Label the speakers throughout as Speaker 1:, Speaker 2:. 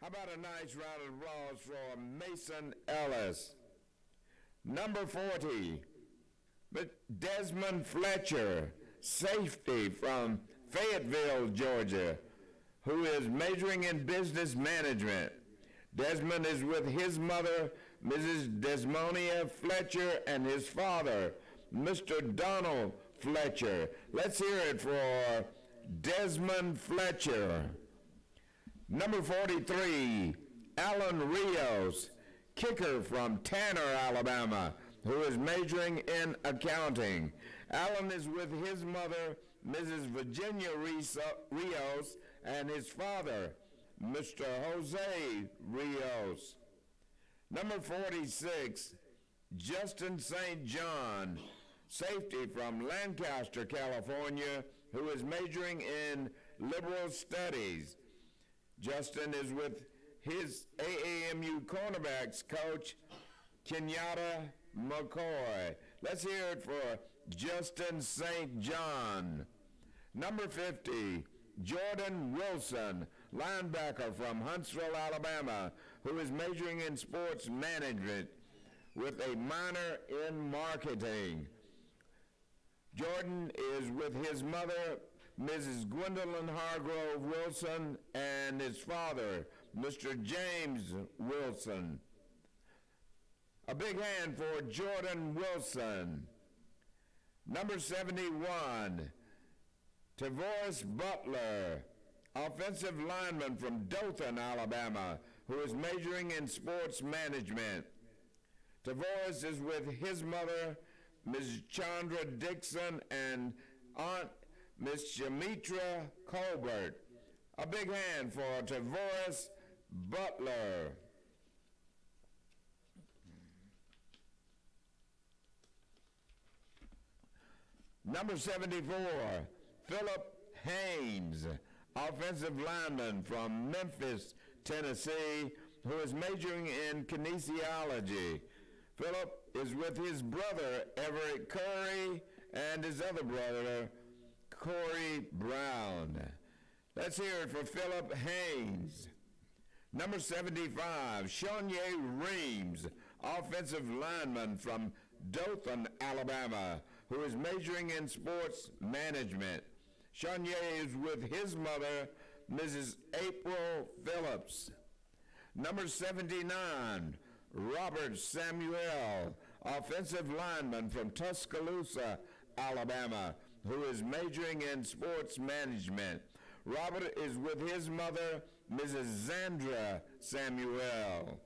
Speaker 1: How about a nice round of applause for Mason Ellis? Number 40, but Desmond Fletcher, safety from Fayetteville, Georgia, who is majoring in business management. Desmond is with his mother, Mrs. Desmonia Fletcher, and his father, Mr. Donald Fletcher. Let's hear it for Desmond Fletcher. Number 43, Alan Rios, kicker from Tanner, Alabama, who is majoring in accounting. Alan is with his mother, Mrs. Virginia Rios, and his father, Mr. Jose Rios. Number 46, Justin St. John, safety from Lancaster, California, who is majoring in liberal studies. Justin is with his AAMU cornerbacks coach, Kenyatta McCoy. Let's hear it for Justin St. John. Number 50, Jordan Wilson, linebacker from Huntsville, Alabama, who is majoring in sports management with a minor in marketing. Jordan is with his mother, Mrs. Gwendolyn Hargrove Wilson, and his father, Mr. James Wilson. A big hand for Jordan Wilson. Number 71, Tavoris Butler, offensive lineman from Dothan, Alabama, who is majoring in sports management. Tavoris is with his mother, Ms. Chandra Dixon, and Aunt Miss Jamitra Colbert. A big hand for Tavoris Butler. Number 74, Philip Haynes, offensive lineman from Memphis, Tennessee, who is majoring in kinesiology. Philip is with his brother, Everett Curry, and his other brother, Corey Brown. Let's hear it for Philip Haynes. Number 75, Shanye Reams, offensive lineman from Dothan, Alabama, who is majoring in sports management. Shanye is with his mother, Mrs. April Phillips. Number 79, Robert Samuel, offensive lineman from Tuscaloosa, Alabama, who is majoring in sports management. Robert is with his mother, Mrs. Zandra Samuel.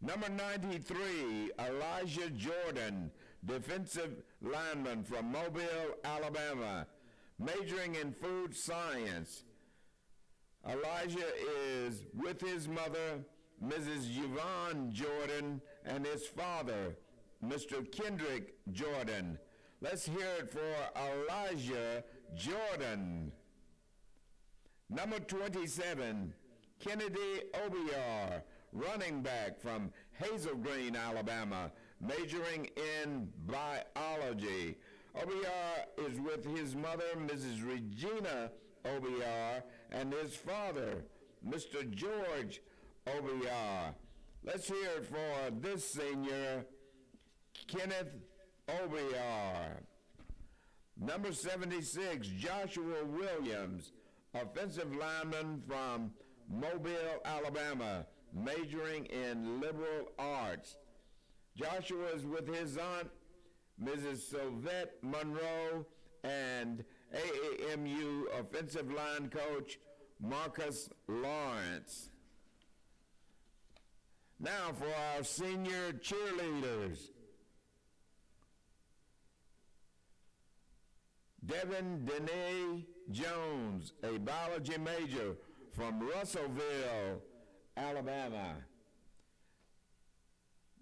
Speaker 1: Number 93, Elijah Jordan, defensive lineman from Mobile, Alabama, majoring in food science. Elijah is with his mother, Mrs. Yvonne Jordan, and his father, Mr. Kendrick Jordan. Let's hear it for Elijah Jordan. Number 27, Kennedy Obiar, running back from Hazel Green, Alabama, majoring in biology. Obiar is with his mother, Mrs. Regina Obiar, and his father, Mr. George Obiar. Let's hear it for this senior, Kenneth Obiar. Number 76, Joshua Williams, offensive lineman from Mobile, Alabama, majoring in liberal arts. Joshua is with his aunt, Mrs. Sylvette Monroe, and AAMU offensive line coach Marcus Lawrence. Now for our senior cheerleaders. Devin Dene Jones, a biology major from Russellville, Alabama.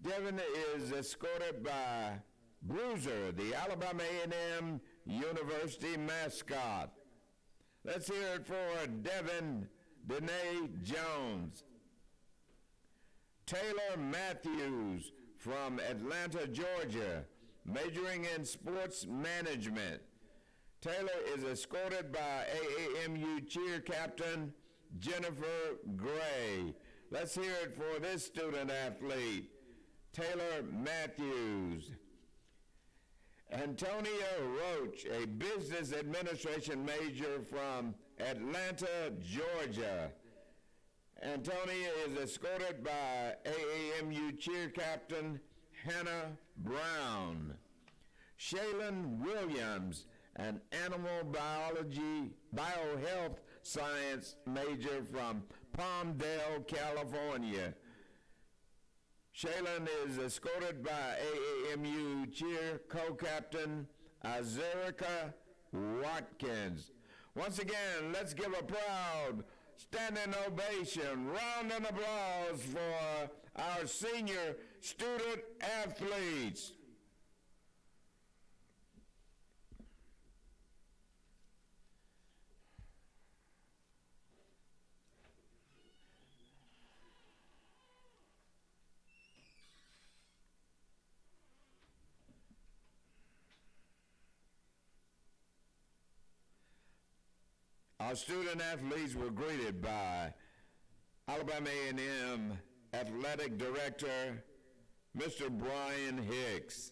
Speaker 1: Devin is escorted by Bruiser, the Alabama A&M University mascot. Let's hear it for Devin Dene Jones. Taylor Matthews from Atlanta, Georgia, majoring in sports management. Taylor is escorted by AAMU cheer captain Jennifer Gray. Let's hear it for this student athlete, Taylor Matthews. Antonia Roach, a business administration major from Atlanta, Georgia. Antonia is escorted by AAMU cheer captain Hannah Brown. Shaylin Williams, an animal biology, biohealth science major from Palmdale, California. Shaylin is escorted by AAMU cheer co-captain Azerica Watkins. Once again, let's give a proud standing ovation, round of applause for our senior student athletes. Our student athletes were greeted by Alabama A&M Athletic Director, Mr. Bryan Hicks,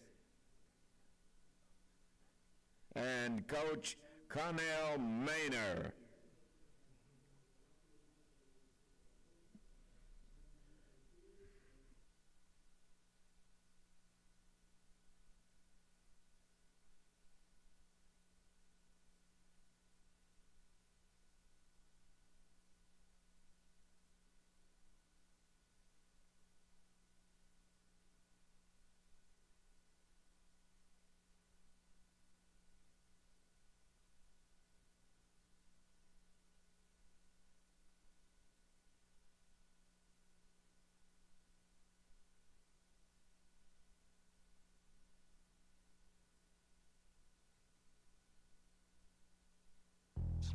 Speaker 1: and Coach Connell Maynor.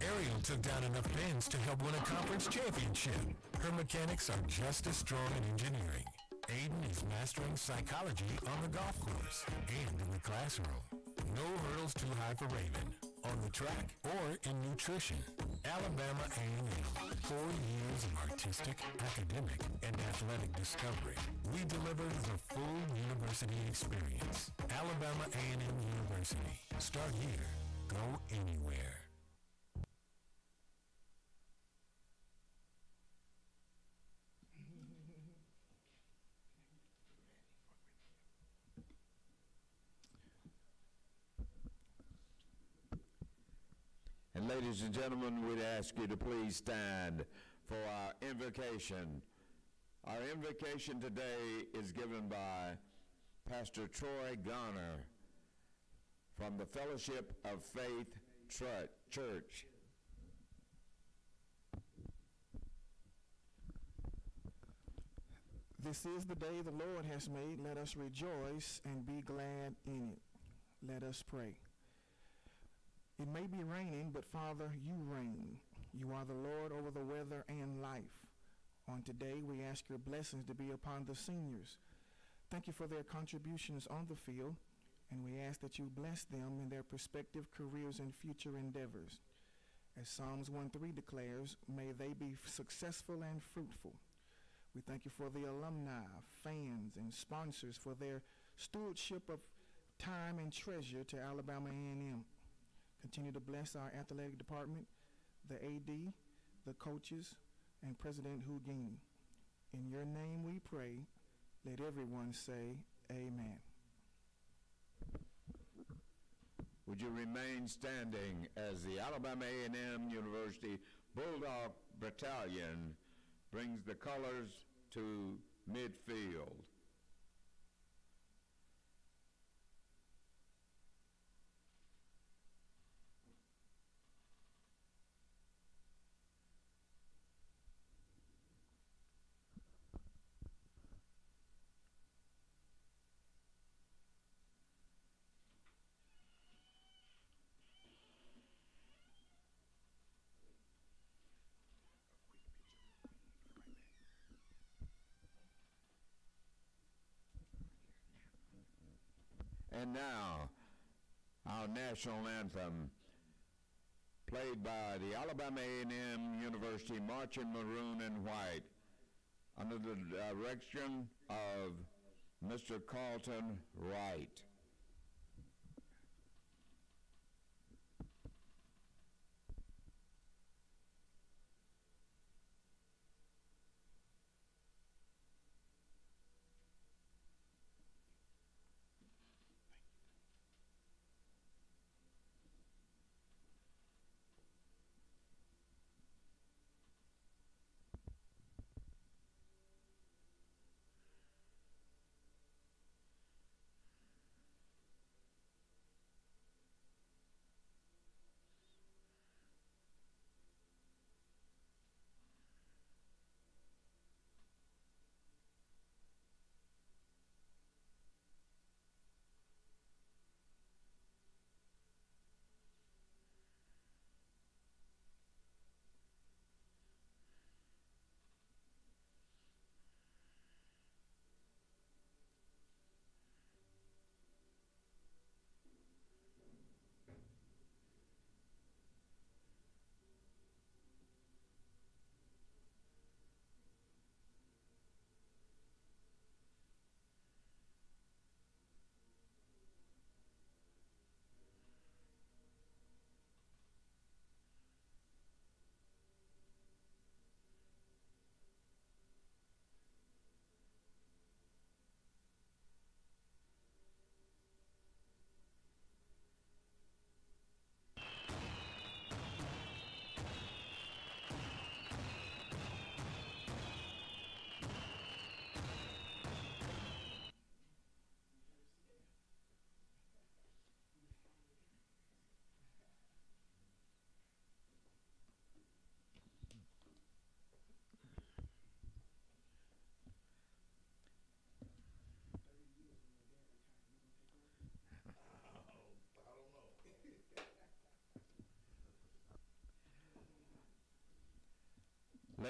Speaker 2: Ariel took down enough pins to help win a conference championship. Her mechanics are just as strong in engineering. Aiden is mastering psychology on the golf course and in the classroom. No hurdles too high for Raven. On the track or in nutrition. Alabama A&M. Four years of artistic, academic, and athletic discovery. We deliver the full university experience. Alabama A&M University. Start here. Go anywhere.
Speaker 1: And ladies and gentlemen, we'd ask you to please stand for our invocation. Our invocation today is given by Pastor Troy Garner from the Fellowship of Faith Church.
Speaker 3: This is the day the Lord has made. Let us rejoice and be glad in it. Let us pray. It may be raining, but Father, you reign. You are the Lord over the weather and life. On today, we ask your blessings to be upon the seniors. Thank you for their contributions on the field, and we ask that you bless them in their prospective careers and future endeavors. As Psalms 1:3 declares, may they be successful and fruitful. We thank you for the alumni, fans, and sponsors for their stewardship of time and treasure to Alabama A&M. Continue to bless our athletic department, the AD, the coaches, and President Hugine. In your name we pray. Let everyone say amen.
Speaker 1: Would you remain standing as the Alabama A&M University Bulldog Battalion brings the colors to midfield? And now, our national anthem, played by the Alabama A&M University Marching Maroon and White under the direction of Mr. Carlton Wright.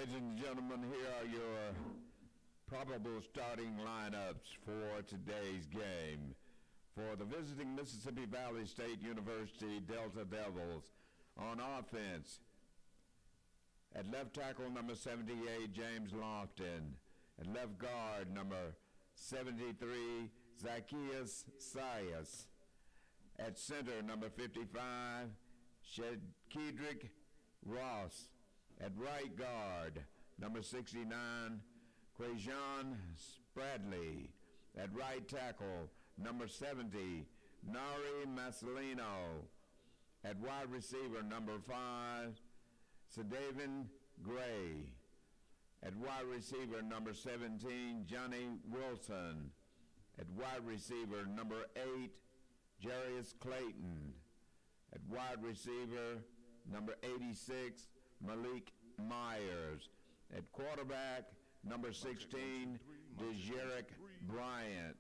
Speaker 1: Ladies and gentlemen, here are your uh, probable starting lineups for today's game. For the visiting Mississippi Valley State University Delta Devils on offense, at left tackle number 78, James Lofton. At left guard number 73, Zacchaeus Sias. At center number 55, Shedrick Ross. At right guard, number 69, Quajon Spradley. At right tackle, number 70, Nari Marcelino. At wide receiver, number 5, Sedavin Gray. At wide receiver, number 17, Johnny Wilson. At wide receiver, number 8, Jarius Clayton. At wide receiver, number 86, Malik Myers. At quarterback, number 16, DeJerick Bryant.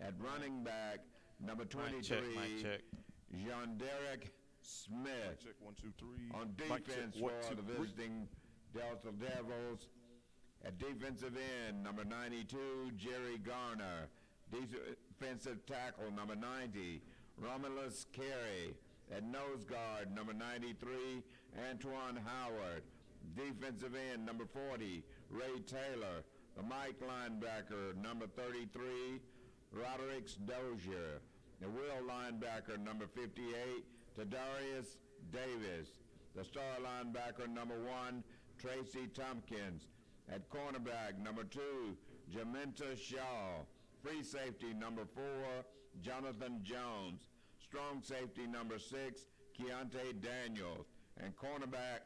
Speaker 1: At running back, number 23,
Speaker 4: Mic check.
Speaker 1: Jean Derek Smith.
Speaker 5: Check one, two, three.
Speaker 1: On
Speaker 5: Mic check,
Speaker 1: defense
Speaker 5: one,
Speaker 1: for the visiting Delta Devils. At defensive end, number 92, Jerry Garner. Defensive tackle, number 90, Romulus Carey. At nose guard, number 93, Antoine Howard. Defensive end, number 40, Ray Taylor. The Mike linebacker, number 33, Roderick Dozier. The will linebacker, number 58, Tadarius Davis. The star linebacker, number one, Tracy Tompkins. At cornerback, number two, Jamenta Shaw. Free safety, number four, Jonathan Jones. Strong safety, number six, Keontae Daniels. And cornerback,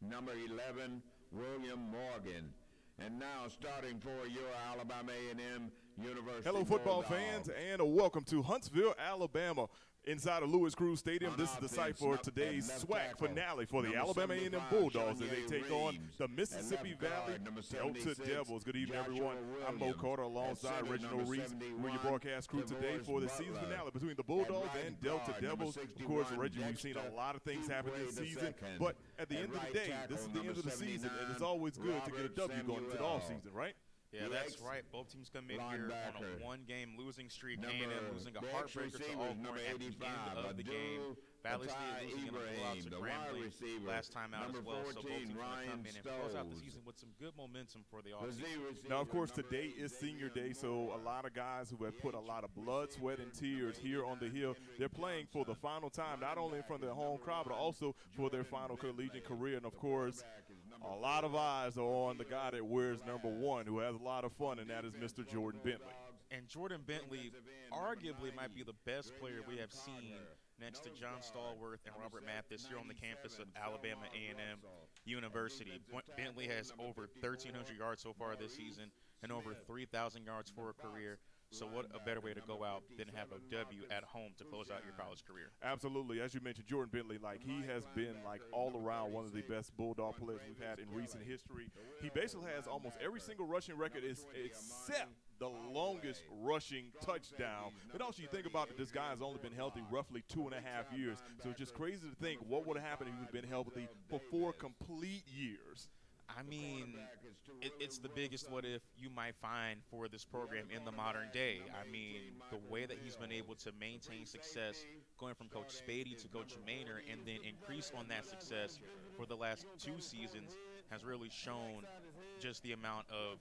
Speaker 1: number 11, William Morgan. And now, starting for your Alabama A&M University
Speaker 5: Hello, football
Speaker 1: Bulldogs.
Speaker 5: fans, and welcome to Huntsville, Alabama. Inside of Louis Crews Stadium, this is the site for today's SWAC finale for the Alabama A&M Bulldogs as they take on the Mississippi Valley Delta Devils. Good evening, everyone. I'm Mo. Carter alongside Reginald Reese. We're your broadcast crew today for the season finale between the Bulldogs and Delta Devils. Of course,
Speaker 1: 61,
Speaker 5: Reggie, we've seen a lot of things happen this season, but at the end of the day, this is the end of the season, and it's always good to get a W going into the offseason, right?
Speaker 4: Yeah,
Speaker 1: The
Speaker 4: that's
Speaker 1: ex-
Speaker 4: right. Both teams come in here on a one-game losing streak.
Speaker 1: Number,
Speaker 4: A&M losing a
Speaker 1: the
Speaker 4: heartbreaker to
Speaker 1: ex-receivers,
Speaker 4: Auburn at the
Speaker 1: 85,
Speaker 4: end of the game.
Speaker 1: Abdul
Speaker 4: Valley State
Speaker 1: Fatai
Speaker 4: losing in a blowout
Speaker 1: Ibrahim,
Speaker 4: to
Speaker 1: the wide
Speaker 4: Grambling
Speaker 1: receiver.
Speaker 4: last time out
Speaker 1: Number
Speaker 4: as well. So both
Speaker 1: 14,
Speaker 4: teams
Speaker 1: Ryan
Speaker 4: come in and close out the season with some good momentum for the
Speaker 1: The
Speaker 4: offseason.
Speaker 5: Now, of course, today is senior day, so a lot of guys who have put a lot of blood, sweat, and tears here on the hill, they're playing for the final time, not only in front of their home crowd, but also for their final collegiate career. And, of course, a lot of eyes are on the guy that wears number one, who has a lot of fun, and that is Mr. Jordan Bentley.
Speaker 4: And Jordan Bentley arguably might be the best player we have seen next to John Stallworth and Robert Mathis here on the campus of Alabama A&M University. Bentley has over 1,300 yards so far this season and over 3,000 yards for a career. So what a better way to go out than have a W at home to close out your college career.
Speaker 5: Absolutely. As you mentioned, Jordan Bentley, like he has been like all around one of the best Bulldog players we've had in recent history. He basically has almost every single rushing record is except the longest rushing touchdown. But also you think about it, this guy has only been healthy roughly two and a half years. So it's just crazy to think what would have happened if he have been healthy for four complete years.
Speaker 4: I mean, it, it's the biggest what if you might find for this program in the modern day. I mean, the way that he's been able to maintain success going from Coach Spady to Coach Maynor and then increase on that success for the last two seasons has really shown just the amount of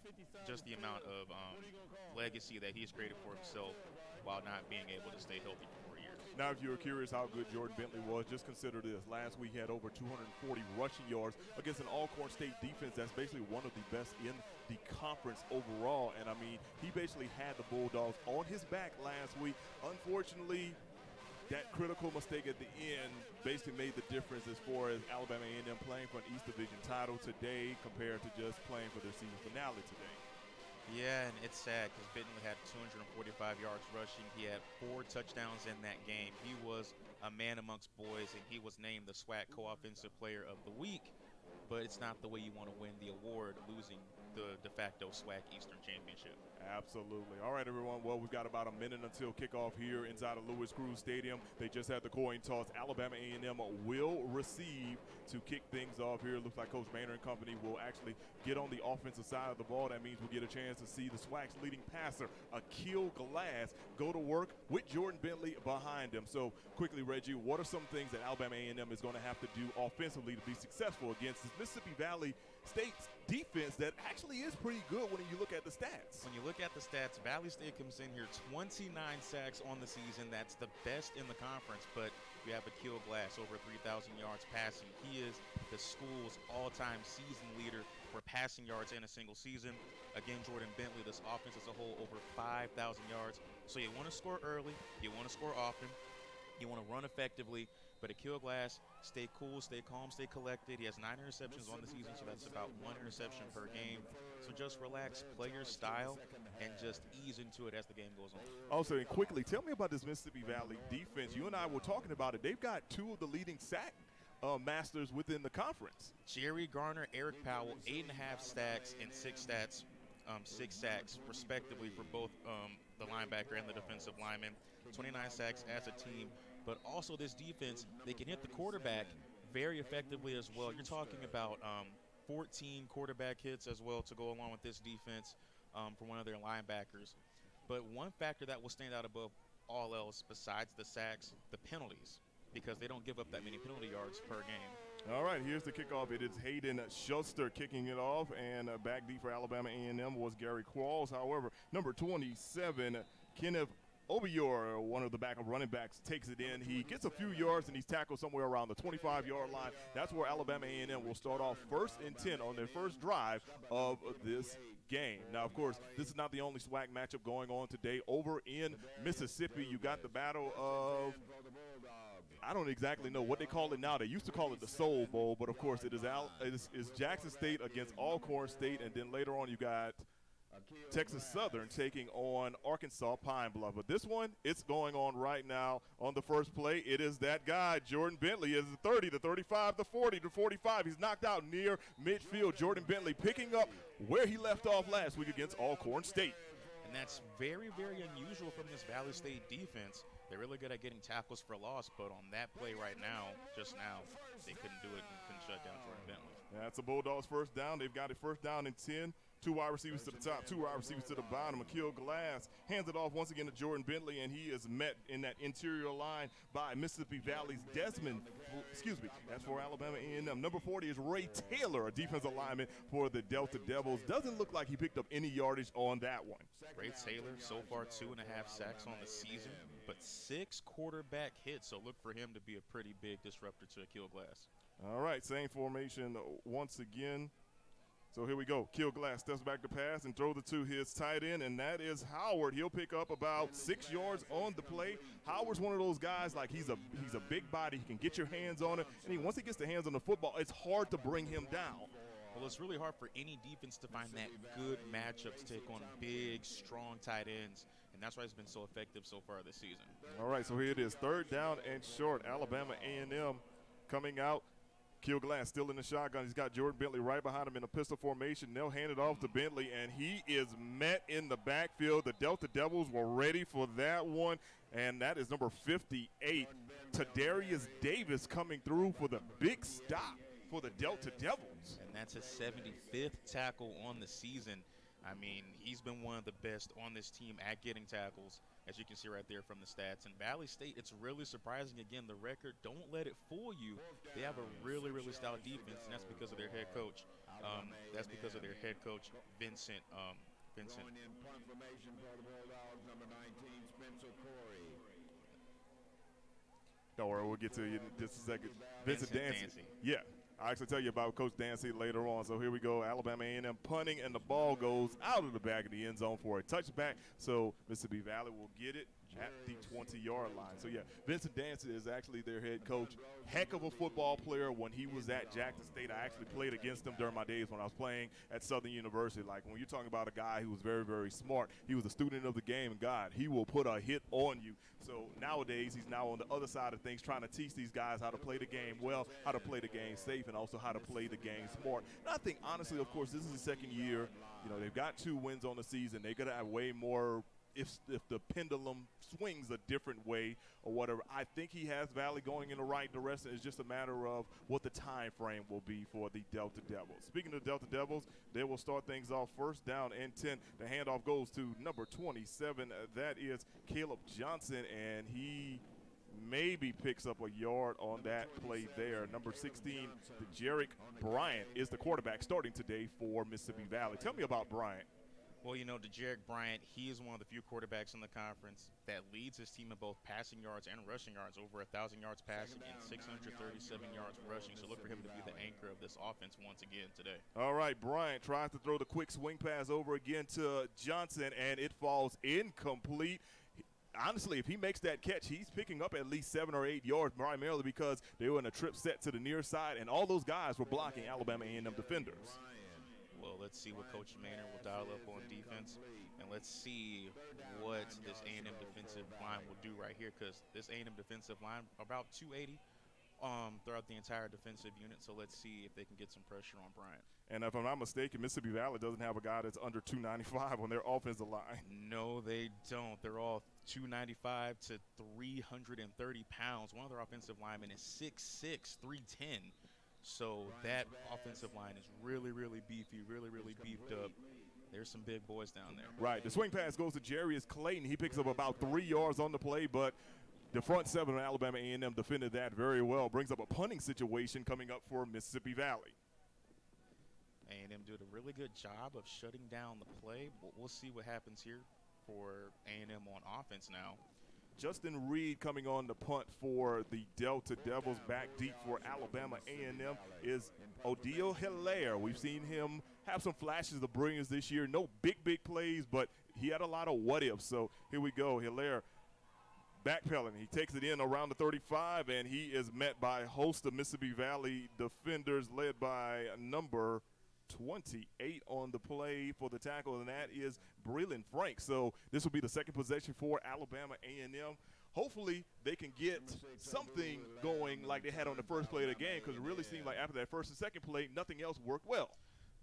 Speaker 4: just the amount of um, legacy that he's created for himself while not being able to stay healthy. for four years.
Speaker 5: Now, if you're curious how good Jordan Bentley was, just consider this. Last week, he had over 240 rushing yards against an Alcorn State defense that's basically one of the best in the conference overall. And I mean, he basically had the Bulldogs on his back last week. Unfortunately, that critical mistake at the end basically made the difference as far as Alabama A&M playing for an East Division title today compared to just playing for their season finale today.
Speaker 4: Yeah, and it's sad because Bentley had 245 yards rushing. He had four touchdowns in that game. He was a man amongst boys, and he was named the SWAC Co-Offensive Player of the Week. But it's not the way you want to win the award, losing the de facto SWAC Eastern Championship.
Speaker 5: Absolutely. All right, everyone. Well, we've got about a minute until kickoff here inside of Louis Crews Stadium. They just had the coin toss. Alabama A&M will receive to kick things off here. Looks like Coach Maynor and company will actually get on the offensive side of the ball. That means we'll get a chance to see the SWAC's leading passer, Aqeel Glass, go to work with Jordan Bentley behind him. So quickly, Reggie, what are some things that Alabama A&M is going to have to do offensively to be successful against this Mississippi Valley State's defense that actually is pretty good when you look at the stats?
Speaker 4: When you look at the stats, Valley State comes in here 29 sacks on the season. That's the best in the conference. But you have a Aqeel Glass over 3,000 yards passing. He is the school's all-time season leader for passing yards in a single season. Again, Jordan Bentley, this offense as a whole, over 5,000 yards. So you want to score early. You want to score often. You want to run effectively. But Aqeel Glass, stay cool, stay calm, stay collected. He has nine interceptions on the season, so that's about one interception per game. So just relax, play your style, and just ease into it as the game goes on.
Speaker 5: Also, and quickly, tell me about this Mississippi Valley defense. You and I were talking about it. They've got two of the leading sack uh, masters within the conference.
Speaker 4: Jerry Garner, Eric Powell, eight and a half stacks and six stats, um, six sacks respectively for both um, the linebacker and the defensive lineman. 29 sacks as a team, but also this defense, they can hit the quarterback very effectively as well. You're talking about um, 14 quarterback hits as well to go along with this defense um, for one of their linebackers. But one factor that will stand out above all else, besides the sacks, the penalties, because they don't give up that many penalty yards per game.
Speaker 5: All right, here's the kickoff. It is Hayden Schuster kicking it off, and uh, back deep for Alabama A&M was Gary Qualls. However, number 27, Kenneth Obior, one of the backup running backs, takes it in. He gets a few yards, and he's tackled somewhere around the 25-yard line. That's where Alabama A&M will start off first and 10 on their first drive of this game. Now, of course, this is not the only SWAC matchup going on today. Over in Mississippi, you got the battle of I don't exactly know what they call it now. They used to call it the Soul Bowl, but of course it is Al, it is, Jackson State against Alcorn State, and then later on you got Texas Southern taking on Arkansas Pine Bluff. But this one, it's going on right now on the first play. It is that guy, Jordan Bentley, is the 30, the 35, the 40, the 45. He's knocked out near midfield. Jordan Bentley picking up where he left off last week against Alcorn State.
Speaker 4: And that's very, very unusual from this Valley State defense. They're really good at getting tackles for loss, but on that play right now, just now, they couldn't do it and couldn't shut down Jordan Bentley.
Speaker 5: That's the Bulldogs' first down. They've got a first down and 10 Two wide receivers to the top, two wide receivers to the bottom. Aqeel Glass hands it off once again to Jordan Bentley, and he is met in that interior line by Mississippi Valley's Desmond. Excuse me. that's for Alabama A&M, number 40 is Ray Taylor, a defensive lineman for the Delta Devils. Doesn't look like he picked up any yardage on that one.
Speaker 4: Ray Taylor, so far two and a half sacks on the season, but six quarterback hits. So look for him to be a pretty big disruptor to Aqeel Glass.
Speaker 5: All right, same formation once again. So here we go. Kill Glass steps back to pass and throw the to his tight end, and that is Howard. He'll pick up about six yards on the play. Howard's one of those guys like he's a he's a big body. He can get your hands on it, and he, once he gets the hands on the football, it's hard to bring him down.
Speaker 4: Well, it's really hard for any defense to find that good matchup to take on big, strong tight ends, and that's why it's been so effective so far this season.
Speaker 5: All right, so here it is, third down and short. Alabama A&M coming out Kill Glass still in the shotgun. He's got Jordan Bentley right behind him in a pistol formation. They'll hand it off to Bentley, and he is met in the backfield. The Delta Devils were ready for that one, and that is number 58, Tadarius Davis coming through for the big stop for the Delta Devils.
Speaker 4: And that's his 75th tackle on the season. I mean, he's been one of the best on this team at getting tackles as you can see right there from the stats. And Valley State, it's really surprising. Again, the record, don't let it fool you. They have a really, really stout defense, and that's because of their head coach. Um, that's because of their head coach, Vincent. Um, Vincent.
Speaker 5: Don't worry, we'll get to you in just a second. Vincent, Vincent Dancy. Dancy. Yeah, I'll actually tell you about Coach Dancy later on. So here we go. Alabama A&M punting, and the ball goes out of the back of the end zone for a touchback. So Mississippi Valley will get it at the 20-yard line. So, yeah, Vincent Dancy is actually their head coach. Heck of a football player. When he was at Jackson State, I actually played against him during my days when I was playing at Southern University. Like, when you're talking about a guy who was very, very smart, he was a student of the game, and God, he will put a hit on you. So nowadays, he's now on the other side of things, trying to teach these guys how to play the game well, how to play the game safe, and also how to play the game smart. And I think, honestly, of course, this is the second year. You know, they've got two wins on the season. They're going to have way more if if the pendulum swings a different way or whatever. I think he has Valley going in the right direction. It's just a matter of what the time frame will be for the Delta Devils. Speaking of the Delta Devils, they will start things off first down and 10. The handoff goes to number 27. Uh, that is Caleb Johnson, and he maybe picks up a yard on that play there. Number 16, Jarek Bryant is the quarterback starting today for Mississippi Valley. Tell me about Bryant.
Speaker 4: Well, you know, Jarek Bryant, he is one of the few quarterbacks in the conference that leads his team in both passing yards and rushing yards, over 1,000 yards passing and 637 yards rushing. So look for him to be the anchor of this offense once again today.
Speaker 5: All right, Bryant tries to throw the quick swing pass over again to Johnson, and it falls incomplete honestly, if he makes that catch, he's picking up at least seven or eight yards, primarily because they were in a trip set to the near side, and all those guys were blocking Alabama A&M defenders
Speaker 4: well. Let's see what Coach Maynor will dial up on defense, and let's see what this A&M defensive line will do right here because this A&M defensive line about 280 um, throughout the entire defensive unit. So let's see if they can get some pressure on Bryant.
Speaker 5: And if I'm not mistaken, Mississippi Valley doesn't have a guy that's under 295 on their offensive line.
Speaker 4: No, they don't. They're all 295 to 330 pounds. One of their offensive linemen is 6'6", 310. So that offensive line is really, really beefy, really, really beefed up. There's some big boys down there.
Speaker 5: Right. The swing pass goes to Jarius Clayton. He picks up about three yards on the play, but the front seven of Alabama A&M defended that very well. Brings up a punting situation coming up for Mississippi Valley.
Speaker 4: A&M did a really good job of shutting down the play. We'll see what happens here for A&M on offense now.
Speaker 5: Justin Reed coming on the punt for the Delta Devils. Back deep for Alabama A&M is Odile Hilaire. We've seen him have some flashes of brilliance this year. No big, big plays, but he had a lot of what ifs. So here we go. Hilaire backpedaling. He takes it in around the 35, and he is met by a host of Mississippi Valley defenders led by number – 28 on the play for the tackle, and that is Breland Frank. So this will be the second possession for Alabama A&M. Hopefully they can get something going like they had on the first play of the game because it really seemed like after that first and second play, nothing else worked well.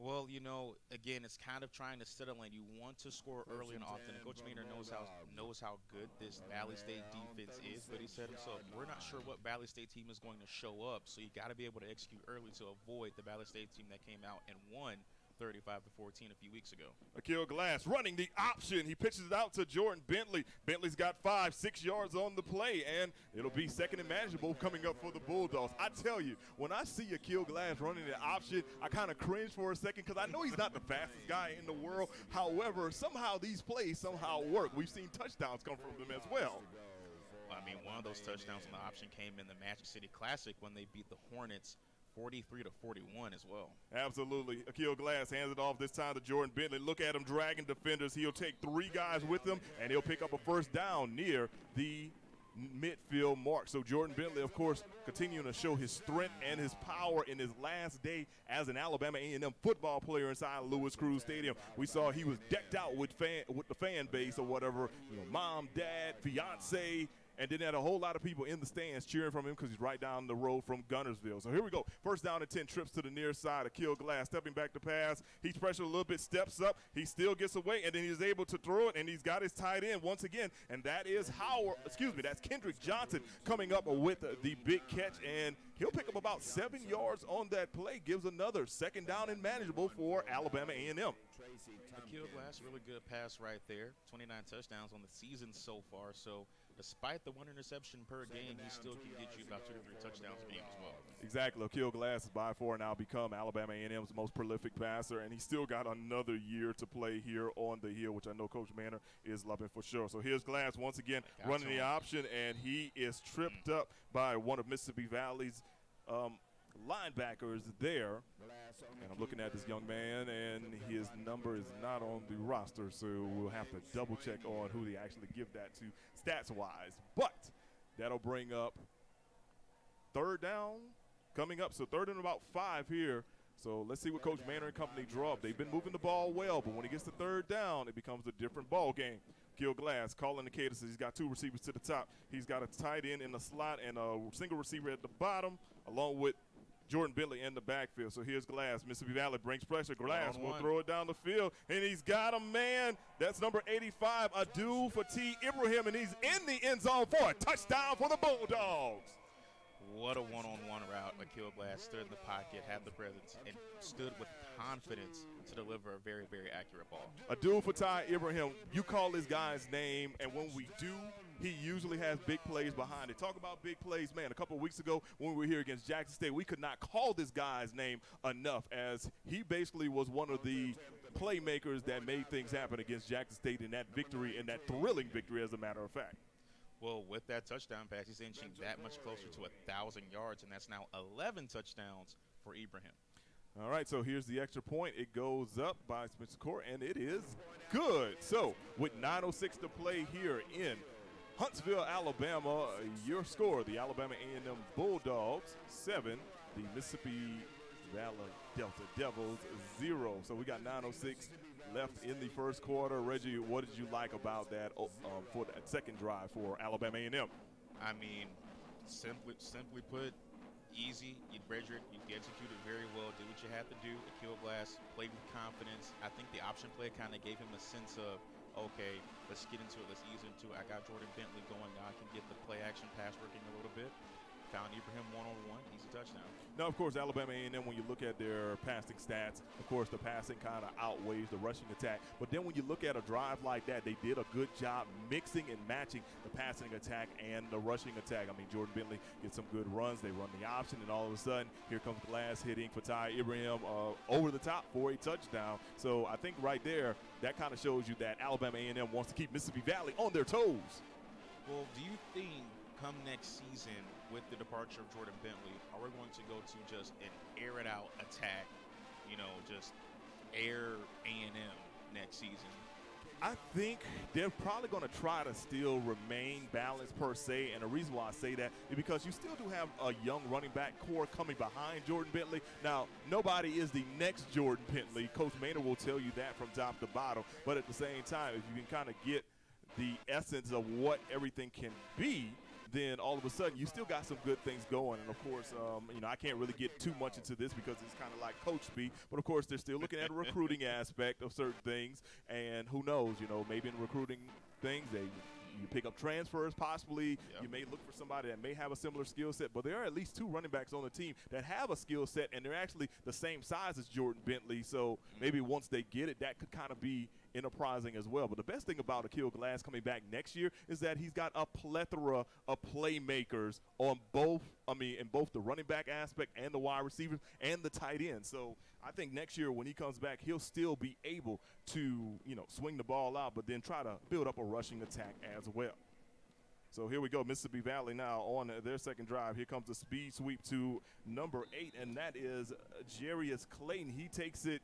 Speaker 4: Well, you know, again, it's kind of trying to settle in. You want to score early and often. And Coach Maynor knows how knows how good this Valley State defense is, but he said himself, we're not sure what Valley State team is going to show up, so you got to be able to execute early to avoid the Valley State team that came out and won 35 to 14 a few weeks ago.
Speaker 5: Aqeel Glass running the option. He pitches it out to Jordan Bentley. Bentley's got five, six yards on the play, and it'll be second and manageable coming up for the Bulldogs. I tell you, when I see Aqeel Glass running the option, I kind of cringe for a second because I know he's not the fastest guy in the world. However, somehow these plays somehow work. We've seen touchdowns come from them as well.
Speaker 4: I mean, one of those touchdowns on the option came in the Magic City Classic when they beat the Hornets 43 to 41 as well.
Speaker 5: Absolutely. Aqeel Glass hands it off this time to Jordan Bentley. Look at him dragging defenders. He'll take three guys with him, and he'll pick up a first down near the midfield mark. So Jordan Bentley, of course, continuing to show his strength and his power in his last day as an Alabama A&M football player inside Louis Crews Stadium. We saw he was decked out with fan with the fan base or whatever, you know, mom, dad, fiance, and then had a whole lot of people in the stands cheering from him because he's right down the road from Guntersville. So here we go. First down and 10 trips to the near side. Aqeel Glass stepping back to pass. He's pressured a little bit, steps up. He still gets away, and then he's able to throw it, and he's got his tight end once again. And that is Howard, excuse me, that's Kendrick Johnson coming up with the big catch, and he'll pick up about seven yards on that play. Gives another second down and manageable for Alabama A&M.
Speaker 4: Aqeel Glass, really good pass right there. 29 touchdowns on the season so far. So despite the one interception per game, he still can get you about two to three touchdowns a game as well.
Speaker 5: Exactly. Aqeel Glass has by far now become Alabama A&M's most prolific passer, and he's still got another year to play here on the hill, which I know Coach Maynor is loving for sure. So here's Glass once again got running the option, and he is tripped mm. up by one of Mississippi Valley's um, linebackers there. And I'm looking at this young man, and his number is not on the roster, so we'll have to double check on who they actually give that to stats wise. But that'll bring up third down coming up. So third and about five here. So let's see what Coach Maynor and company draw up. They've been moving the ball well, but when he gets to third down, it becomes a different ball game. Gil Glass calling the cadence. He's got two receivers to the top. He's got a tight end in the slot and a single receiver at the bottom, along with Jordan Bentley in the backfield. So here's Glass. Mississippi Valley brings pressure. Glass will throw it down the field, and he's got a man. That's number 85, Abdul Fatai Ibrahim, and he's in the end zone for a touchdown for the Bulldogs.
Speaker 4: What a one-on-one route. Aqeel Glass stood in the pocket, had the presence, and stood with confidence to deliver a very, very accurate ball.
Speaker 5: Abdul Fatai Ibrahim, you call this guy's name, and when we do, he usually has big plays behind it. Talk about big plays, man. A couple weeks ago when we were here against Jackson State, we could not call this guy's name enough as he basically was one of the playmakers that made things happen against Jackson State in that victory, and that thrilling victory, as a matter of fact.
Speaker 4: Well, with that touchdown pass, he's inching that much closer to a 1,000 yards, and that's now 11 touchdowns for Ibrahim.
Speaker 5: All right, so here's the extra point. It goes up by Spencer Core, and it is good. So with 9.06 to play here in Huntsville, Alabama, your score, the Alabama A&M Bulldogs, 7, the Mississippi Valley Delta Devils, 0. So we got 9.06 left in the first quarter. Reggie, what did you like about that um, for that second drive for Alabama A&M?
Speaker 4: I mean, simply simply put, easy. You Brederick, you executed very well, did what you had to do. Aqeel Glass played with confidence. I think the option play kind of gave him a sense of, okay, let's get into it, let's ease into it. I got Jordan Bentley going. now. I can get the play action pass working a little bit found Ibrahim one-on-one. Easy touchdown.
Speaker 5: Now, of course, Alabama A&M, when you look at their passing stats, of course, the passing kind of outweighs the rushing attack. But then when you look at a drive like that, they did a good job mixing and matching the passing attack and the rushing attack. I mean, Jordan Bentley gets some good runs. They run the option, and all of a sudden, here comes Glass hitting Fatai Ibrahim uh, over the top for a touchdown. So I think right there, that kind of shows you that Alabama A&M wants to keep Mississippi Valley on their toes.
Speaker 4: Well, do you think come next season with the departure of Jordan Bentley, are we going to go to just an air it out attack, you know, just air A&M next season?
Speaker 5: I think they're probably going to try to still remain balanced per se, and the reason why I say that is because you still do have a young running back core coming behind Jordan Bentley. Now, nobody is the next Jordan Bentley. Coach Maynor will tell you that from top to bottom, but at the same time, if you can kind of get the essence of what everything can be – then all of a sudden you still got some good things going. And of course, um, you know, I can't really get too much into this because it's kind of like coach speak, but of course they're still looking at a recruiting aspect of certain things. And who knows, you know, maybe in recruiting things they you pick up transfers, possibly.
Speaker 4: Yep.
Speaker 5: You may look for somebody that may have a similar skill set, but there are at least two running backs on the team that have a skill set, and they're actually the same size as Jordan Bentley. So maybe once they get it, that could kind of be enterprising as well. But the best thing about Aqeel Glass coming back next year is that he's got a plethora of playmakers on both. I mean, in both the running back aspect and the wide receivers and the tight end. So I think next year when he comes back, he'll still be able to you know swing the ball out, but then try to build up a rushing attack as well. So here we go, Mississippi Valley now on their second drive. Here comes the speed sweep to number eight, and that is Jarius Clayton. He takes it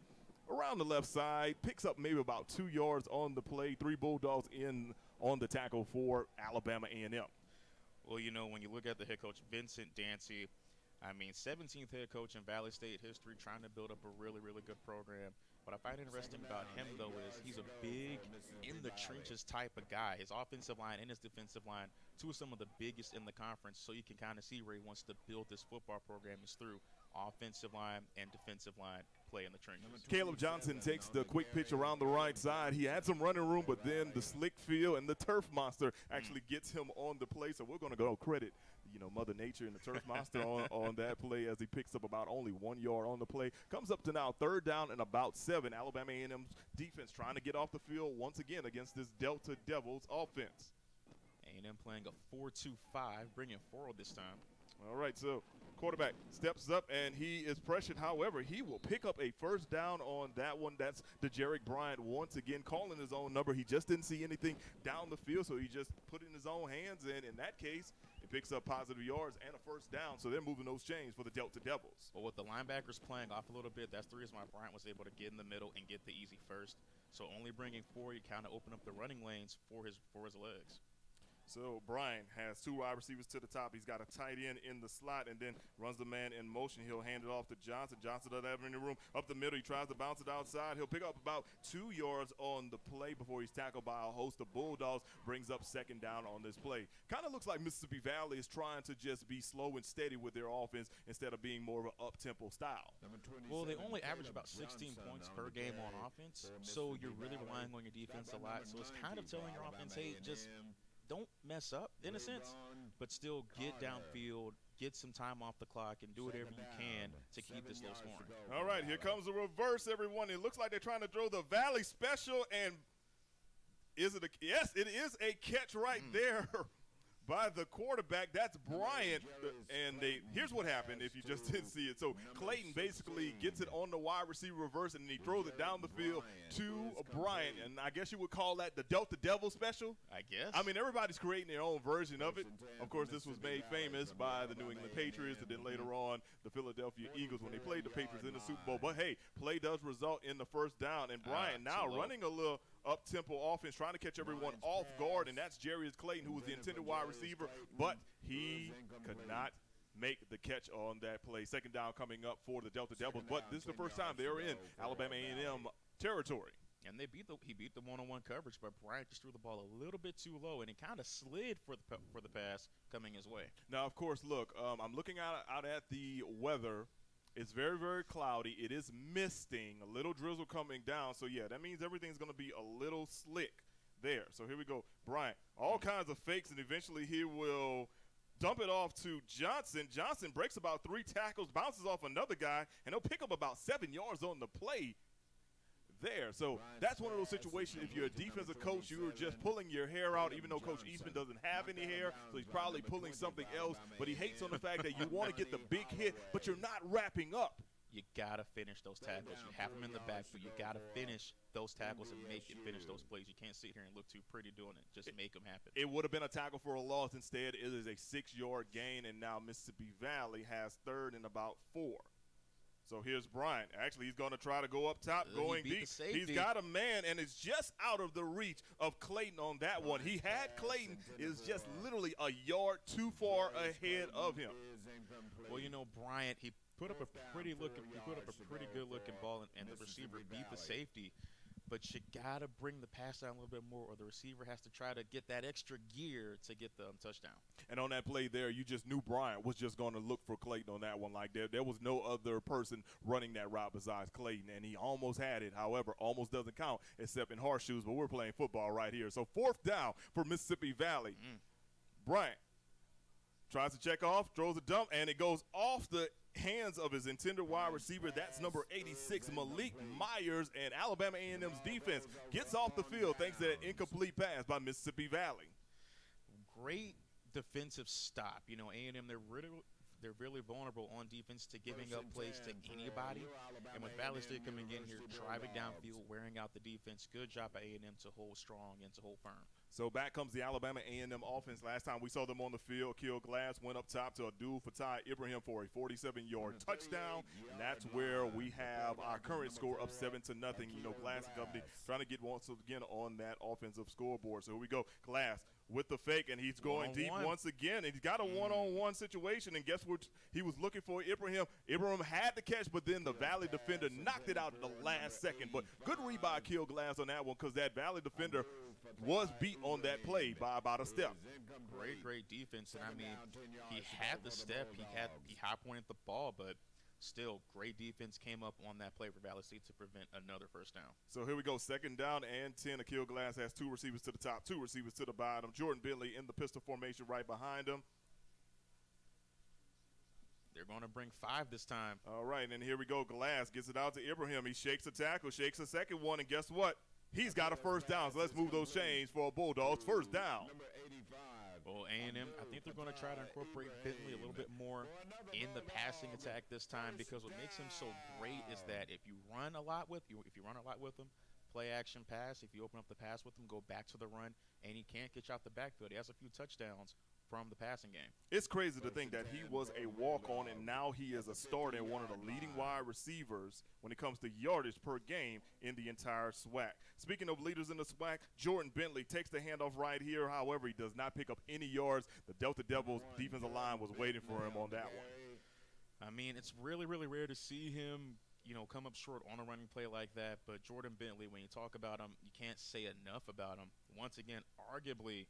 Speaker 5: around the left side, picks up maybe about two yards on the play. Three Bulldogs in on the tackle for Alabama A&M.
Speaker 4: Well, you know, when you look at the head coach, Vincent Dancy, I mean, 17th head coach in Valley State history, trying to build up a really, really good program. What I find interesting about him, though, is he's a big, in the trenches type of guy. His offensive line and his defensive line, two of some of the biggest in the conference. So you can kind of see where he wants to build this football program is through offensive line and defensive line play in the trenches.
Speaker 5: Caleb Johnson takes the quick pitch around the right side. He had some running room, but then the slick field and the turf monster actually mm. gets him on the play. So we're going to go credit, you know, Mother Nature and the turf monster on, on that play as he picks up about only one yard on the play. Comes up to now third down and about seven. Alabama A&M's defense trying to get off the field once again against this Delta Devils offense.
Speaker 4: A&M playing a 4-2-5, bringing forward this time.
Speaker 5: All right, so quarterback steps up and he is pressured. However, he will pick up a first down on that one. That's the Jarek Bryant once again calling his own number. He just didn't see anything down the field, so he just put it in his own hands. And in that case, it picks up positive yards and a first down. So they're moving those chains for the Delta Devils.
Speaker 4: But with the linebackers playing off a little bit, that's the reason why Bryant was able to get in the middle and get the easy first. So only bringing four, you kind of open up the running lanes for his for his legs.
Speaker 5: So Brian has two wide receivers to the top. He's got a tight end in the slot and then runs the man in motion. He'll hand it off to Johnson. Johnson doesn't have any room up the middle. He tries to bounce it outside. He'll pick up about two yards on the play before he's tackled by a host of Bulldogs. Brings up second down on this play. Kind of looks like Mississippi Valley is trying to just be slow and steady with their offense instead of being more of an up-tempo style.
Speaker 4: Well, they only average about 16 points per game on offense, so you're really relying on your defense a lot. So it's kind of telling your offense, hey, just don't mess up in a sense, but still get downfield, get some time off the clock, and do whatever you can to keep this low scoring.
Speaker 5: All right, here comes the reverse, everyone. It looks like they're trying to throw the Valley special, and is it a yes? It is a catch right hmm. there by the quarterback. That's Bryant. And they here's what happened if you just didn't see it. So Clayton basically gets it on the wide receiver reverse and he throws it down the field to Bryant. And I guess you would call that the Delta Devil special.
Speaker 4: I guess.
Speaker 5: I mean, everybody's creating their own version of it. Of course, this was made famous by the New England Patriots and then later on the Philadelphia Eagles when they played the Patriots in the Super Bowl. But hey, play does result in the first down. And Bryant now running a little up tempo offense, trying to catch everyone off guard, and that's Jarius Clayton, who was the intended wide receiver, but he could not make the catch on that play. Second down coming up for the Delta Devils, but this is the first time they're in Alabama A&M territory.
Speaker 4: and they beat the he beat the one-on-one coverage, but Bryant just threw the ball a little bit too low, and it kind of slid for the for the pass coming his way.
Speaker 5: Now, of course, look, um, I'm looking out, out at the weather. It's very, very cloudy. It is misting, a little drizzle coming down. So, yeah, that means everything's going to be a little slick there. So, here we go. Bryant, all kinds of fakes, and eventually he will dump it off to Johnson. Johnson breaks about three tackles, bounces off another guy, and he'll pick up about seven yards on the play there. So that's one of those situations. If you're a defensive coach, you are just pulling your hair out, even though Coach Eastman doesn't have any hair, so he's probably pulling something else. But he hates on the fact that you want to get the big hit, but you're not wrapping up.
Speaker 4: You gotta finish those tackles. You have them in the back, but you gotta finish those tackles and make it finish those plays. You can't sit here and look too pretty doing it. Just make them happen.
Speaker 5: It would have been a tackle for a loss. Instead, it is a six-yard gain, and now Mississippi Valley has third and about four. So here's Bryant. Actually, he's going to try to go up top,
Speaker 4: Uh,
Speaker 5: going
Speaker 4: beat the
Speaker 5: deep. He's got a man, and it's just out of the reach of Clayton on that one. He had Clayton is just literally a yard too far ahead of him.
Speaker 4: Well, you know, Bryant, he put up a pretty looking, he put up a pretty good looking ball, and, and the receiver beat the safety. But you gotta bring the pass down a little bit more, or the receiver has to try to get that extra gear to get the um, touchdown.
Speaker 5: And on that play there, you just knew Bryant was just going to look for Clayton on that one. Like there, there was no other person running that route besides Clayton, and he almost had it. However, almost doesn't count except in horseshoes. But we're playing football right here. So fourth down for Mississippi Valley.
Speaker 4: Mm.
Speaker 5: Bryant tries to check off, throws a dump, and it goes off the hands of his intended wide receiver. That's number 86, Malik Myers, and Alabama A&M's defense gets off the field thanks to that incomplete pass by Mississippi Valley.
Speaker 4: Great defensive stop. You know, A&M they're really they're really vulnerable on defense to giving up plays to anybody. And with Valley State coming in here, driving downfield, wearing out the defense, good job by A&M to hold strong and to hold firm.
Speaker 5: So back comes the Alabama A&M offense. Last time we saw them on the field, Keel Glass went up top to Abdul Fatai Ibrahim for a 47-yard touchdown, and that's where we have our current score up seven to nothing. You know, Glass and company trying to get once again on that offensive scoreboard. So here we go, Glass with the fake, and he's going deep
Speaker 4: One-on-one.
Speaker 5: once again. And he's got a mm. one-on-one situation, and guess what? He was looking for Ibrahim. Ibrahim had the catch, but then the Valley defender knocked it out at the last second. But good read by Keel Glass on that one because that Valley defender was beat on that play by about a step.
Speaker 4: Great, great defense. And I mean, he had the step, he had he high pointed the ball, but still great defense came up on that play for Valley State to prevent another first down.
Speaker 5: So here we go, second down and 10. Aqeel Glass has two receivers to the top, two receivers to the bottom. Jordan Bentley in the pistol formation right behind him.
Speaker 4: They're going to bring five this time.
Speaker 5: All right, and here we go. Glass gets it out to Ibrahim. He shakes a tackle, shakes a second one, and guess what? He's got a first down. So let's move those chains for a Bulldogs first down.
Speaker 4: Well, A&M, I think they're going to try to incorporate Bentley a little bit more in the passing attack this time because what makes him so great is that if you run a lot with you, if you run a lot with him, play action pass. If you open up the pass with him, go back to the run, and he can't get you out the backfield. He has a few touchdowns from the passing game.
Speaker 5: It's crazy to think that he was a walk on and now he is a starter and one of the leading wide receivers when it comes to yardage per game in the entire SWAC. Speaking of leaders in the SWAC, Jordan Bentley takes the handoff right here. However, he does not pick up any yards. The Delta Devils defensive line was waiting for him on that one.
Speaker 4: I mean, it's really, really rare to see him, you know, come up short on a running play like that. But Jordan Bentley, when you talk about him, you can't say enough about him. Once again, arguably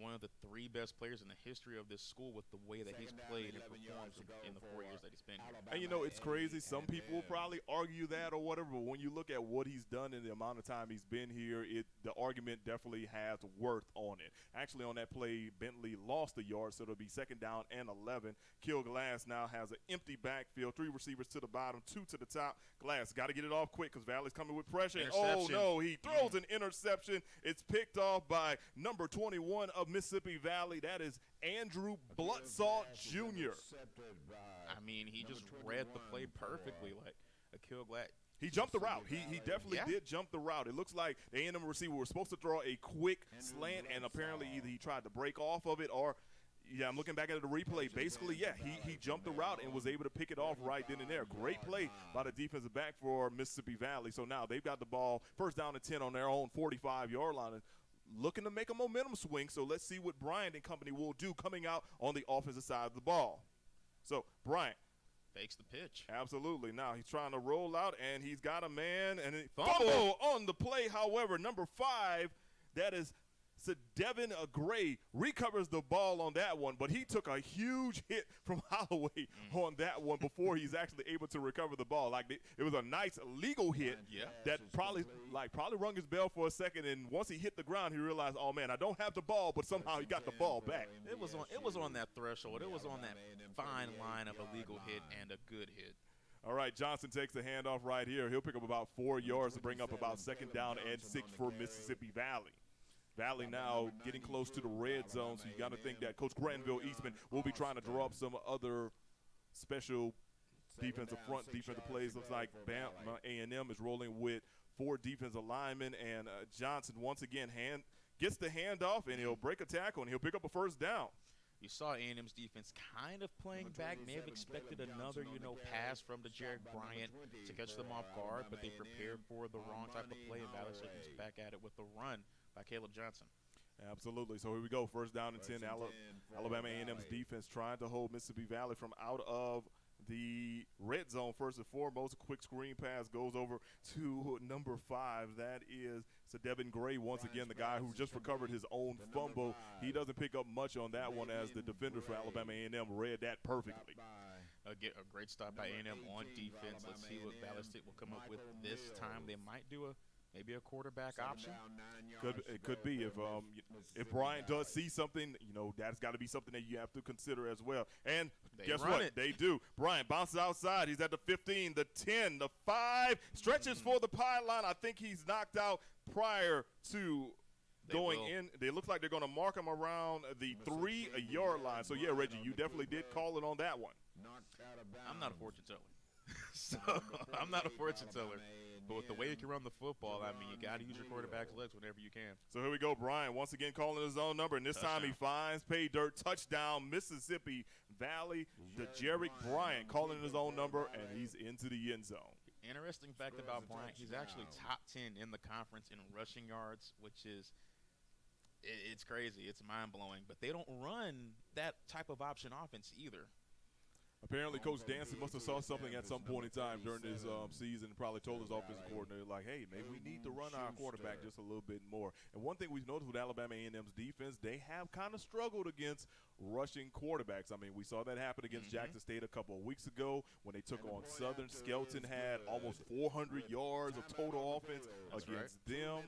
Speaker 4: one of the three best players in the history of this school with the way that he's played and performed in the four years that he's been here.
Speaker 5: And you know, it's crazy. Some people will probably argue that or whatever, but when you look at what he's done in the amount of time he's been here, it the argument definitely has worth on it. Actually, on that play, Bentley lost a yard, so it'll be second down and 11. Kill Glass now has an empty backfield, three receivers to the bottom, two to the top. Glass got to get it off quick because Valley's coming with pressure. Oh no, he throws mm. an interception. It's picked off by number 21 of Mississippi Valley. That is Andrew Bloodsalt Jr.
Speaker 4: I mean, he just read the play perfectly, like a kill glad.
Speaker 5: He jumped the route. He, he definitely
Speaker 4: Yeah.
Speaker 5: did jump the route. It looks like the A&M receiver was supposed to throw a quick slant, and apparently either he tried to break off of it or, yeah, I'm looking back at the replay. Basically, yeah, he, he jumped the route and was able to pick it off right then and there. Great play by the defensive back for Mississippi Valley. So now they've got the ball first down and 10 on their own 45-yard line. Looking to make a momentum swing, so let's see what Bryant and company will do coming out on the offensive side of the ball. So, Bryant,
Speaker 4: Fakes the pitch.
Speaker 5: Absolutely. Now he's trying to roll out, and he's got a man, and
Speaker 4: Fumble.
Speaker 5: fumble on the play. However, number five, that is Devin Gray, recovers the ball on that one, but he took a huge hit from Holloway mm. on that one before he's actually able to recover the ball. Like it it was a nice legal hit
Speaker 4: Yeah.
Speaker 5: that probably like probably rung his bell for a second, and once he hit the ground, he realized, oh man, I don't have the ball, but somehow he got the ball back.
Speaker 4: It was on. It was on that threshold. It was on that fine line of a legal hit and a good hit.
Speaker 5: All right, Johnson takes the handoff right here. He'll pick up about four yards to bring up about second down and six for Mississippi Valley. Valley now getting close to the red zone, so you got to think that Coach Granville Eastman will be trying to draw up some other special defensive front defensive plays. Looks like Bam A&M is rolling with four defensive linemen, and uh, Johnson once again hand gets the handoff, and he'll break a tackle, and he'll pick up a first down.
Speaker 4: You saw A&M's defense kind of playing back. May have expected another, you know, pass from the Jared Bryant to catch them off guard, but they prepared for the wrong type of play, and Valley State was back at it with a run by Caleb Johnson.
Speaker 5: Absolutely. So here we go. First down and 10. Ala- Alabama A&M's defense trying to hold Mississippi Valley from out of the red zone first and foremost. A quick screen pass goes over to number five. That is so Devin Gray once again, the guy who just recovered his own fumble. He doesn't pick up much on that one as the defender for Alabama A&M read that perfectly.
Speaker 4: A, get, a great stop by A&M on defense. Let's see what Valley State will come up with this time. They might do a maybe a quarterback option.
Speaker 5: Could it could be if um if Brian does see something, you know that's got to be something that you have to consider as well. And
Speaker 4: They
Speaker 5: guess what?
Speaker 4: it.
Speaker 5: They do. Brian bounces outside. He's at the 15, the 10, the 5, stretches for the pylon. I think he's knocked out prior to
Speaker 4: They
Speaker 5: going
Speaker 4: will.
Speaker 5: in. They look like they're going to mark him around the three yard line. So yeah, Reggie, you definitely did call it on that one.
Speaker 4: I'm not a fortune teller. so I'm not a fortune teller. But with the way you can run the football, I mean, you got to use your quarterback's legs whenever you can.
Speaker 5: So here we go, Brian. Once again, calling his own number, and this time he finds pay dirt touchdown, Mississippi Valley. The Jarek Bryant calling his own number, and he's into the end zone.
Speaker 4: Interesting fact about Bryant, he's actually top 10 in the conference in rushing yards, which is it's crazy. It's mind blowing. But they don't run that type of option offense either.
Speaker 5: Apparently, Coach Dancy must have saw something at some point in time during this um, season and probably told his offensive coordinator, like, hey, maybe we need to run our quarterback just a little bit more. And one thing we've noticed with Alabama A&M's defense, they have kind of struggled against rushing quarterbacks. I mean, we saw that happen against Jackson State a couple of weeks ago when they took on Southern. Skelton had almost 400 yards of total offense against them.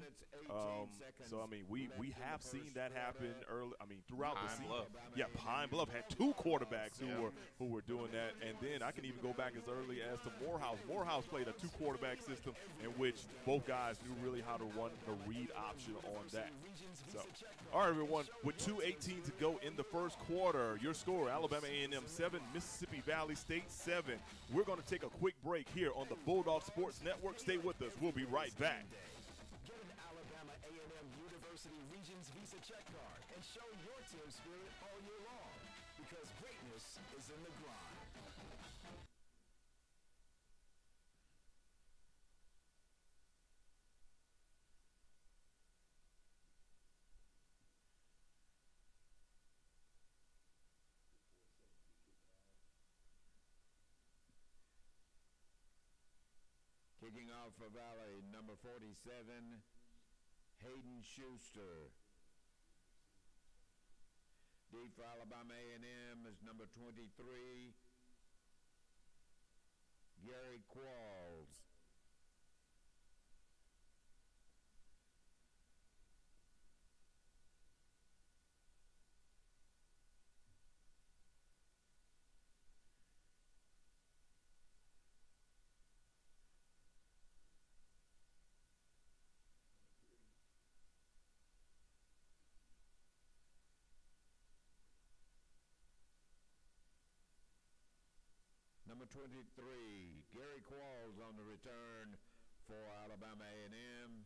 Speaker 5: Um, so, I mean, we, we have seen that happen early. I mean, throughout the season.
Speaker 4: Bluff.
Speaker 5: Yeah, Pine Bluff had two quarterbacks who
Speaker 4: Yeah.
Speaker 5: were who were doing that, and then I can even go back as early as to Morehouse. Morehouse played a two quarterback system in which both guys knew really how to run the read option on that. So, all right, everyone, with 2:18 to go in the first quarter, your score: Alabama A&M seven, Mississippi Valley State seven. We're going to take a quick break here on the Bulldog Sports Network. Stay with us. We'll be right back.
Speaker 6: University Regions Visa check card and show your team spirit all year long because greatness is in the grind.
Speaker 1: Kicking off for Valley, number 47, Hayden Schuster. D for Alabama A&M is number 23, Gary Qualls. Number 23, Gary Qualls on the return for Alabama A&M.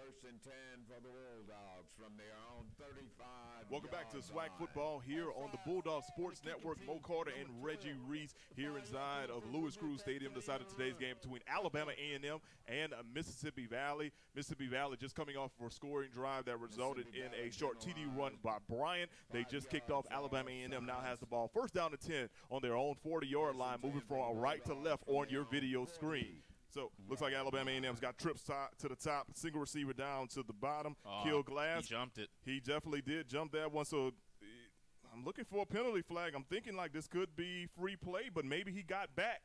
Speaker 1: First and 10 for the Bulldogs from their own 35.
Speaker 5: Welcome back to
Speaker 1: SWAC.
Speaker 5: Football here on the Bulldog Sports Network. Mo Carter and Reggie Reese here inside of Louis Crews Stadium decided today's game between Alabama A&M and Mississippi Valley. Mississippi Valley just coming off for a scoring drive that resulted in a short TD run by Bryant. They just kicked off. Alabama A&M now has the ball first down to 10 on their own 40-yard line, moving from right to left on your video screen. So looks like Alabama A&M's got trips to to the top, single receiver down to the bottom.
Speaker 4: Uh,
Speaker 5: Kill glass.
Speaker 4: He jumped it.
Speaker 5: He definitely did jump that one. So eh, I'm looking for a penalty flag. I'm thinking like this could be free play, but maybe he got back.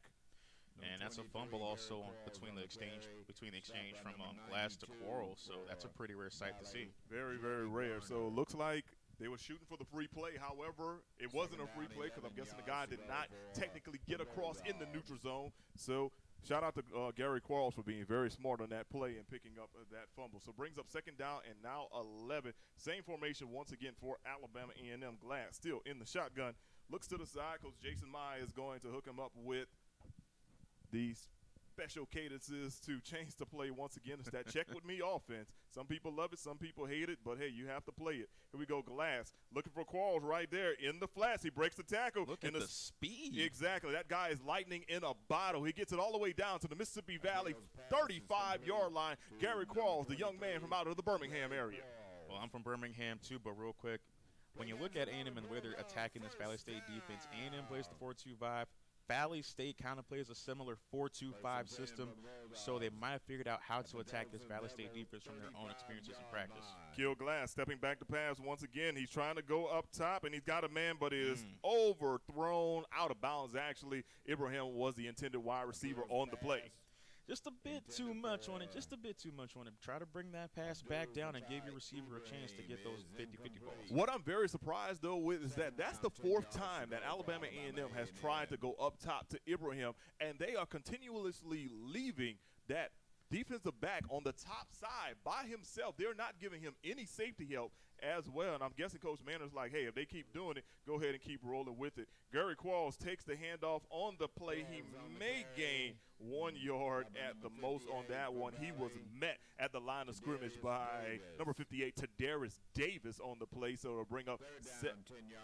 Speaker 4: And that's a fumble also between the exchange between the exchange from um, Glass to Quarles. So that's a pretty rare sight to see.
Speaker 5: Very, very rare. So it looks like they were shooting for the free play. However, it wasn't a free play because I'm guessing the guy did not technically get across in the neutral zone. So shout out to uh, Gary Quarles for being very smart on that play and picking up uh, that fumble. So brings up second down and now 11. Same formation once again for Alabama A&M. Glass still in the shotgun. Looks to the side. Coach Jason Meyer is going to hook him up with the special cadences to change the play once again. It's that check with me offense. Some people love it, some people hate it, but hey, you have to play it. Here we go, Glass looking for Qualls right there in the flats. He breaks the tackle.
Speaker 4: Look
Speaker 5: in
Speaker 4: at the speed.
Speaker 5: Exactly. That guy is lightning in a bottle. He gets it all the way down to the Mississippi Valley 35 yard line. Gary Qualls, the young man from out of the Birmingham area.
Speaker 4: Well, I'm from Birmingham too, but real quick, when you look at A&M and the way they're attacking this Valley State defense, A&M plays the 4-2-5. Valley State kind of plays a similar 4-2-5 system, so they might have figured out how to attack this Valley State defense from their own experiences in practice.
Speaker 5: Keel Glass stepping back to pass once again. He's trying to go up top, and he's got a man, but is
Speaker 4: Mm.
Speaker 5: overthrown out of bounds. Actually, Ibrahim was the intended wide receiver on the play.
Speaker 4: Just a bit too much on it. Just a bit too much on it. Try to bring that pass back down and give your receiver a chance to get those 50-50 balls.
Speaker 5: What I'm very surprised though with is that that's the fourth time that Alabama A&M has tried to go up top to Ibrahim, and they are continuously leaving that defensive back on the top side by himself. They're not giving him any safety help as well. And I'm guessing Coach Maynor's like, hey, if they keep doing it, go ahead and keep rolling with it. Gary Qualls takes the handoff on the play. He may gain one yard at the most on that one. He was met at the line of scrimmage by number 58, Tadaris Davis on the play. So it'll bring up se-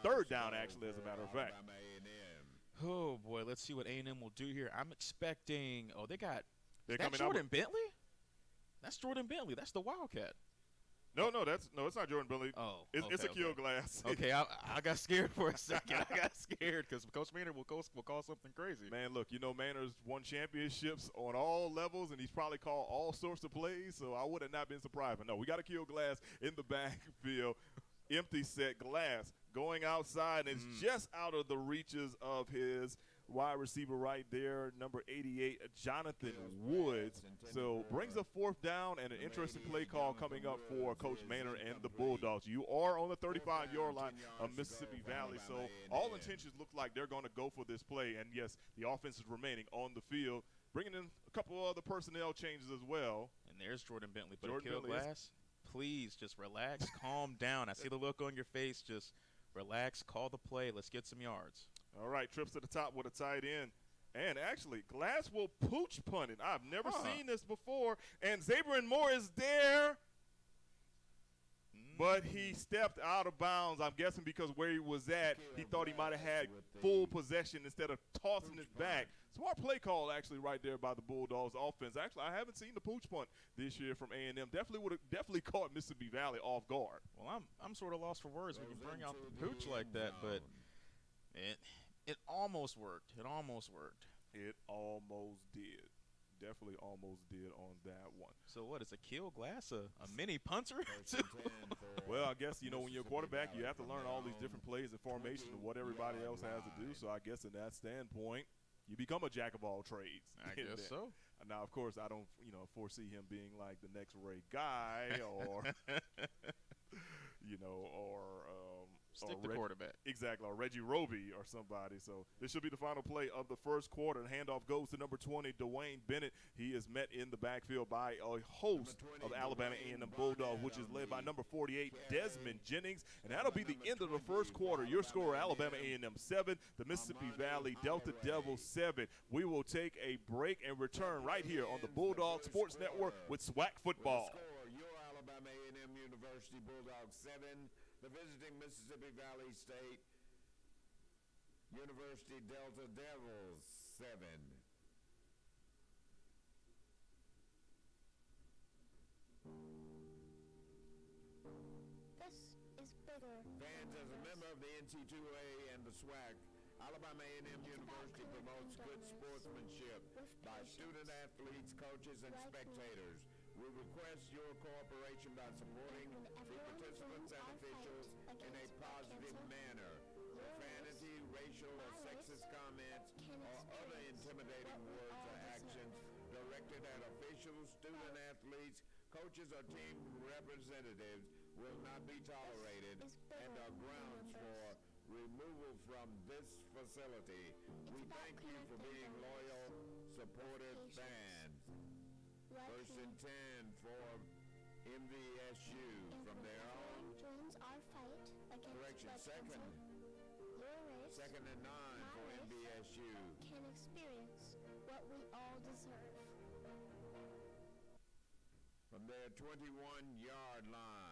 Speaker 5: third down, actually, as a matter of fact.
Speaker 4: Oh boy, let's see what A&M will do here. I'm expecting. Oh, they got.
Speaker 5: They're
Speaker 4: that
Speaker 5: coming
Speaker 4: Jordan
Speaker 5: with-
Speaker 4: Bentley. That's Jordan Bentley. That's the Wildcat.
Speaker 5: No, no, that's no, it's not Jordan Billy.
Speaker 4: Oh,
Speaker 5: It's, it's a
Speaker 4: okay,
Speaker 5: kill
Speaker 4: okay.
Speaker 5: glass.
Speaker 4: Okay, I, I got scared for a second. I got scared because Coach Maynor will call, will call something crazy.
Speaker 5: Man, look, you know Maynor's won championships on all levels, and he's probably called all sorts of plays. So I would have not been surprised. But no, we got a kill glass in the backfield, empty set glass going outside, and it's
Speaker 4: Mm.
Speaker 5: just out of the reaches of his wide receiver right there, number 88, Jonathan Woods. So brings a fourth down and an interesting play call coming up for Coach Maynor and the Bulldogs. You are on the 35-yard line of Mississippi Valley, so all intentions look like they're going to go for this play. And yes, the offense is remaining on the field, bringing in a couple of other personnel changes as well.
Speaker 4: And there's Jordan Bentley. But
Speaker 5: Jordan
Speaker 4: Kill
Speaker 5: Bentley
Speaker 4: Glass, please just relax, calm down. I see the look on your face. Just relax, call the play. Let's get some yards.
Speaker 5: All right, trips to the top with a tight end. And actually, Glass will pooch punt it. I've never
Speaker 4: Huh.
Speaker 5: seen this before. And Zabrin Moore is there, but he stepped out of bounds. I'm guessing because where he was at, he thought he might have had full possession instead of tossing it back. Smart play call, actually, right there by the Bulldogs offense. Actually, I haven't seen the pooch punt this year from A&M. Definitely would have definitely caught Mississippi Valley off guard.
Speaker 4: Well, I'm I'm sort of lost for words when you bring out the pooch like that, but it it almost worked. It almost worked.
Speaker 5: It almost did. Definitely almost did on that one.
Speaker 4: So what is a kill glass a, a mini punter?
Speaker 5: Well, I guess you know when you're a quarterback, you have to learn all these different plays and formations and what everybody else has to do. So I guess in that standpoint, you become a jack of all trades.
Speaker 4: I guess
Speaker 5: that.
Speaker 4: so.
Speaker 5: Now, of course, I don't you know foresee him being like the next Ray Guy or you know or um,
Speaker 4: Stick
Speaker 5: or
Speaker 4: the
Speaker 5: Reg-
Speaker 4: quarterback.
Speaker 5: Exactly, or Reggie Roby or somebody. So this should be the final play of the first quarter. The handoff goes to number 20, Dwayne Bennett. He is met in the backfield by a host of Alabama A&M Bulldogs, which is led by number 48, Desmond Jennings. And that'll be the end of the first quarter. Your score, Alabama A&M 7, the Mississippi Valley Delta Devils 7. We will take a break and return right here on the Bulldog Sports Network with SWAC football.
Speaker 1: Score, your Alabama A&M University Bulldogs 7, the visiting Mississippi Valley State University Delta Devils 7.
Speaker 7: This is bigger.
Speaker 1: Fans, as a member of the NC2A and the SWAC, Alabama A&M University promotes good sportsmanship by student athletes, coaches, and spectators. We request your cooperation by supporting the participants and officials in a positive manner. Profanity, racial or sexist comments, or other intimidating words or actions directed at officials, student athletes, coaches, or team representatives will not be tolerated and are grounds for removal from this facility. We thank you for being loyal, supportive fans. First and 10 for MVSU from their own.
Speaker 7: joins our fight against
Speaker 1: Correction, second.
Speaker 7: Your race,
Speaker 1: Second and 9 for MVSU.
Speaker 7: can experience what we all deserve.
Speaker 1: From their 21-yard line.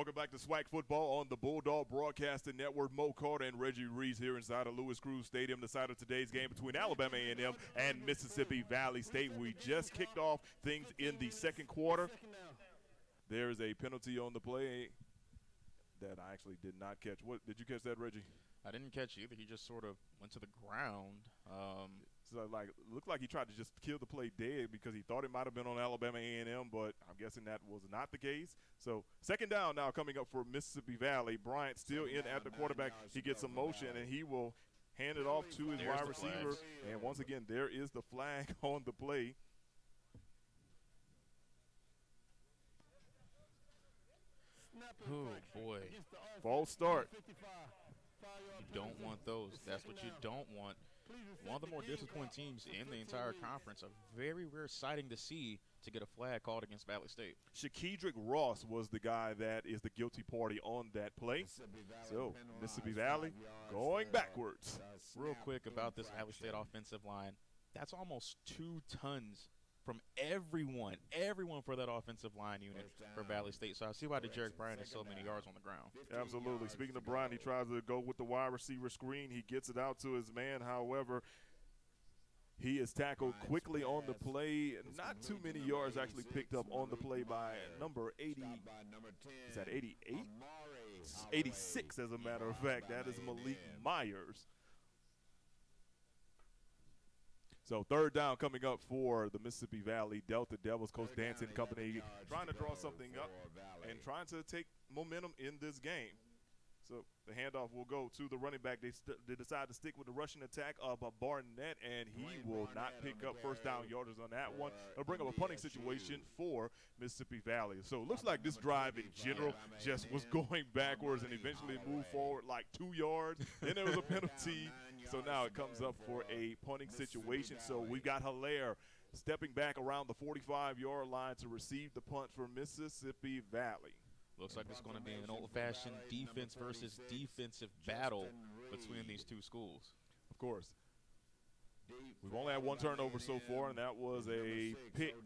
Speaker 5: Welcome back to SWAC Football on the Bulldog Broadcasting Network. Mo Carter and Reggie Reese here inside of Louis Crews Stadium, the side of today's game between Alabama A&M and Mississippi Valley State. We just kicked off things in the second quarter. There is a penalty on the play that I actually did not catch. What did you catch that, Reggie?
Speaker 4: I didn't catch either. He just sort of went to the ground. Um,
Speaker 5: So like looked like he tried to just kill the play dead because he thought it might have been on Alabama A&M, but I'm guessing that was not the case. So second down now coming up for Mississippi Valley. Bryant still in at the quarterback. He gets some motion and he will hand it off to his
Speaker 4: There's
Speaker 5: wide
Speaker 4: the flag.
Speaker 5: receiver. And once again, there is the flag on the play.
Speaker 4: oh boy,
Speaker 5: False start.
Speaker 4: you don't want those. That's what you don't want. One of the more disciplined teams in the entire conference. A very rare sighting to see to get a flag called against Valley State.
Speaker 5: Shaquedrick Ross was the guy that is the guilty party on that play. So Mississippi Valley going backwards.
Speaker 4: Real quick about this Valley State offensive line. That's almost two tons from everyone, everyone for that offensive line unit for Valley State. So I see why Derek Bryant has so many yards on the ground.
Speaker 5: Absolutely. Speaking of Brian, he tries to go with the wide receiver screen. He gets it out to his man. However, he is tackled quickly on the play. Not too many yards actually picked up on the play by number 80. Is that 88? 86, as a matter of fact. That is Malik Myers. So third down coming up for the Mississippi Valley Delta Devils. Coach Dancy and company trying to draw something up and trying to take momentum in this game. So the handoff will go to the running back. They, they decide to stick with the rushing attack of uh, Barnett, and he will not pick up first down yardage on that one. It'll bring up a punting situation for Mississippi Valley. So it looks like this drive in general just was going backwards and eventually moved forward like two yards. Then there was a penalty. So now it comes up for a punting situation. So we've got Hilaire stepping back around the 45-yard line to receive the punt for Mississippi Valley.
Speaker 4: Looks like it's going to be an old-fashioned defense versus defensive battle between these two schools.
Speaker 5: Of course. We've only had one turnover so far, and that was a pick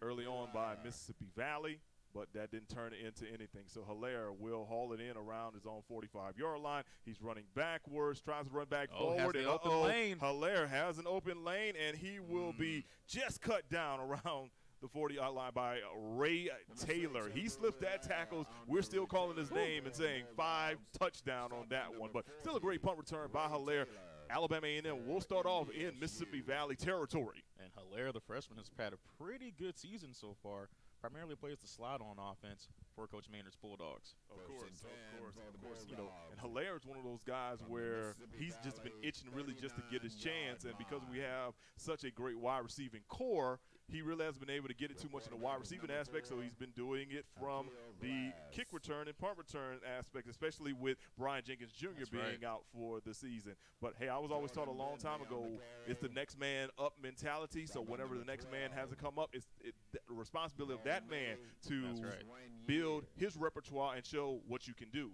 Speaker 5: early on by Mississippi Valley, but that didn't turn it into anything. So Hilaire will haul it in around his own 45-yard line. He's running backwards, tries to run back
Speaker 4: Oh,
Speaker 5: forward, and
Speaker 4: open lane.
Speaker 5: Hilaire has an open lane, and he will be mm. just cut down around the 40-yard line by Ray Taylor. He slipped that tackles. We're still calling his name and saying five touchdown on that one, but still a great punt return by Hilaire. Alabama A&M will start off in Mississippi Valley territory.
Speaker 4: And Hilaire, the freshman, has had a pretty good season so far. Primarily plays the slot on offense for Coach Maynor's Bulldogs.
Speaker 5: Of course, of course, of course. You know, and Hilaire is one of those guys where he's just been itching really just to get his chance, and because we have such a great wide receiving core, he really hasn't been able to get it too much in the wide receiving aspect. So he's been doing it from the kick return and punt return aspect, especially with Brian Jenkins Jr.
Speaker 4: That's
Speaker 5: being
Speaker 4: right.
Speaker 5: out for the season. But hey, I was always taught a long time ago, it's the next man up mentality. So whenever the next man has to come up, it's it, the responsibility of that man to
Speaker 4: right.
Speaker 5: build his repertoire and show what you can do.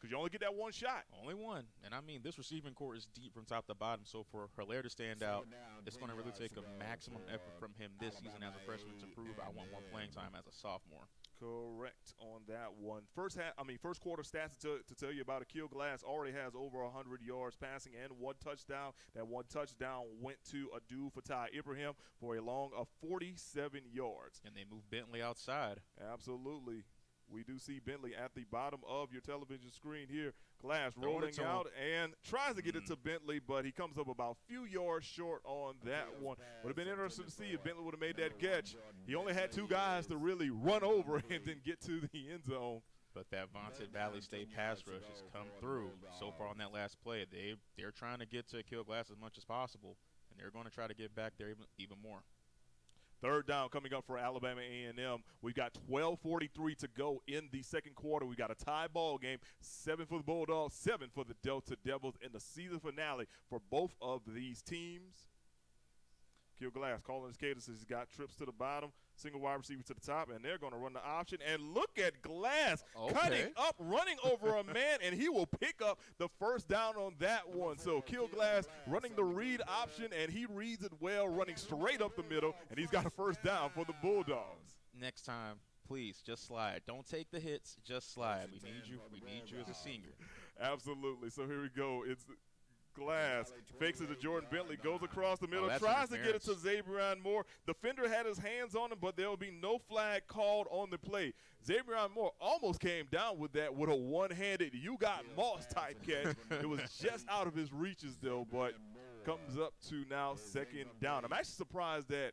Speaker 5: Because you only get that one shot.
Speaker 4: Only one. And I mean, this receiving core is deep from top to bottom. So for Hilaire to stand out, it's going to really take a maximum effort from him this season as a freshman to prove I want more playing time as a sophomore.
Speaker 5: Correct on that one. First half, I mean, first quarter stats to, to tell you about Aqeel Glass already has over 100 yards passing and one touchdown. That one touchdown went to Adu Fatai Ibrahim for a long of 47 yards.
Speaker 4: And they move Bentley outside.
Speaker 5: Absolutely. We do see Bentley at the bottom of your television screen here. Glass
Speaker 4: Throwing
Speaker 5: rolling
Speaker 4: to him.
Speaker 5: out and tries to get it hmm. to Bentley, but he comes up about a few yards short on that one. Would have been interesting to see if Bentley would have made that catch. He only had two guys to really run over and then get to the end zone.
Speaker 4: But that vaunted Valley State pass rush has come through so far on that last play. They they're trying to get to kill glass as much as possible, and they're going to try to get back there even, even more.
Speaker 5: Third down coming up for Alabama A&M. We've got 12:43 to go in the second quarter. We got a tie ball game. Seven for the Bulldogs, seven for the Delta Devils in the season finale for both of these teams. Kill Glass calling his cadence. He's got trips to the bottom, single wide receiver to the top, and they're going to run the option. And look at Glass cutting up, running over a man, and he will pick up the first down on that one. So Kill Glass running the read option, and he reads it well, running straight up the middle, and he's got a first down for the Bulldogs.
Speaker 4: Next time, please just slide. Don't take the hits, just slide. We need you. We need you as a senior.
Speaker 5: Absolutely. So here we go. It's Glass fakes it to Jordan Bentley, goes across the middle,
Speaker 4: Oh,
Speaker 5: tries to get it to
Speaker 4: interference.
Speaker 5: Zabrian Moore. The fender had his hands on him, but there will be no flag called on the play. Zabrian Moore almost came down with that with a one-handed "you got moss" type catch. it was just out of his reaches though, but comes up to now second down. I'm actually surprised that.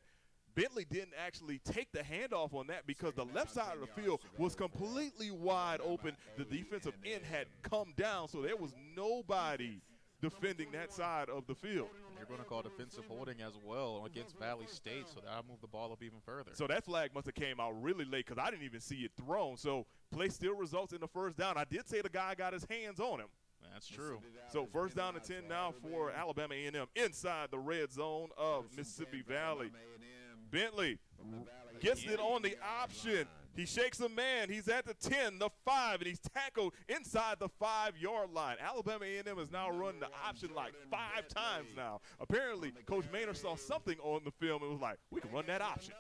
Speaker 5: Bentley didn't actually take the handoff on that because the left side of the field was completely wide open. The defensive end had come down, so there was nobody defending that side of the field.
Speaker 4: You're going to call defensive holding as well against Valley State, so that'll move the ball up even further.
Speaker 5: So that flag must have came out really late because I didn't even see it thrown. So play still results in the first down. I did say the guy got his hands on him.
Speaker 4: That's true.
Speaker 5: So first down and 10 now for Alabama A&M inside the red zone of Mississippi Valley. Bentley gets it on the option. He shakes a man. He's at the 10, the 5, and he's tackled inside the 5-yard line. Alabama A&M has now run the option like five times now. Apparently, Coach Maynor saw something on the film and was like, we can run that option.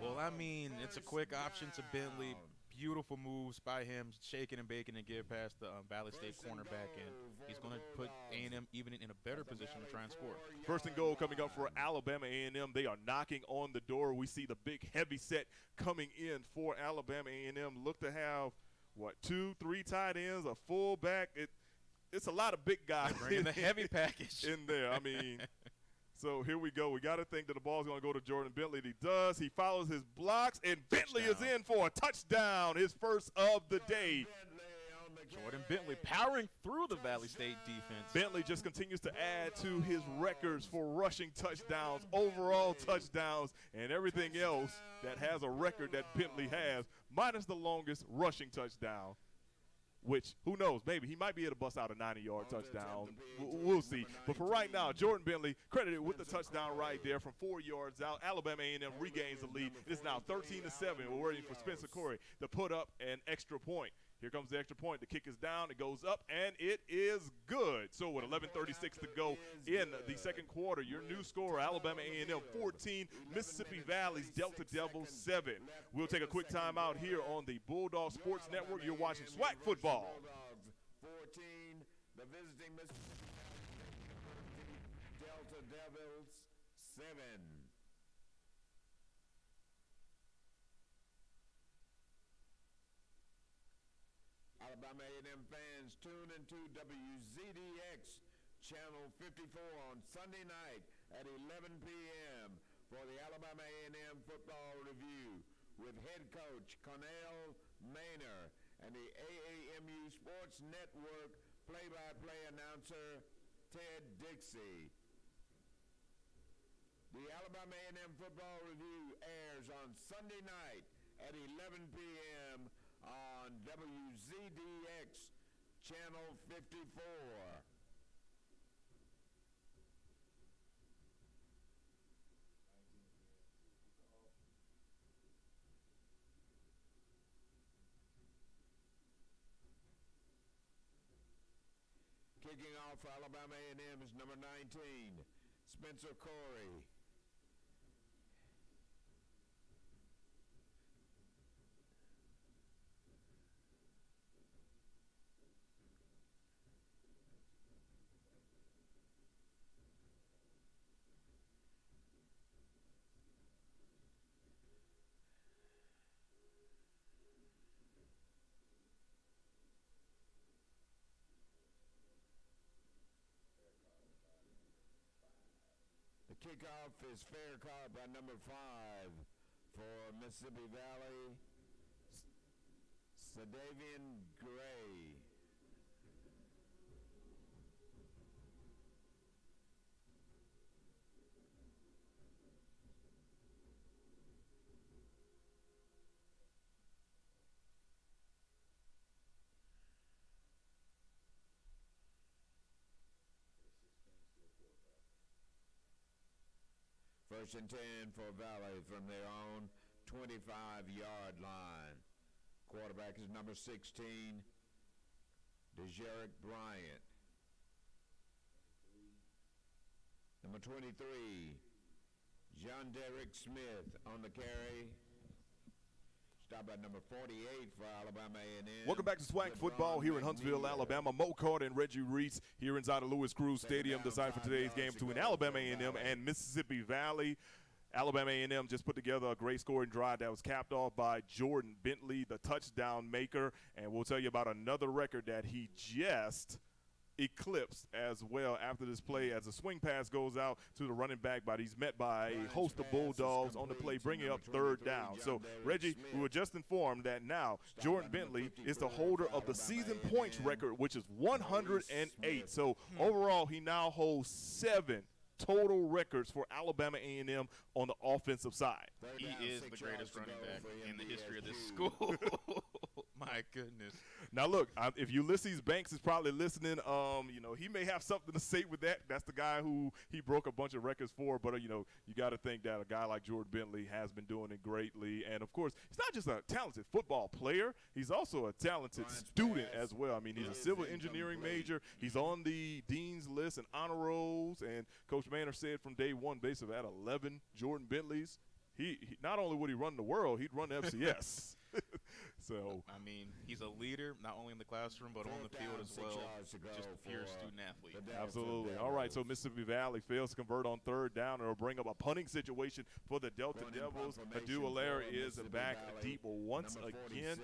Speaker 4: Well, I mean, it's a quick option to Bentley. Beautiful moves by him, shaking and baking and get past the um, Valley State cornerback, and he's going to put A&M even in a better position to try and score.
Speaker 5: First and goal coming up for Alabama A&M. They are knocking on the door. We see the big heavy set coming in for Alabama A&M. Look to have what two, three tight ends, a fullback. It it's a lot of big guys
Speaker 4: Bringing the heavy package.
Speaker 5: in there. I mean, so here we go. We got to think that the ball's going to go to Jordan Bentley. He does. He follows his blocks, and Bentley is in for a touchdown, his first of the day.
Speaker 4: Jordan Bentley powering through the Valley State defense.
Speaker 5: Bentley just continues to add to his records for rushing touchdowns, overall touchdowns, and everything else that has a record that Bentley has, minus the longest rushing touchdown. Which, who knows, maybe he might be able to bust out a 90 yard touchdown. W- We'll see. But for right now, Jordan Bentley credited with the touchdown right there from four yards out. Alabama A&M regains the lead. It is now 13 to 7. We're waiting for Spencer Corey to put up an extra point. Here comes the extra point. The kick is down. It goes up, and it is good. So with 11:36 to go in the second quarter, your new score: Alabama A&M 14, Mississippi Valley's Delta Devils 7. We'll take a quick time out here on the Bulldog Sports Network. You're watching SWAC football.
Speaker 1: Bulldogs 14, the visiting Mississippi Delta Devils 7. Alabama A&M fans tune into WZDX channel 54 on Sunday night at 11 p.m. for the Alabama A&M football review with head coach Connell Maynor and the AAMU Sports Network play-by-play announcer Ted Dixie. The Alabama A&M football review airs on Sunday night at 11 p.m. on WZDX channel 54. Kicking off Alabama A&M is number 19, Spencer Corey. The kickoff is fair caught by number five for Mississippi Valley, Sadavian Gray. First and 10 for Valley from their own 25-yard line. Quarterback is number 16, DeJerick Bryant. Number 23, John Derrick Smith on the carry. Stop by number 48 for Alabama A&M.
Speaker 5: Welcome back to SWAC football here in Huntsville, Alabama. Mo Carter and Reggie Reese here inside of Louis Crews Stadium, designed for today's game between Alabama A&M and Mississippi Valley. Alabama A&M just put together a great scoring drive that was capped off by Jordan Bentley, the touchdown maker, and we'll tell you about another record that he just eclipsed as well after this play as the swing pass goes out to the running back, but he's met by a host of Bulldogs on the play, bringing up third down. So, Reggie, we were just informed that now Jordan Bentley is the holder of the season points record, which is 108. So, overall, he now holds seven total records for Alabama A&M on the offensive side.
Speaker 4: He is the greatest running back in the history of this school. My goodness.
Speaker 5: Now, look, I, if Ulysses Banks is probably listening, um, you know, he may have something to say with that. That's the guy who he broke a bunch of records for. But, uh, you know, you got to think that a guy like Jordan Bentley has been doing it greatly. And, of course, he's not just a talented football player, he's also a talented student as well. I mean, he's a civil engineering major. He's on the dean's list and honor rolls. And Coach Maynor said from day one, basically, at 11 Jordan Bentleys, he, he not only would he run the world, he'd run the FCS. so
Speaker 4: I mean, he's a leader not only in the classroom but on the field as well. Just a pure student athlete.
Speaker 5: Absolutely. All right, so Mississippi Valley fails to convert on third down. It'll bring up a punting situation for the Delta Devils. Adu Hilaire is back deep once again.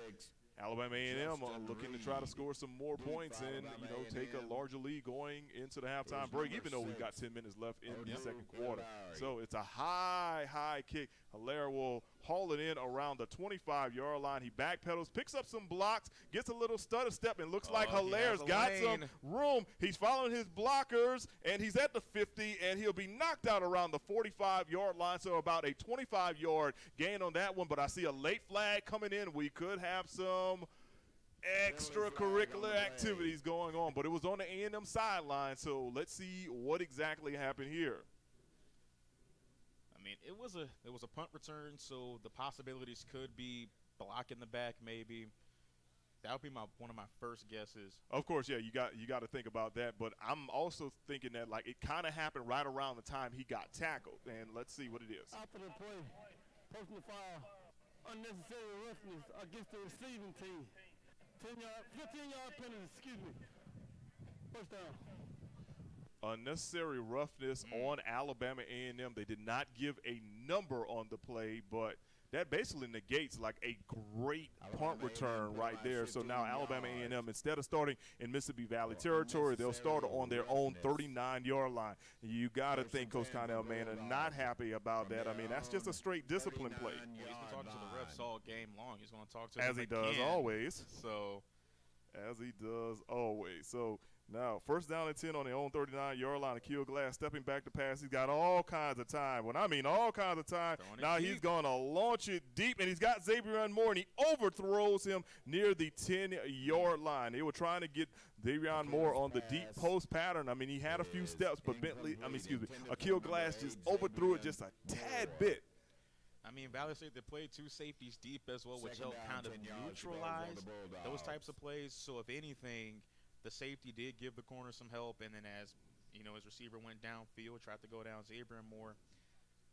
Speaker 5: Alabama A&M looking to try to score some more points and you know take a larger lead going into the halftime break, even though we've got 10 minutes left in the second quarter. So it's a high, high kick. Hilaire will haul it in around the 25-yard line. He backpedals, picks up some blocks, gets a little stutter step, and looks
Speaker 4: Oh,
Speaker 5: like
Speaker 4: he has
Speaker 5: Hilaire's
Speaker 4: a
Speaker 5: got some room. He's following his blockers, and he's at the 50, and he'll be knocked out around the 45-yard line. So about a 25-yard gain on that one. But I see a late flag coming in. We could have some extracurricular activities going on, but it was on the A&M sideline. So let's see what exactly happened here.
Speaker 4: I mean, it was a it was a punt return, so the possibilities could be block in the back, maybe. That would be my one of my first guesses.
Speaker 5: Of course, yeah, you got you got to think about that, but I'm also thinking that like it kind of happened right around the time he got tackled, and let's see what it is.
Speaker 8: After the play, personal foul, unnecessary roughness against the receiving team. 10 yard, 15 yard penalty, excuse me. First down.
Speaker 5: Unnecessary roughness on Alabama A&M. They did not give a number on the play, but that basically negates like a great punt return right there. So now Alabama A&M, instead of starting in Mississippi Valley territory, they'll start on their own 39-yard line. You got to think Coach Connell, man, are not happy about that. I mean, that's just a straight discipline play,
Speaker 4: Well, he's been talking to the refs all game long. He's going to talk to
Speaker 5: as
Speaker 4: them
Speaker 5: he does
Speaker 4: again.
Speaker 5: always.
Speaker 4: So
Speaker 5: as he does always. So now, first down and 10 on their own 39 yard line. Aqeel Glass stepping back to pass. He's got all kinds of time. When I mean all kinds of time,
Speaker 4: Throwing
Speaker 5: now he's going to launch it deep, and he's got Xavier Moore, and he overthrows him near the 10 yard line. They were trying to get Davion Moore on the deep post pattern. I mean, he had a few steps, but Bentley, I mean, excuse me, Aqeel Glass just overthrew it just a tad bit.
Speaker 4: I mean, Valley State they played two safeties deep as well, which helped kind of
Speaker 1: 10 yards to go for
Speaker 4: neutralize those types of plays. So if anything, the safety did give the corner some help, and then as you know, his receiver went downfield, tried to go down Xavier Moore.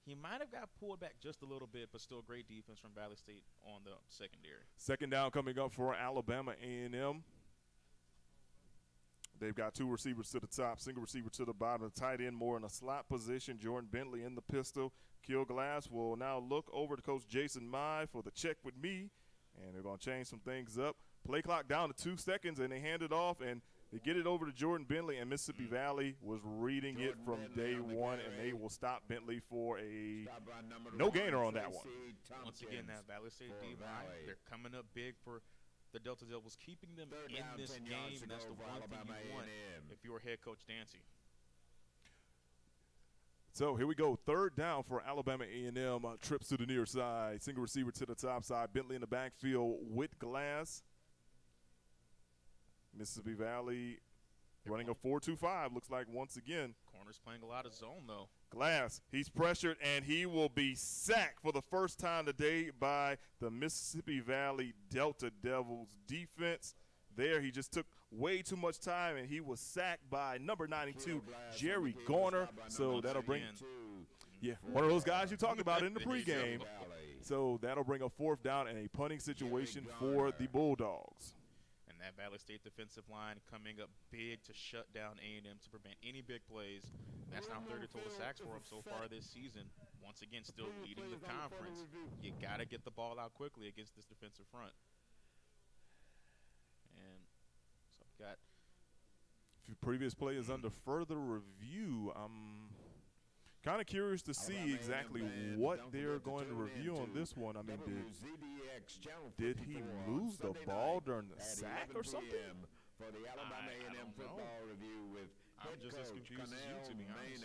Speaker 4: He might have got pulled back just a little bit, but still great defense from Valley State on the secondary.
Speaker 5: Second down coming up for Alabama A&M. They've got two receivers to the top, single receiver to the bottom, tight end more in a slot position. Jordan Bentley in the pistol. Kill Glass will now look over to Coach Jason Mai for the check with me, and they're going to change some things up. Play clock down to two seconds, and they hand it off, and they get it over to Jordan Bentley, and Mississippi Valley was reading it from day one, and they will stop Bentley for a
Speaker 1: Stop by number
Speaker 5: No
Speaker 1: one,
Speaker 5: gainer on that one.
Speaker 4: Once again, that Valley State D line, they're coming up big for the Delta Devils, keeping them
Speaker 1: Third
Speaker 4: in
Speaker 1: down,
Speaker 4: this game. And that's the one thing you want if you were head coach Dancy.
Speaker 5: So here we go, third down for Alabama A&M. Uh, trips to the near side, single receiver to the top side. Bentley in the backfield with Glass. Mississippi Valley running a 4-2-5. Looks like once again
Speaker 4: Corners playing a lot of zone though.
Speaker 5: Glass. He's pressured and he will be sacked for the first time today by the Mississippi Valley Delta Devils defense. There, he just took way too much time and he was sacked by number 92, Jerry Garner. So that'll bring yeah, one of those guys you talked about in the pregame. So that'll bring a fourth down and a punting situation for the Bulldogs.
Speaker 4: And that Valley State defensive line coming up big to shut down A&M to prevent any big plays. That's now 30 total sacks for them so far this season. Once again, still leading the conference. You got to get the ball out quickly against this defensive front. And so I've got
Speaker 5: If previous play is under further review. I'm kind of curious to see exactly what they're going to review on this one. I mean, did did he
Speaker 1: 54
Speaker 5: lose the ball during the
Speaker 1: at
Speaker 5: sack or something?
Speaker 1: For the Alabama
Speaker 4: I- I
Speaker 1: A&M
Speaker 4: don't know.
Speaker 1: football review with
Speaker 4: I'm
Speaker 1: head
Speaker 4: just as confused as you,
Speaker 1: Connell
Speaker 4: to be honest.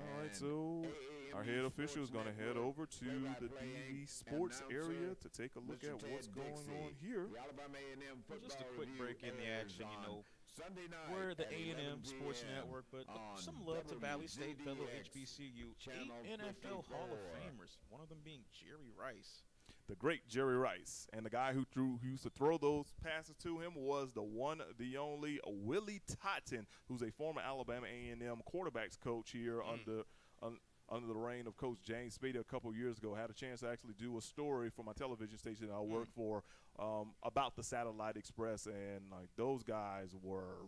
Speaker 5: All right, so
Speaker 1: AAME
Speaker 5: our head official is going to head over to the
Speaker 1: play-by-play
Speaker 5: DV Sports area to take a look
Speaker 1: Mr.
Speaker 5: at what's
Speaker 1: Ted
Speaker 5: going on here.
Speaker 1: The Alabama A&M
Speaker 4: Well, just a quick break in the action, you know.
Speaker 1: Sunday night
Speaker 4: We're the A&M Sports Network, but some love to Valley State fellow HBCU.
Speaker 1: Channel
Speaker 4: Eight NFL Hall of Famers, one of them being Jerry Rice.
Speaker 5: the great Jerry Rice. And the guy who threw who used to throw those passes to him was the one, the only Willie Totten, who's a former Alabama A&M quarterbacks coach here hmm. under un, under the reign of Coach James Spady a couple years ago. Had a chance to actually do a story for my television station that I work for um, about the Satellite Express, and like those guys were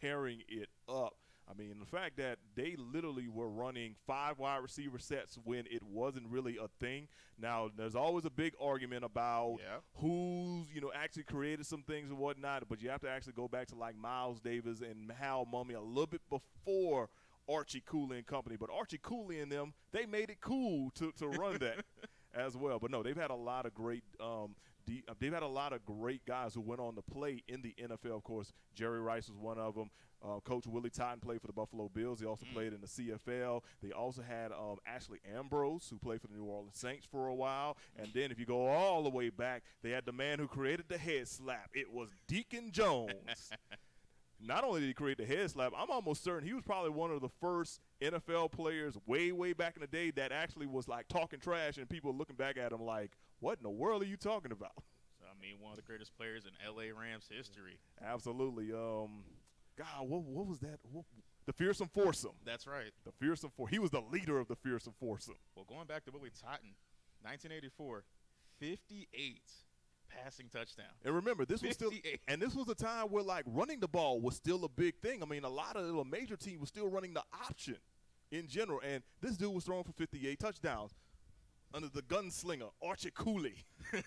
Speaker 5: tearing it up. I mean, the fact that they literally were running five wide receiver sets when it wasn't really a thing. Now, there's always a big argument about
Speaker 4: Yeah.
Speaker 5: who's, you know, actually created some things and whatnot, but you have to actually go back to like Mouse Davis and Hal Mumme a little bit before Archie Cooley and company. But Archie Cooley and them, they made it cool to, to run that as well. But no, they've had a lot of great um, de- they've had a lot of great guys who went on to play in the NFL. Of course, Jerry Rice was one of them. Uh, Coach Willie Totten played for the Buffalo Bills. He also played in the CFL. They also had um, Ashley Ambrose, who played for the New Orleans Saints for a while. And then, if you go all the way back, they had the man who created the head slap. It was Deacon Jones. Not only did he create the head slap, I'm almost certain he was probably one of the first NFL players way, way back in the day that actually was like talking trash and people looking back at him like, what in the world are you talking about?
Speaker 4: So, I mean, one of the greatest players in LA Rams history.
Speaker 5: Absolutely. Um, God, what, what was that? What, the fearsome foursome.
Speaker 4: That's right.
Speaker 5: The fearsome four. He was the leader of the fearsome foursome.
Speaker 4: Well, going back to Willie Totten, 1984, 58 passing touchdown.
Speaker 5: And remember, this was still, and this was a time where like running the ball was still a big thing. I mean, a lot of the major teams were still running the option in general, and this dude was throwing for 58 touchdowns under the gunslinger Archie Cooley.
Speaker 4: and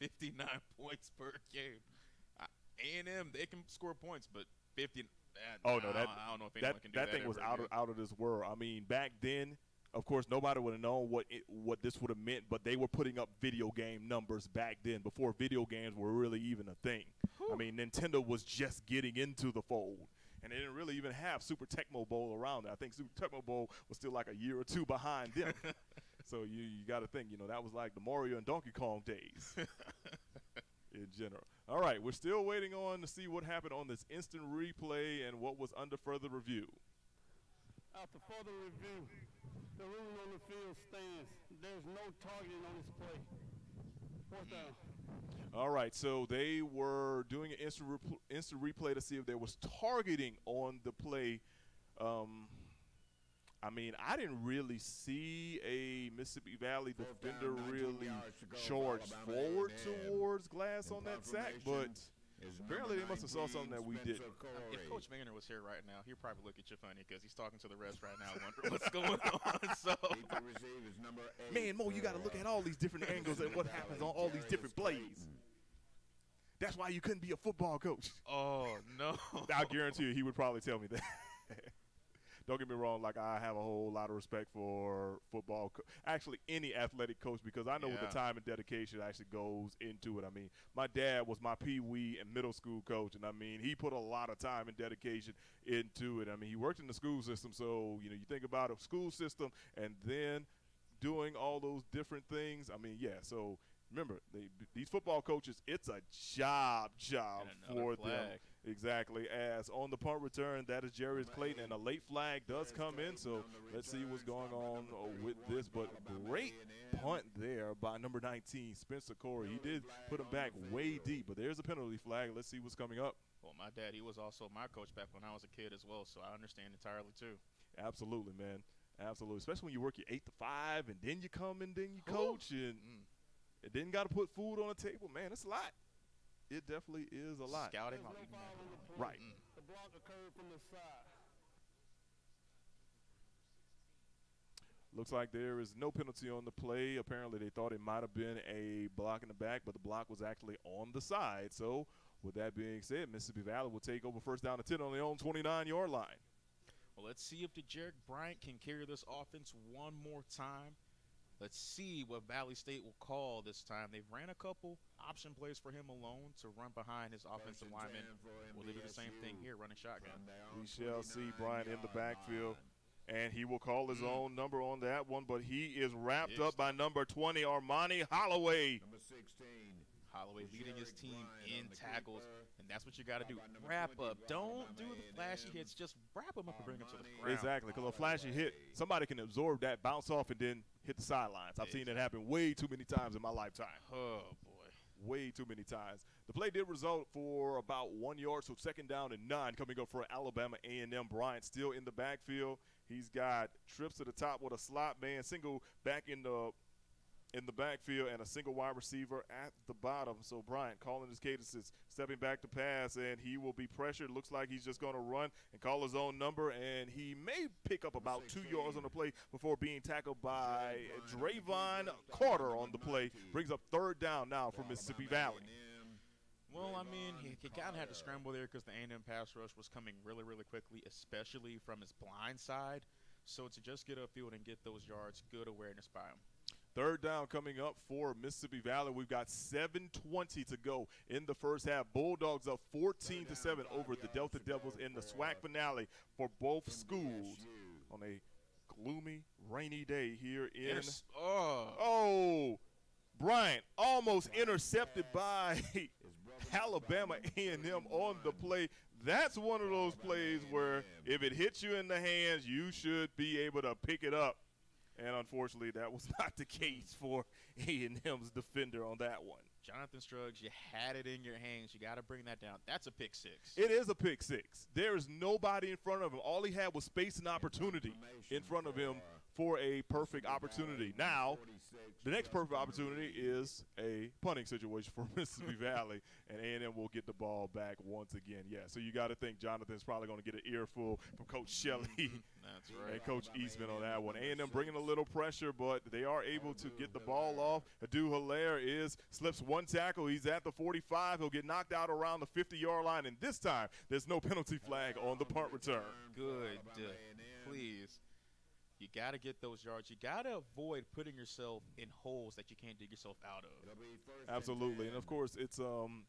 Speaker 4: 59 points per game. Uh, A&M, they can score points, but 50. That,
Speaker 5: Oh
Speaker 4: I
Speaker 5: no,
Speaker 4: don't-
Speaker 5: that
Speaker 4: I don't know if anyone
Speaker 5: that,
Speaker 4: can do
Speaker 5: that
Speaker 4: that.
Speaker 5: thing was out of out of this world. I mean, back then, of course, nobody would have known what it, what this would have meant, but they were putting up video game numbers back then before video games were really even a thing. I mean, Nintendo was just getting into the fold. And they didn't really even have Super Tecmo Bowl around. I think Super Tecmo Bowl was still like a year or two behind them. so you you got to think, you know, that was like the Mario and Donkey Kong days in general. All right, we're still waiting on to see what happened on this instant replay and what was under further review.
Speaker 8: After further review, the ruling on the field stands. There's no targeting on this play. Fourth down.
Speaker 5: All right, so they were doing an instant, repl- instant replay to see if there was targeting on the play. Um, I mean, I didn't really see a Mississippi Valley
Speaker 1: Fourth
Speaker 5: defender
Speaker 1: down,
Speaker 5: really
Speaker 1: yards to go for
Speaker 5: charge forward towards Glass on that sack, but
Speaker 1: confirmation is
Speaker 5: apparently they must have saw something that we didn't.
Speaker 4: If Coach Maynor was here right now, he'd probably look at you funny because he's talking to the refs right now, wondering what's going on. So,
Speaker 1: Deep to receive is number eight
Speaker 5: Man, Mo, you got to look at all these different angles and what happens on all these different
Speaker 1: Jarius
Speaker 5: plays. That's why you couldn't be a football coach.
Speaker 4: oh no,
Speaker 5: I guarantee you, he would probably tell me that. Don't get me wrong. Like I have a whole lot of respect for football, co- actually any athletic coach, because I know what the time and dedication actually goes into it. I mean, my dad was my pee wee and middle school coach, and I mean, he put a lot of time and dedication into it. I mean, he worked in the school system, so you know, you think about a school system, and then doing all those different things. I mean, yeah. So remember, they, these football coaches, it's a job, job for them.
Speaker 4: Flag.
Speaker 5: Exactly. As on the punt return, that is Jarius Clayton, and a late flag does come in. So let's see what's going on uh, with this. But great punt there by number 19, Spencer Corey. He did put him back way deep, but there's a penalty flag. Let's see what's coming up.
Speaker 4: well, my dad, he was also my coach back when I was a kid as well, so I understand entirely too.
Speaker 5: Absolutely, man. Absolutely, especially when you work your eight to five, and then you come and then you
Speaker 4: Ooh.
Speaker 5: coach, and,
Speaker 4: Mm.
Speaker 5: and then got to put food on the table. Man, it's a lot. It definitely is a lot.
Speaker 4: Scouting.
Speaker 8: No
Speaker 4: you
Speaker 8: foul on the. Mm.
Speaker 5: Right. Mm.
Speaker 8: The block occurred from the side.
Speaker 5: Looks like there is no penalty on the play. Apparently, they thought it might have been a block in the back, but the block was actually on the side. So, with that being said, Mississippi Valley will take over first down to 10 on their own 29 yard line.
Speaker 4: Well, let's see if the Jarek Bryant can carry this offense one more time. Let's see what Valley State will call this time. They've ran a couple option plays for him alone to run behind his offensive lineman. Will they do the same thing here, running shotgun?
Speaker 5: We shall see Bryant in the backfield, and he will call his hmm. own number on that one, but he is wrapped
Speaker 4: Yes.
Speaker 5: up by number 20, Armani Holloway.
Speaker 1: Number 16.
Speaker 4: Holloway leading his team in tackles,
Speaker 1: keeper.
Speaker 4: and that's what you got to do. Wrap
Speaker 1: 20,
Speaker 4: up. Don't do the flashy hits. Just wrap them up and bring them to the
Speaker 1: Armani.
Speaker 4: ground.
Speaker 5: Exactly, because a flashy hit, somebody can absorb that, bounce off, and then hit the sidelines. I've seen that happen way too many times in my lifetime.
Speaker 4: Oh boy.
Speaker 5: way too many times. The play did result for about one yard, so second down and nine coming up for Alabama A&M. Bryant still in the backfield. He's got trips to the top with a slot man, single back in the in the backfield, and a single wide receiver at the bottom. So Bryant calling his cadences, stepping back to pass, and he will be pressured. Looks like he's just going to run and call his own number, and he may pick up about two yards on the play before being tackled by Drayvon Carter on the play. Brings up third down now for Mississippi Valley.
Speaker 4: Well, I mean, he, he kind of had to scramble there because the A&M pass rush was coming really, really quickly, especially from his blind side. So to just get upfield and get those yards, good awareness by him.
Speaker 5: Third down coming up for Mississippi Valley. We've got 7:20 to go in the first half. Bulldogs up 14 to seven over the Delta Devils in the SWAC finale for both schools on a gloomy, rainy day here in.
Speaker 4: Oh,
Speaker 5: Oh, Bryant almost intercepted by Alabama A&M on the play. That's one of those plays where if it hits you in the hands, you should be able to pick it up. And unfortunately, that was not the case for A&M's defender on that one.
Speaker 4: Jonathan Struggs, you had it in your hands. You got to bring that down. That's a pick six.
Speaker 5: It is a pick six. There is nobody in front of him. All he had was space and opportunity in front of him for a perfect opportunity. Now, the next perfect opportunity is a punting situation for Mississippi Valley, and A&M will get the ball back once again. Yeah, so you got to think Jonathan's probably going to get an earful from Coach Shelley
Speaker 4: That's right.
Speaker 5: and Coach Eastman on that one. A&M bringing a little pressure, but they are able to get the ball off. Adu Hilaire is slips one tackle. He's at the 45. He'll get knocked out around the 50-yard line, and this time there's no penalty flag on the punt return.
Speaker 4: Good. Uh, please. You got to get those yards. You got to avoid putting yourself in holes that you can't dig yourself out of.
Speaker 5: Absolutely, and of course, it's um,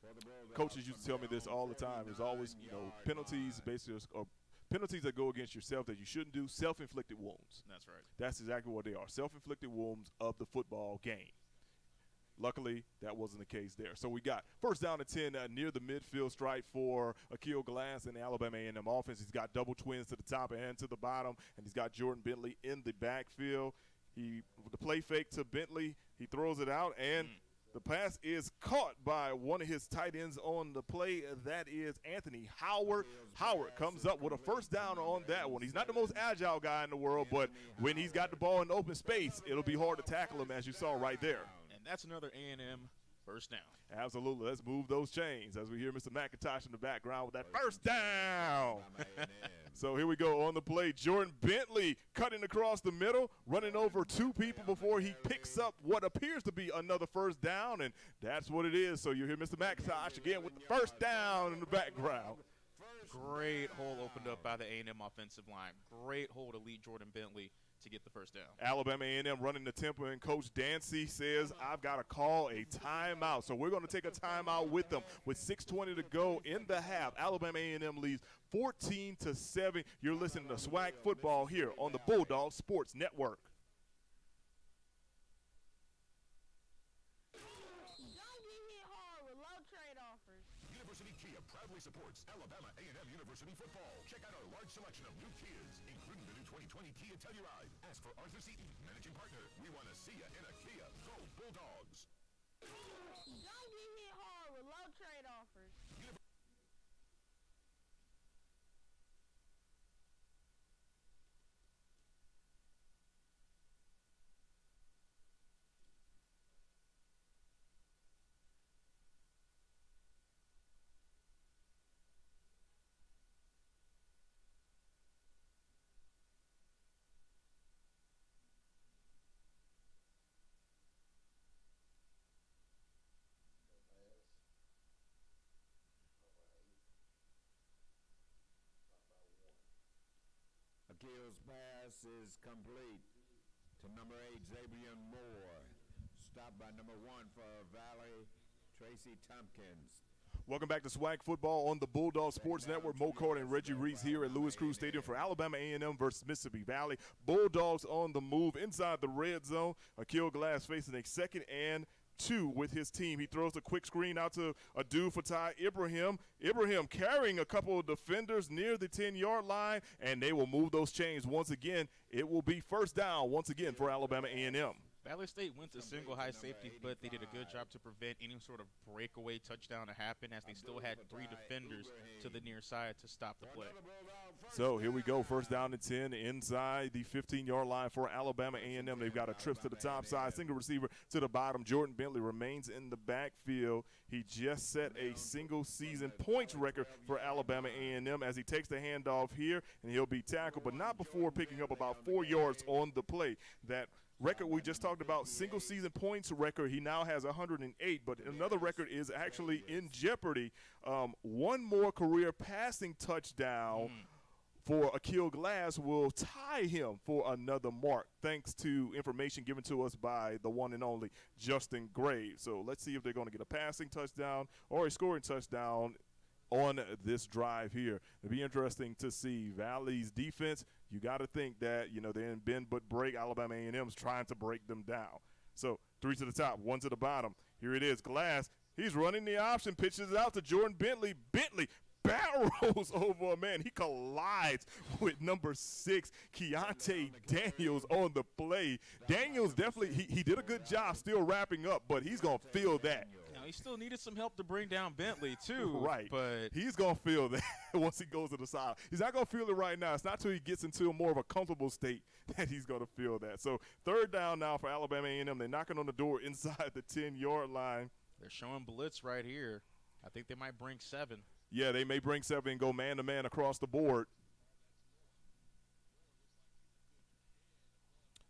Speaker 5: coaches used to tell me this all the time. There's always, you know, penalties basically, or penalties that go against yourself that you shouldn't do. Self-inflicted wounds.
Speaker 4: That's right.
Speaker 5: That's exactly what they are. Self-inflicted wounds of the football game. Luckily, that wasn't the case there. So we got first down to 10 uh, near the midfield stripe for Aqeel Glass and the Alabama A&M offense. He's got double twins to the top and to the bottom, and he's got Jordan Bentley in the backfield. He the play fake to Bentley. He throws it out, and the pass is caught by one of his tight ends on the play. That is Anthony Howard. Howard comes up with a first down on that one. He's not the most agile guy in the world, but when he's got the ball in open space, it'll be hard to tackle him, as you saw right there.
Speaker 4: And that's another A&M first down.
Speaker 5: Absolutely. Let's move those chains as we hear Mr. McIntosh in the background with that first down. so here we go on the play. Jordan Bentley cutting across the middle, running over two people before he picks up what appears to be another first down, and that's what it is. So you hear Mr. McIntosh again with the first down in the background.
Speaker 4: Great hole opened up by the A&M offensive line. Great hole to lead Jordan Bentley to get the first down.
Speaker 5: Alabama A&M running the tempo, and Coach Dancy says, "I've got to call a timeout." So we're going to take a timeout with them with 6:20 to go in the half. Alabama A&M leads 14 to seven. You're listening to SWAC Football here on the Bulldog Sports Network.
Speaker 7: Don't get hit hard with low trade offers.
Speaker 6: University Kia proudly supports Alabama A&M University football. Check out our large selection of new Kias, including the new 2020 Kia Telluride. Ask for Arthur Seaton, managing partner. We want to see you in a Kia. Go Bulldogs!
Speaker 7: Don't get hit hard with low trade offers.
Speaker 1: Aqeel's pass is complete to number eight, Xavier Moore. Stopped by number one for Valley, Tracy Tompkins.
Speaker 5: Welcome back to SWAC football on the Bulldog Sports Network. Mo Carter and Reggie Reese here at Louis Crews Stadium for Alabama A&M versus Mississippi Valley. Bulldogs on the move inside the red zone. Aqeel Glass facing a second and two with his team. He throws a quick screen out to Adu Fatai Ibrahim. Ibrahim carrying a couple of defenders near the 10-yard line, and they will move those chains once again. It will be first down once again for Alabama A&M.
Speaker 4: Valley State went to single high safety, but they did a good job to prevent any sort of breakaway touchdown to happen as they still had three defenders to the near side to stop the play.
Speaker 5: So here we go, first down and 10 inside the 15-yard line for Alabama A&M. They've got a trip to the top side, single receiver to the bottom. Jordan Bentley remains in the backfield. He just set a single season points record for Alabama A&M as he takes the handoff here, and he'll be tackled, but not before picking up about four yards on the play. That record we just talked about, single season points record. He now has 108, but another record is actually in jeopardy. Um, one more career passing touchdown. For Aqeel Glass will tie him for another mark, thanks to information given to us by the one and only Justin Graves. So let's see if they're going to get a passing touchdown or a scoring touchdown on this drive here. It'll be interesting to see Valley's defense. You got to think that you know they didn't bend but break. Alabama A&M's trying to break them down. So three to the top, one to the bottom. Here it is. Glass. He's running the option, pitches it out to Jordan Bentley. Bentley barrels over a man. He collides with number six, Keontae Daniels on the play. Daniels definitely he, he did a good job still wrapping up, but he's gonna feel that.
Speaker 4: He still needed some help to bring down Bentley too.
Speaker 5: Right.
Speaker 4: But
Speaker 5: He's gonna feel that once he goes to the side. He's not gonna feel it right now. It's not till he gets into a more of a comfortable state that he's gonna feel that. So third down now for Alabama A&M. They're knocking on the door inside the 10 yard line.
Speaker 4: they're showing blitz right here. I think they might bring seven.
Speaker 5: Yeah, they may bring seven and go man to man across the board.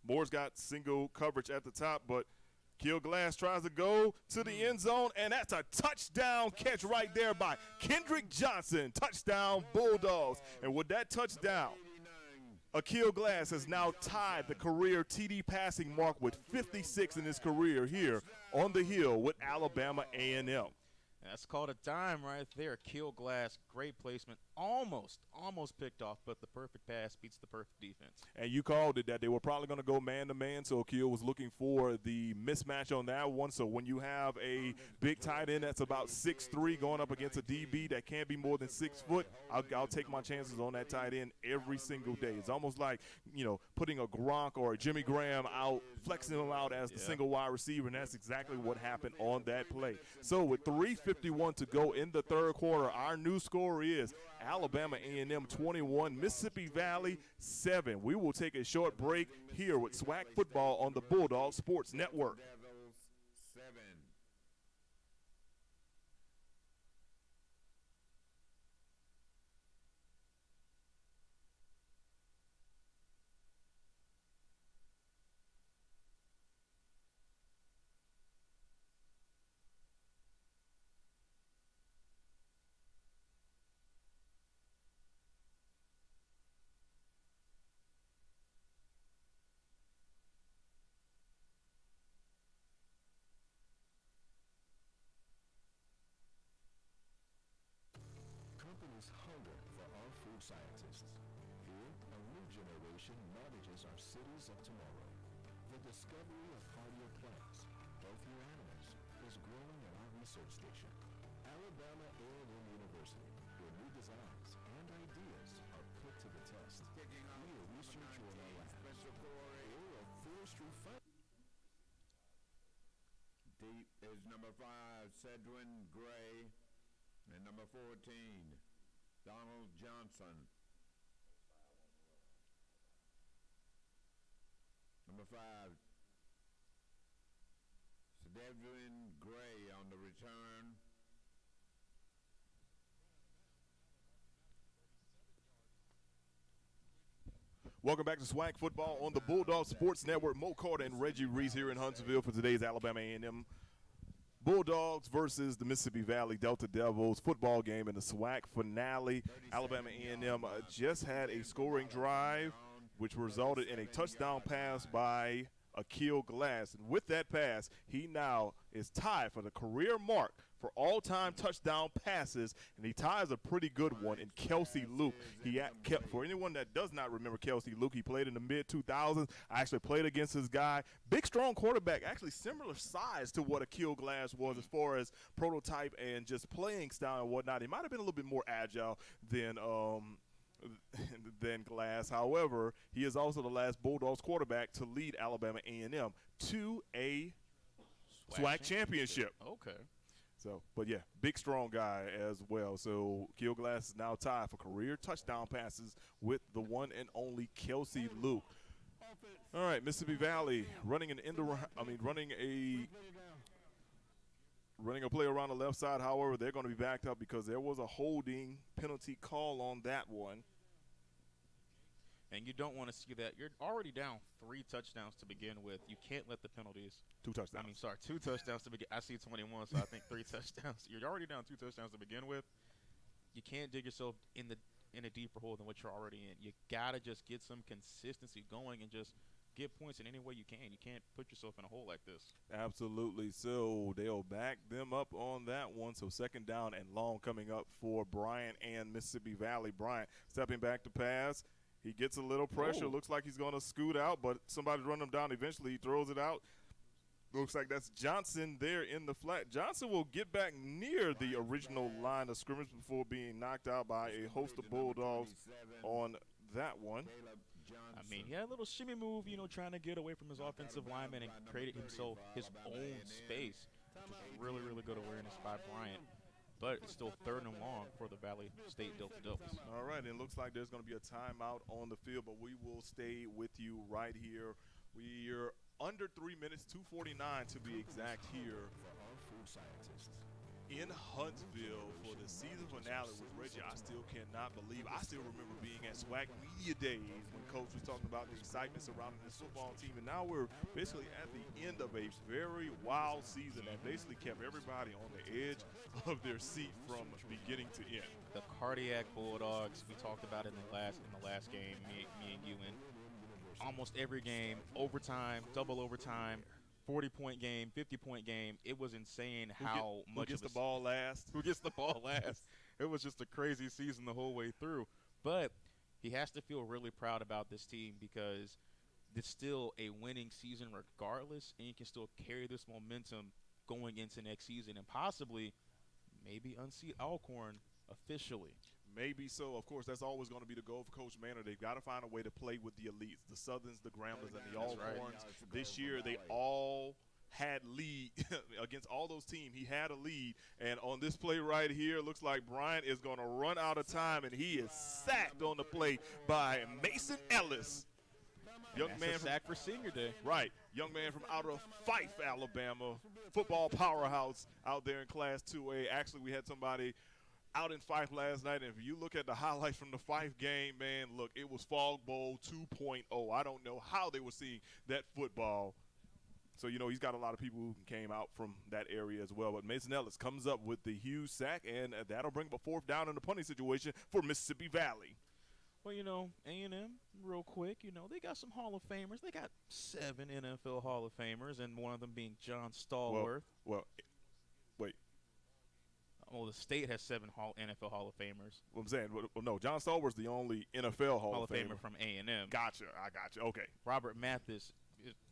Speaker 5: Moore's got single coverage at the top, but Aqeel Glass tries to go to the end zone, and that's a touchdown catch right there by Kendrick Johnson. Touchdown Bulldogs. And with that touchdown, Aqeel Glass has now tied the career TD passing mark with 56 in his career here on the hill with Alabama A&M.
Speaker 4: That's called a dime right there. Aqeel Glass, great placement. Almost, almost picked off, but the perfect pass beats the perfect defense.
Speaker 5: And you called it that they were probably going to go man to man. So Aqeel was looking for the mismatch on that one. So when you have a big tight end that's about six three going up against a DB that can't be more than six foot, I'll, I'll take my chances on that tight end every single day. It's almost like you know putting a Gronk or a Jimmy Graham out, flexing him out as the
Speaker 4: Yeah.
Speaker 5: single wide receiver, and that's exactly what happened on that play. So with 3:51 to go in the third quarter, our new score is Alabama A&M 21, Mississippi Valley 7. We will take a short break here with SWAC football on the Bulldog Sports Network.
Speaker 6: Food scientists. Here, a new generation manages our cities of tomorrow. The discovery of heartier plants, healthier animals, is growing at our research station, Alabama A&M University, where new designs and ideas are put to the test.
Speaker 1: Kicking off
Speaker 6: We are researcher in our labs,
Speaker 1: Special
Speaker 6: or a forestry fund.
Speaker 1: Deep is number five, Cedwin Gray. And number 14, Donald Johnson. Number five, Cedwin Gray on the return.
Speaker 5: Welcome back to SWAC football on the Bulldog Sports Network. Mo Carter and Reggie Reese here in Huntsville for today's Alabama A&M Bulldogs versus the Mississippi Valley Delta Devils football game in the SWAC finale. Alabama A&M uh, just had a scoring drive which resulted in a touchdown pass by Aqeel Glass. And with that pass, he now is tied for the career mark for all-time touchdown passes, and he ties a pretty good one in Kelsey Luke. He kept for anyone that does not remember Kelsey Luke, he played in the mid 2000s. I actually played against this guy, big, strong quarterback, actually similar size to what Aqeel Glass was as far as prototype and just playing style and whatnot. He might have been a little bit more agile than. Um, than Glass. However, he is also the last Bulldogs quarterback to lead Alabama A&M to a SWAC championship.
Speaker 4: Okay.
Speaker 5: So, but yeah, big strong guy as well. So, Aqeel Glass is now tied for career touchdown passes with the one and only Kelsey Luke. All right, Mississippi Valley running an end I mean, running a running a play around the left side. However, they're going to be backed up because there was a holding penalty call on that one.
Speaker 4: And you don't want to see that. You're already down three touchdowns to begin with. You can't let the penalties.
Speaker 5: Two touchdowns.
Speaker 4: I mean, sorry, two touchdowns to begin. I see 21, so I think three touchdowns. You're already down two touchdowns to begin with. You can't dig yourself in the in a deeper hole than what you're already in. You gotta just get some consistency going and just get points in any way you can. You can't put yourself in a hole like this.
Speaker 5: Absolutely. So they'll back them up on that one. So second down and long coming up for Bryant and Mississippi Valley. Bryant stepping back to pass. He gets a little pressure.
Speaker 4: Oh.
Speaker 5: Looks like he's going to scoot out, but somebody running him down. Eventually, he throws it out. Looks like that's Johnson there in the flat. Johnson will get back near the original line of scrimmage before being knocked out by a host of Bulldogs on that one.
Speaker 4: I mean, he had a little shimmy move, you know, trying to get away from his offensive lineman and created himself his own space. Just really, really good awareness by Bryant. But it's still third and long for the Valley State Delta Devils.
Speaker 5: All right, it looks like there's going to be a timeout on the field, but we will stay with you right here. We're under three minutes, 249 to be exact here in Huntsville for the season finale with Reggie. I still cannot believe. I still remember being at SWAC Media Days when Coach was talking about the excitement surrounding this football team, and now we're basically at the end of a very wild season that basically kept everybody on the edge of their seat from beginning to end.
Speaker 4: The cardiac Bulldogs, we talked about in the last in the last game, me, me and you in almost every game, overtime, double overtime, 40 point game, 50 point game. It was insane
Speaker 5: Who
Speaker 4: how
Speaker 5: get-
Speaker 4: much
Speaker 5: who gets the ball last?
Speaker 4: who gets the ball last. It was just a crazy season the whole way through. But he has to feel really proud about this team because it's still a winning season regardless, and you can still carry this momentum going into next season and possibly maybe unseat Alcorn officially.
Speaker 5: Maybe so. Of course, that's always going to be the goal for Coach Maynor. They've got to find a way to play with the elites, the Southerns, the Grambling, and the
Speaker 4: That's right.
Speaker 5: Alcorns. This year, they all had lead against all those teams. He had a lead, and on this play right here, looks like Bryant is going to run out of time, and he is sacked on the play by Mason Ellis. Young
Speaker 4: That's
Speaker 5: man
Speaker 4: a
Speaker 5: from
Speaker 4: sack for senior day.
Speaker 5: Right. Young man from out of Fyffe, Alabama. Football powerhouse out there in Class 2A. Actually, we had somebody out in Fyffe last night, and if you look at the highlights from the Fyffe game, man, look, it was Fog Bowl 2.0. I don't know how they were seeing that football. So, you know, he's got a lot of people who came out from that area as well. But Mason Ellis comes up with the huge sack, and uh, that'll bring up a fourth down in the punting situation for Mississippi Valley.
Speaker 4: Well, you know, A&M, real quick, you know, they got some Hall of Famers. They got seven NFL Hall of Famers, and one of them being John Stallworth.
Speaker 5: Well, wait.
Speaker 4: Well, the state has seven Hall, NFL Hall of Famers.
Speaker 5: What I'm saying, well, no, John Stallworth's the only NFL Hall,
Speaker 4: Hall
Speaker 5: of
Speaker 4: Famer
Speaker 5: Famer.
Speaker 4: from A&M.
Speaker 5: Gotcha. I gotcha. Okay.
Speaker 4: Robert Mathis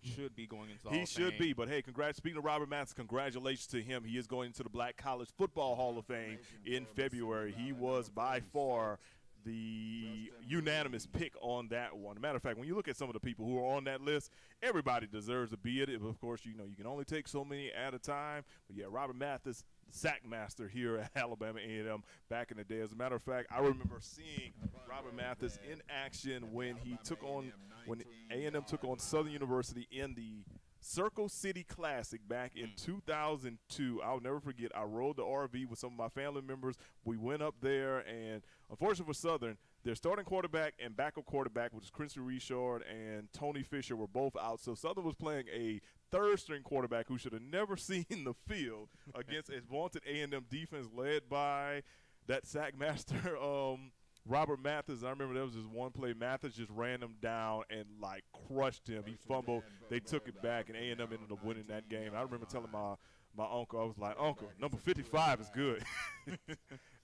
Speaker 4: should be going into the
Speaker 5: He
Speaker 4: Hall of
Speaker 5: should
Speaker 4: Fame.
Speaker 5: be, but hey, congrats. Speaking of Robert Mathis, congratulations to him. He is going into the Black College Football Hall of Fame in February. He was by far the unanimous pick on that one. Matter of fact, when you look at some of the people who are on that list, everybody deserves to be it. Of course, you know you can only take so many at a time. But yeah, Robert Mathis, sack master here at Alabama A&M back in the day. As a matter of fact, I remember seeing Robert Mathis in action when he took on when A&M took on Southern University in the Circle City Classic back in mm. 2002. I'll never forget. I rode the RV with some of my family members. We went up there, and unfortunately for Southern, their starting quarterback and backup quarterback, which is Quincy Richard and Tony Fisher, were both out. So Southern was playing a third-string quarterback who should have never seen the field against a vaunted A&M defense led by that sack master. Um, Robert Mathis, I remember there was this one play. Mathis just ran him down and like crushed him. He fumbled. They took it back, and A and M ended up winning that game. I remember telling my my uncle, I was like, Uncle, number 55 is good.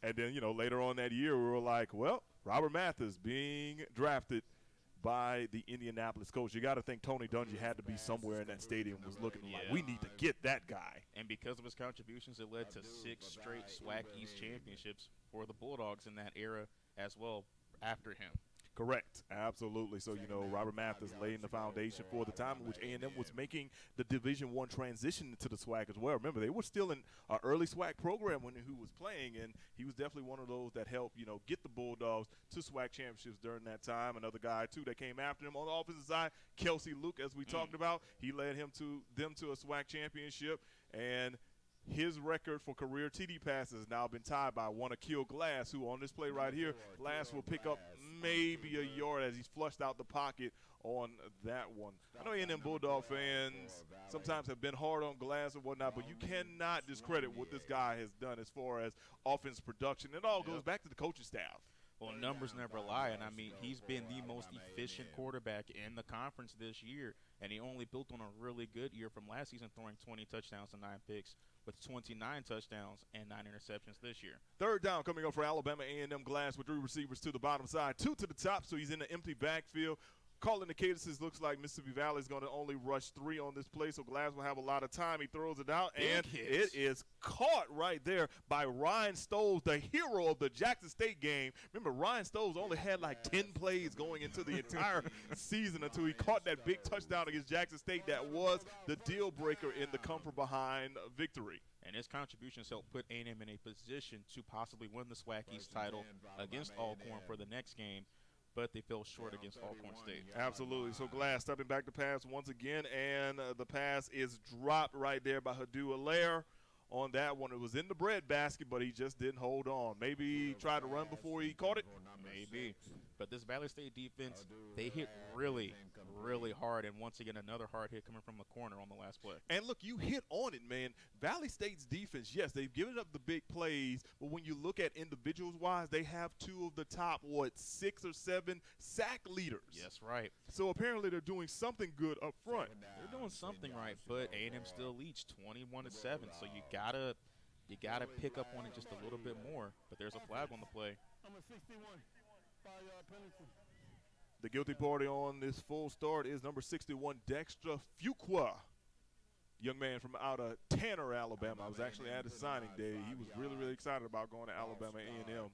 Speaker 5: and then you know later on that year, we were like, well, Robert Mathis being drafted by the Indianapolis Colts. You got to think Tony Dungy had to be somewhere in that stadium was looking like, we need to get that guy.
Speaker 4: And because of his contributions, it led to six straight SWAC East championships for the Bulldogs in that era as well after him.
Speaker 5: Correct, absolutely. So you know, Robert Mathis laying the foundation for the time in which A and M was making the Division One transition to the SWAC as well. Remember, they were still in an early SWAC program when he was playing, and he was definitely one of those that helped you know get the Bulldogs to SWAC championships during that time. Another guy too that came after him on the offensive side, Kelsey Luke, as we talked about, he led him to them to a SWAC championship, and his record for career TD passes has now been tied by one Aqeel Glass, who on this play right here, Glass will pick up maybe a yard as he's flushed out the pocket on that one. I know A&M Bulldog fans sometimes have been hard on Glass and whatnot, but you cannot discredit what this guy has done as far as offense production. It all goes back to the coaching staff.
Speaker 4: Well, numbers never lie, and I mean he's been the most efficient quarterback in the conference this year, and he only built on a really good year from last season, throwing 20 touchdowns and nine picks, with 29 touchdowns and nine interceptions this year.
Speaker 5: Third down coming up for Alabama A&M Glass with three receivers to the bottom side, two to the top, so he's in the empty backfield. Calling the cadences looks like Mississippi Valley is going to only rush three on this play, so Glass will have a lot of time. He throws it out, and it is caught right there by Ryan Stoles, the hero of the Jackson State game. Remember, Ryan Stoles only had like 10 plays going into the entire season until he caught that big touchdown against Jackson State that was the deal breaker in the come from behind victory.
Speaker 4: And his contributions helped put A&M in a position to possibly win the SWAC East title against Alcorn for the next game, but they fell short against Alcorn State.
Speaker 5: Absolutely. So Glass stepping back to pass once again, and uh, the pass is dropped right there by Hadu Hilaire. On that one, it was in the bread basket, but he just didn't hold on. Maybe he tried to run before he caught it.
Speaker 4: Maybe. But this Valley State defense, they hit really, really hard. And once again, another hard hit coming from the corner on the last play.
Speaker 5: And look, you hit on it, man. Valley State's defense, yes, they've given up the big plays, but when you look at individuals wise, they have two of the top, what, six or seven sack leaders.
Speaker 4: Yes, right.
Speaker 5: So apparently they're doing something good up front.
Speaker 4: They're doing something right, but A&M still leads 21 to 7. So you gotta, you gotta pick up on it just a little bit more. But there's a flag on the play.
Speaker 8: Number 61, five-yard penalty.
Speaker 5: The guilty party on this false start is number 61, Dexter Fuqua. Young man from out of Tanner, Alabama. I was actually at his signing day. He was really, really excited about going to Alabama A&M.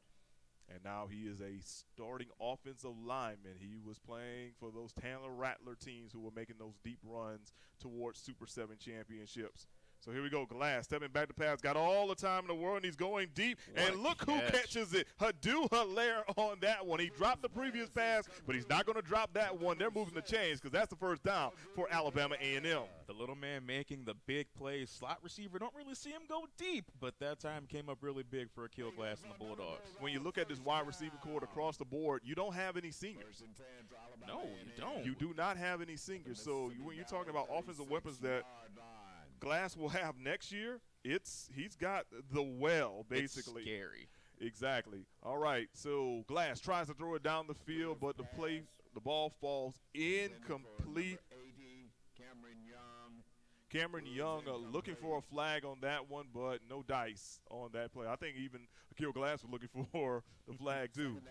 Speaker 5: And now he is a starting offensive lineman. He was playing for those Tanner Rattler teams who were making those deep runs towards Super 7 championships. So here we go. Glass stepping back to pass. Got all the time in the world, and he's going deep.
Speaker 4: What
Speaker 5: and look who catches it. Hadu Hilaire on that one. He dropped the previous pass, but he's not going to drop that one. They're moving the chains because that's the first down for Alabama A&M.
Speaker 4: The little man making the big plays. Slot receiver don't really see him go deep, but that time came up really big for Aqeel Glass and the Bulldogs.
Speaker 5: When you look at this wide receiver core across the board, you don't have any seniors.
Speaker 4: No, you don't.
Speaker 5: You do not have any seniors. So when you're talking about offensive weapons that Glass will have next year, it's he's got the well basically.
Speaker 4: It's scary.
Speaker 5: Exactly. All right. So Glass tries to throw it down the field, but the play, the ball falls incomplete. Cameron Young uh, looking for a flag on that one, but no dice on that play. I think even Aqeel Glass was looking for the flag too.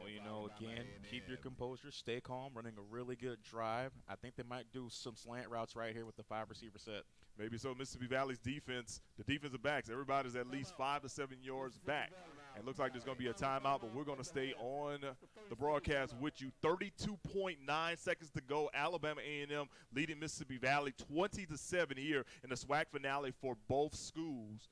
Speaker 4: Well, you know, again, keep your composure, stay calm, running a really good drive. I think they might do some slant routes right here with the five receiver set.
Speaker 5: Maybe so. Mississippi Valley's defense, the defensive backs, everybody's at least five to seven yards back. And looks like there's going to be a timeout, but we're going to stay on the broadcast with you. 32.9 seconds to go. Alabama A&M leading Mississippi Valley 20 to seven here in the SWAC finale for both schools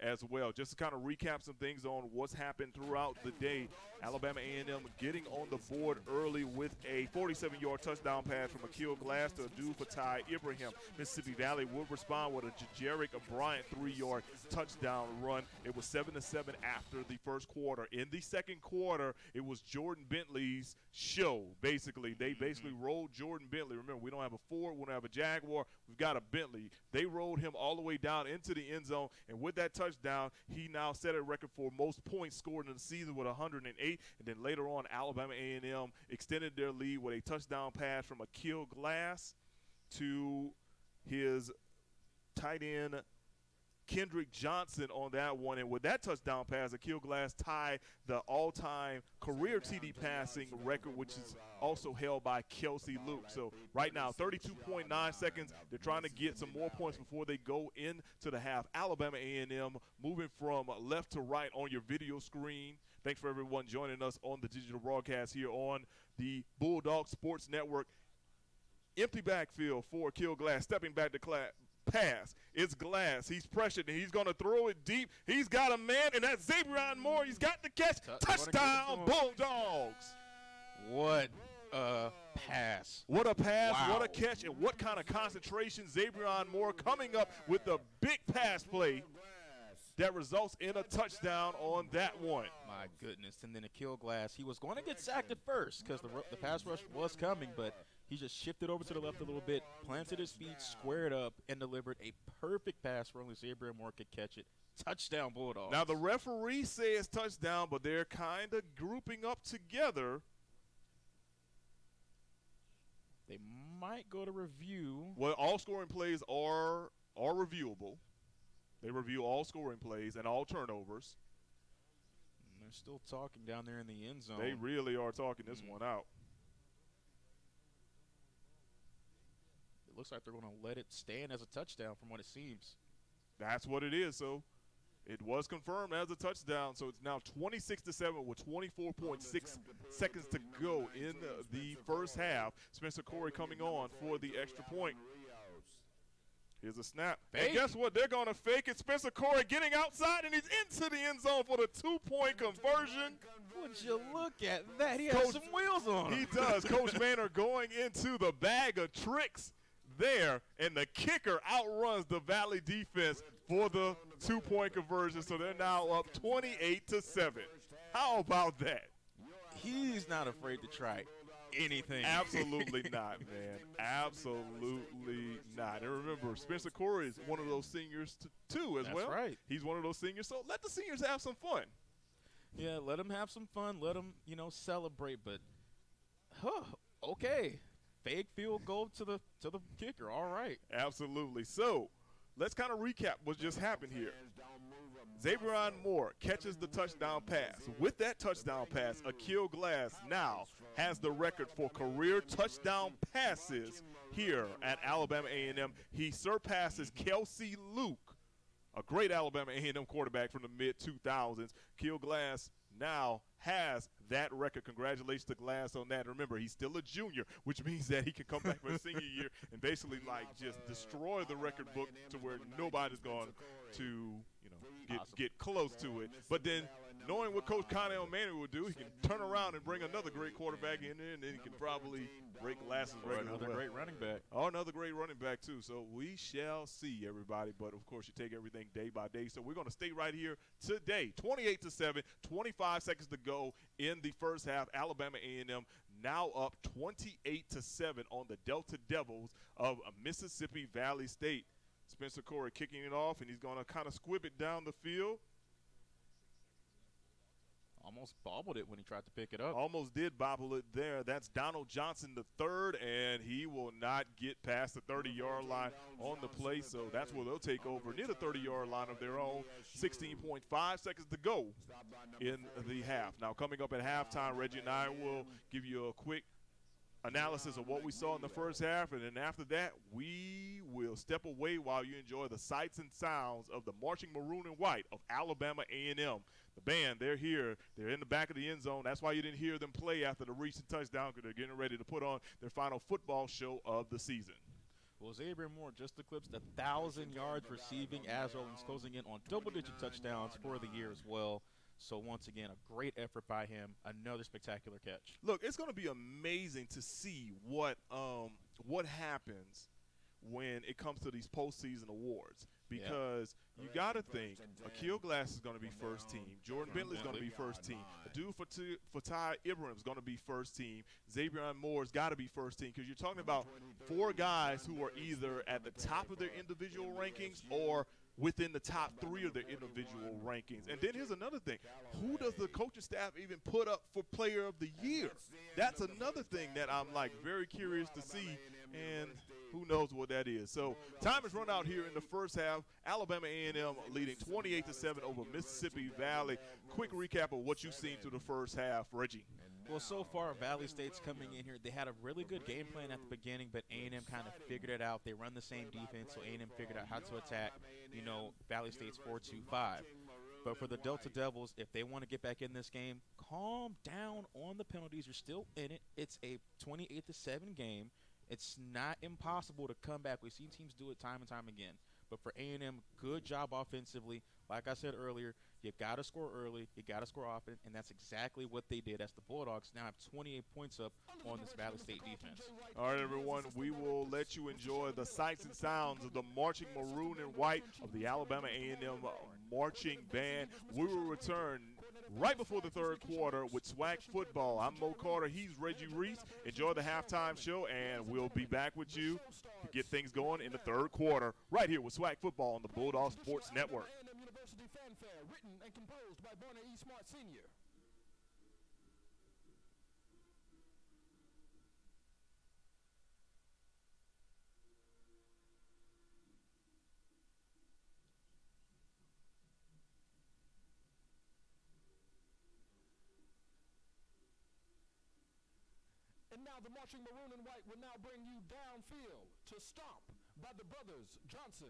Speaker 5: as well. Just to kind of recap some things on what's happened throughout the day. Alabama A&M getting on the board early with a 47-yard touchdown pass from Aqeel Glass to Adu Fatai Ibrahim. Mississippi Valley would respond with a Jarek Bryant three-yard touchdown run. It was 7 to 7 after the first quarter. In the second quarter, it was Jordan Bentley's show. Basically, they mm-hmm. basically rolled Jordan Bentley. Remember, we don't have a Ford, we don't have a Jaguar. We've got a Bentley. They rolled him all the way down into the end zone, and with that touchdown touchdown. He now set a record for most points scored in the season with 108. And then later on, Alabama A&M extended their lead with a touchdown pass from Aqeel Glass to his tight end Kendrick Johnson on that one. And with that touchdown pass, Aqeel Glass tied the all time career TD passing record, which is also held by Kelsey Luke. So right now, 32.9 seconds. They're trying to get some more points before they go into the half. Alabama A&M moving from left to right on your video screen. Thanks for everyone joining us on the digital broadcast here on the Bulldog Sports Network. Empty backfield for Aqeel Glass, stepping back to class pass. It's Glass. He's pressured and he's going to throw it deep. He's got a man, and that's Xavier Moore. He's got the catch. Touchdown, Bulldogs.
Speaker 4: What a pass.
Speaker 5: What a pass,
Speaker 4: Wow.
Speaker 5: what a catch, and what kind of concentration. Xavier Moore coming up with the big pass play that results in a touchdown on that one.
Speaker 4: My goodness. And then Aqeel Glass, he was going to get sacked at first because the, the pass rush was coming, but he just shifted over to the left a little bit, planted his feet, squared up, and delivered a perfect pass where only Xavier Moore could catch it. Touchdown, Bulldogs.
Speaker 5: Now, the referee says touchdown, but they're kind of grouping up together.
Speaker 4: they might go to review.
Speaker 5: Well, all scoring plays are are reviewable. They review all scoring plays and all turnovers.
Speaker 4: And They're still talking down there in the end zone.
Speaker 5: They really are talking this
Speaker 4: Mm.
Speaker 5: one out.
Speaker 4: it looks like they're going to let it stand as a touchdown from what it seems.
Speaker 5: That's what it is. So it was confirmed as a touchdown. So it's now 26 to 7 with 24.6 seconds to go in the, the first half. Spencer Corey coming on for the extra point. Here's a snap. And guess what? They're going to fake it. Spencer Corey getting outside, and he's into the end zone for the two point conversion.
Speaker 4: Would you look at that? He has some wheels on him.
Speaker 5: He does. Coach Maynor going into the bag of tricks there, and the kicker outruns the Valley defense for the two point conversion. So they're now up 28 to 7. How about that?
Speaker 4: He's not afraid to try anything.
Speaker 5: Absolutely not, man. Absolutely not. And remember, Spencer Corey is one of those seniors t- too, as
Speaker 4: That's
Speaker 5: well.
Speaker 4: right.
Speaker 5: He's one of those seniors. So let the seniors have some fun.
Speaker 4: Yeah, let them have some fun. Let them, you know, celebrate. But, huh, okay, fake field goal to the to the kicker. All right.
Speaker 5: Absolutely. So let's kind of recap what just happened here. Xavier Moore catches the touchdown pass. With that touchdown pass, Aqeel Glass now has the record for career touchdown passes here at Alabama A&M. He surpasses Kelsey Luke, a great Alabama A&M quarterback from the mid 2000s. Aqeel Glass now has that record. Congratulations to Glass on that. Remember, he's still a junior, which means that he can come back for a senior year and basically like just destroy the record book to where nobody's going to, get get close to it. But then knowing what Coach Connell Maynor will do, he can turn around and bring another great quarterback in there, and then he can probably break Glass's
Speaker 4: Or
Speaker 5: record.
Speaker 4: another
Speaker 5: well.
Speaker 4: great running back.
Speaker 5: Oh, another great running back too. So we shall see everybody. But of course, you take everything day by day. So we're going to stay right here today. 28 to 7, 25 seconds to go in the first half. Alabama A&M now up 28 to 7 on the Delta Devils of Mississippi Valley State. Spencer Corey kicking it off, and he's going to kind of squib it down the field.
Speaker 4: Almost bobbled it when he tried to pick it up.
Speaker 5: Almost did bobble it there. That's Donald Johnson the third, and he will not get past the 30-yard line on the play. So that's where they'll take over near the 30-yard line of their own. 16.5 seconds to go in the half. Now coming up at halftime, Reggie and I will give you a quick analysis of what we saw in the first half, and then after that, we will step away while you enjoy the sights and sounds of the marching maroon and white of Alabama A&M. The band, they're here. They're in the back of the end zone. That's why you didn't hear them play after the recent touchdown because they're getting ready to put on their final football show of the season.
Speaker 4: Well, Xavier Moore just eclipsed a thousand yards receiving as well and closing in on double-digit touchdowns for the year as well. So once again, a great effort by him. Another spectacular catch.
Speaker 5: Look, it's going to be amazing to see what um, what happens when it comes to these postseason awards. Because you got to think Aqeel Glass is going to be first team, Jordan Bentley is going to be first team, dude for Fatai Ibrahim is going to be first team, Xavier Moore's got to be first team because you're talking about four guys who are either at the top of their individual rankings or within the top three of their individual rankings. And then here's another thing. Who does the coaching staff even put up for player of the year? That's another thing that I'm like very curious to see. And who knows what that is. So time has run out here in the first half. Alabama A&M leading 28 to 7 over Mississippi Valley. Quick recap of what you've seen through the first half, Reggie.
Speaker 4: Well, so far Valley State's coming in here. They had a really good game plan at the beginning, but A&M kind of figured it out. They run the same defense, so A&M figured out how to attack. You know, Valley State's 4-2-5. But for the Delta Devils, if they want to get back in this game, calm down on the penalties. You're still in it. It's a 28 to 7 game. It's not impossible to come back. We've seen teams do it time and time again. But for A&M, good job offensively. Like I said earlier, you got to score early. You got to score often, and that's exactly what they did. As the Bulldogs now have 28 points up on this Valley State defense.
Speaker 5: All right, everyone, we will let you enjoy the sights and sounds of the marching maroon and white of the Alabama A&M marching band. We will return right before the third quarter with SWAC football. I'm Mo Carter. He's Reggie Reese. Enjoy the halftime show, and we'll be back with you to get things going in the third quarter right here with SWAC football on the Bulldog Sports Network.
Speaker 6: And composed by Barney E. Smart Sr. And now the marching maroon and white will now bring you downfield to Stomp by the brothers Johnson.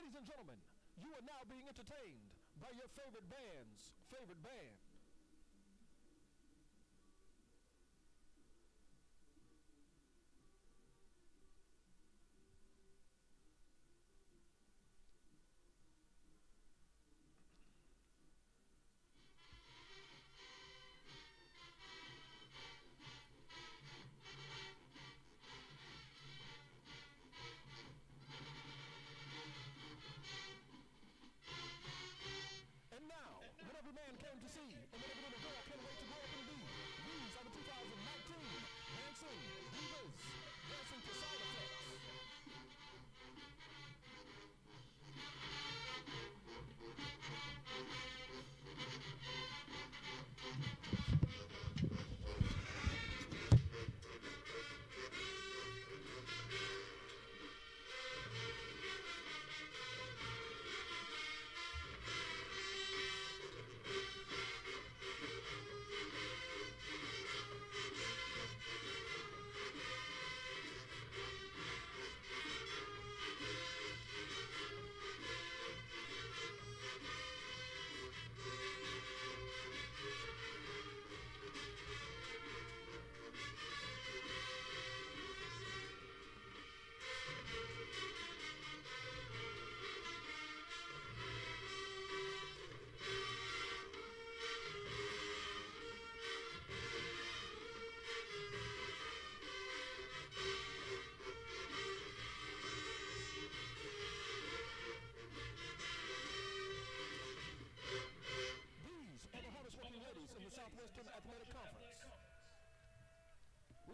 Speaker 6: Ladies and gentlemen, you are now being entertained by your favorite band's favorite band.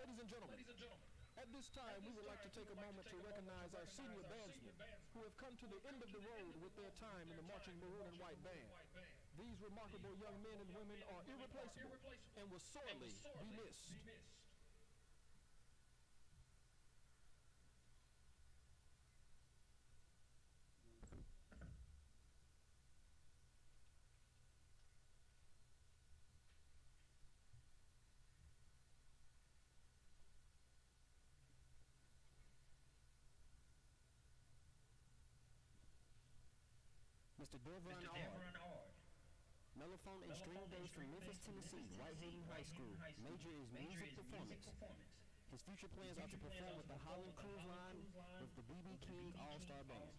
Speaker 6: Ladies and gentlemen, at this time we would like to take a moment to recognize our senior bandsmen who have come to the end of the road with their time in the marching maroon and white band. These remarkable young men and women are irreplaceable and will sorely be missed.
Speaker 9: Mr. Devon Ard. Mellophone and string bass from Memphis, Tennessee, Whitehaven High School. Major is music performance. His future plans are to perform with the Holland Cruise Line with the B.B. King All-Star Band.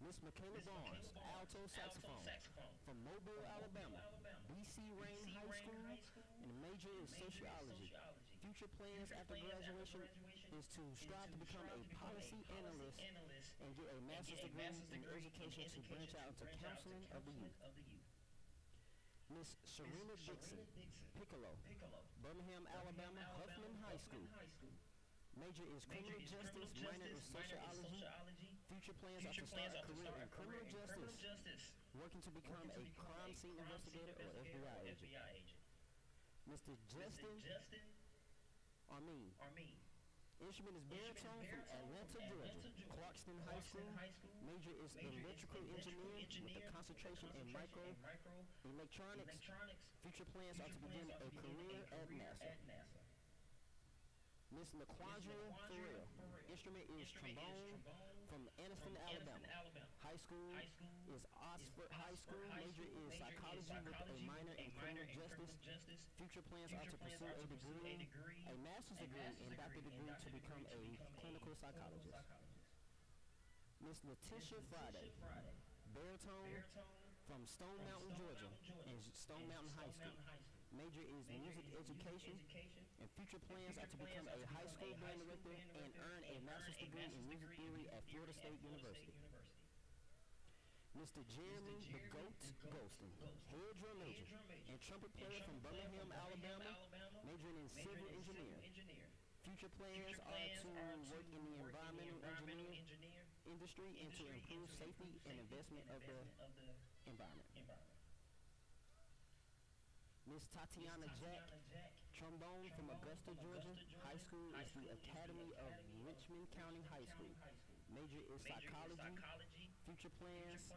Speaker 9: Miss Michaela Barnes, alto saxophone from Mobile, Alabama, BC Rain High School, and major is sociology. Future plans after graduation is to strive to become a policy analyst and get a master's degree in education to branch out into counseling of the youth. Miss Serena Dixon, Piccolo, Birmingham, Alabama, Huffman High School. Major is criminal justice, minor is sociology. Future plans are to start a career in criminal justice, working to become a crime scene investigator or FBI agent. Mr. Justin Armin. Instrument is baritone from Atlanta, Georgia. Clarkston High School. Major is electrical engineer with a concentration in micro electronics. Future plans are to begin a career at NASA. Miss LaQuadria Farrell. Instrument is trombone from Anniston, Alabama. High school is Oxford High School. Major is psychology with a minor in criminal justice. Future plans are to pursue a degree, a master's degree and doctor degree to become a clinical psychologist. Miss Letitia Friday. Baritone from Stone Mountain, Georgia, and Stone Mountain High School. Major is music education, and future plans are to become a high school band director and earn a master's degree in music theory at Florida State University. Mr. Jeremy the Goat Golston, head drum major. And trumpet player from Birmingham, Alabama, majoring in civil engineering. Future plans are to work in the environmental engineering industry and to improve safety and investment of the environment. Miss Tatiana Jack, trombone from Augusta, Georgia. High school is the Academy of Richmond County High School. Major is psychology. Future plans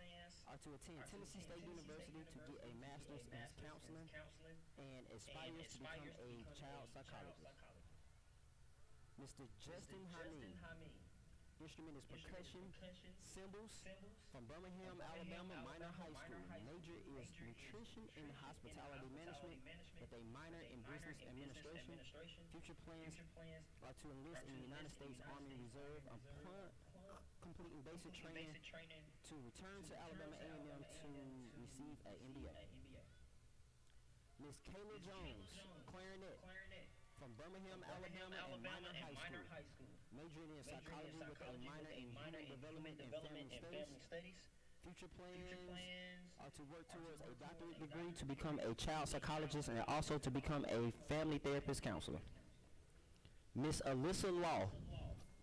Speaker 9: are to attend Tennessee State University to get a master's in counseling and aspires to become a child psychologist. Mr. Justin Hameen. Instrument is percussion, cymbals from Birmingham, Alabama, minor high school. Major is nutrition and hospitality management with a minor in business administration. Future plans are to enlist in the United States Army Reserve upon completing basic training to return to Alabama A&M to receive an MBA. Miss Kayla Jones, clarinet from Birmingham, Alabama, and minor high school majoring in psychology with a minor in human development and family studies. Future plans are to work towards a doctorate degree to become a child psychologist and also to become a family therapist counselor. Miss Alyssa Law,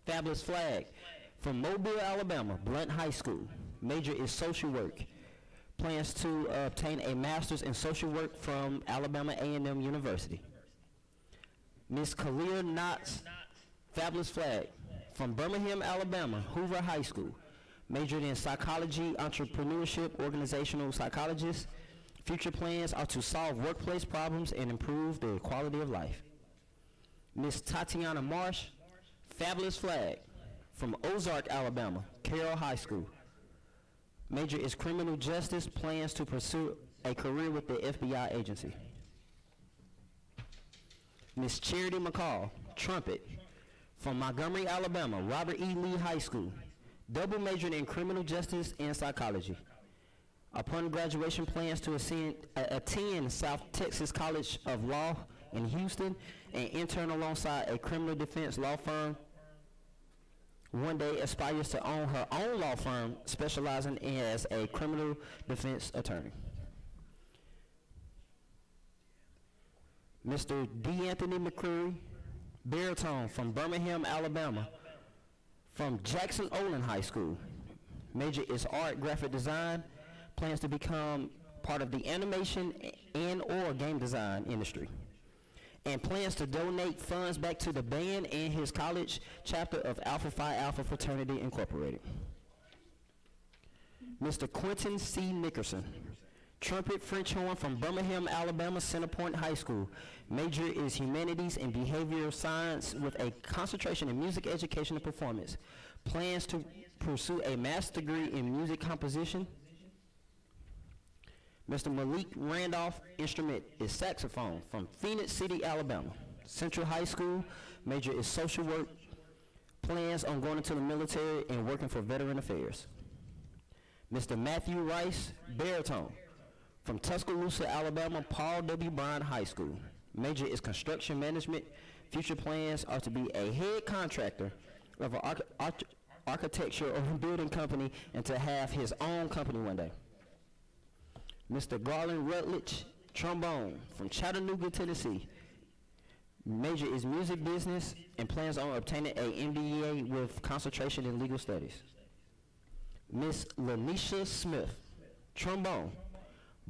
Speaker 9: Fabulous Flag, from Mobile, Alabama, Blount High School. Major is social work. Plans to obtain a master's in social work from Alabama A&M University. Miss Kalia Knotts, Fabulous Flag from Birmingham, Alabama, Hoover High School. Majored in psychology, entrepreneurship, organizational psychologist. Future plans are to solve workplace problems and improve the quality of life. Miss Tatiana Marsh, Fabulous Flag from Ozark, Alabama, Carroll High School. Major is criminal justice, plans to pursue a career with the FBI agency. Miss Charity McCall, trumpet, from Montgomery, Alabama, Robert E. Lee High School, double majored in criminal justice and psychology. Upon graduation, plans to ascend, uh, attend South Texas College of Law in Houston and intern alongside a criminal defense law firm. One day aspires to own her own law firm specializing as a criminal defense attorney. Mr. D. Anthony McCreary, baritone from Birmingham, Alabama, from Jackson Olin High School. Major is art, graphic design, plans to become part of the animation and or game design industry and plans to donate funds back to the band and his college chapter of Alpha Phi Alpha Fraternity Incorporated. Mr. Quentin C. Nickerson, trumpet French horn from Birmingham, Alabama, Centerpoint High School. Major is humanities and behavioral science with a concentration in music education and performance. Plans to pursue a master's degree in music composition. Mr. Malik Randolph, instrument is saxophone from Phenix City, Alabama. Central High School, major is social work, plans on going into the military and working for Veteran Affairs. Mr. Matthew Rice, baritone, from Tuscaloosa, Alabama, Paul W. Bryan High School. Major is construction management. Future plans are to be a head contractor of an arch- arch- architecture or building company and to have his own company one day. Mr. Garland Rutledge, trombone, from Chattanooga, Tennessee. Major is music business and plans on obtaining a MBA with concentration in legal studies. Miss Lanisha Smith, trombone,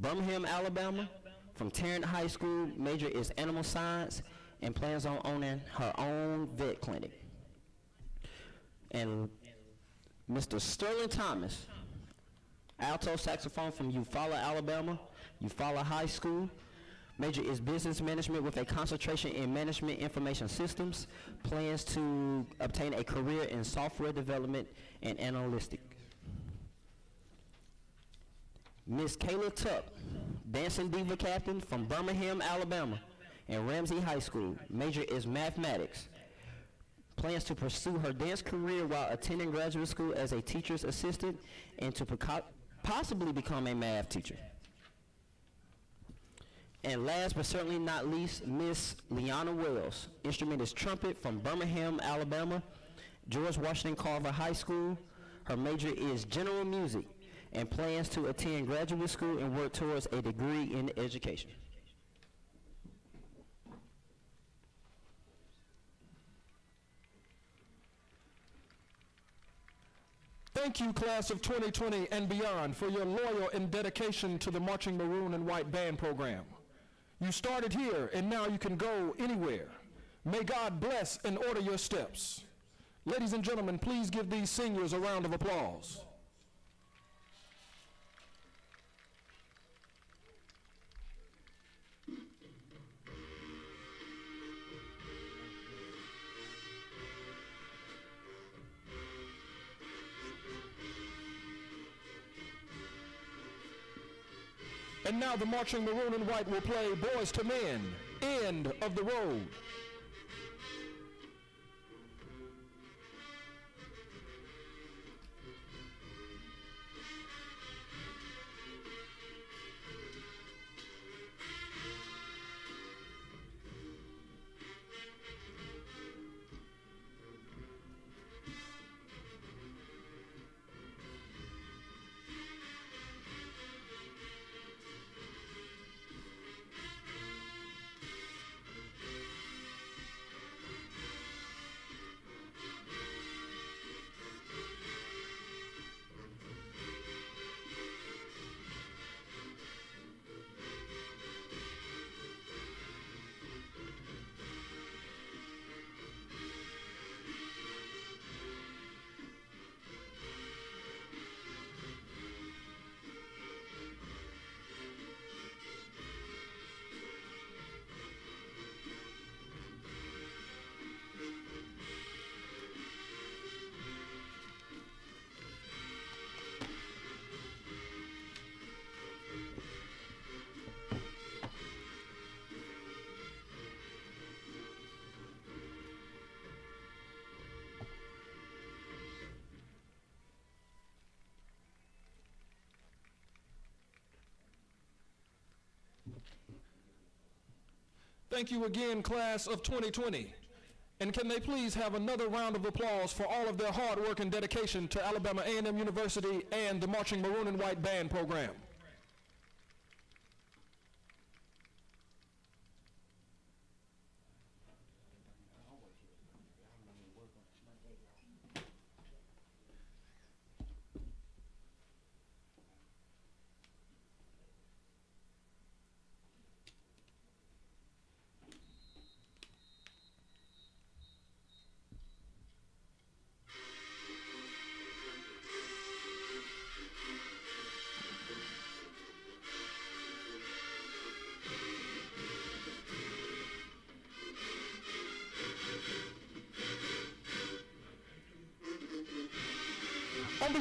Speaker 9: Birmingham, Alabama, from Tarrant High School. Major is animal science and plans on owning her own vet clinic. And Mr. Sterling Thomas, alto saxophone from Eufaula, Alabama, Eufaula High School. Major is business management with a concentration in management information systems. Plans to obtain a career in software development and analytics. Miss Kayla Tuck, dancing diva captain from Birmingham, Alabama, and Ramsey High School. Major is mathematics. Plans to pursue her dance career while attending graduate school as a teacher's assistant and to possibly become a math teacher. And last but certainly not least, Miss Liana Wells. Instrument is trumpet from Birmingham, Alabama, George Washington Carver High School. Her major is general music and plans to attend graduate school and work towards a degree in education.
Speaker 10: Thank you, class of 2020 and beyond, for your loyal and dedication to the Marching Maroon and White Band program. You started here, and now you can go anywhere. May God bless and order your steps. Ladies and gentlemen, please give these seniors a round of applause. And now the marching maroon and white will play Boyz II Men, End of the Road. Thank you again, class of 2020. And can they please have another round of applause for all of their hard work and dedication to Alabama A&M University and the Marching Maroon and White Band program.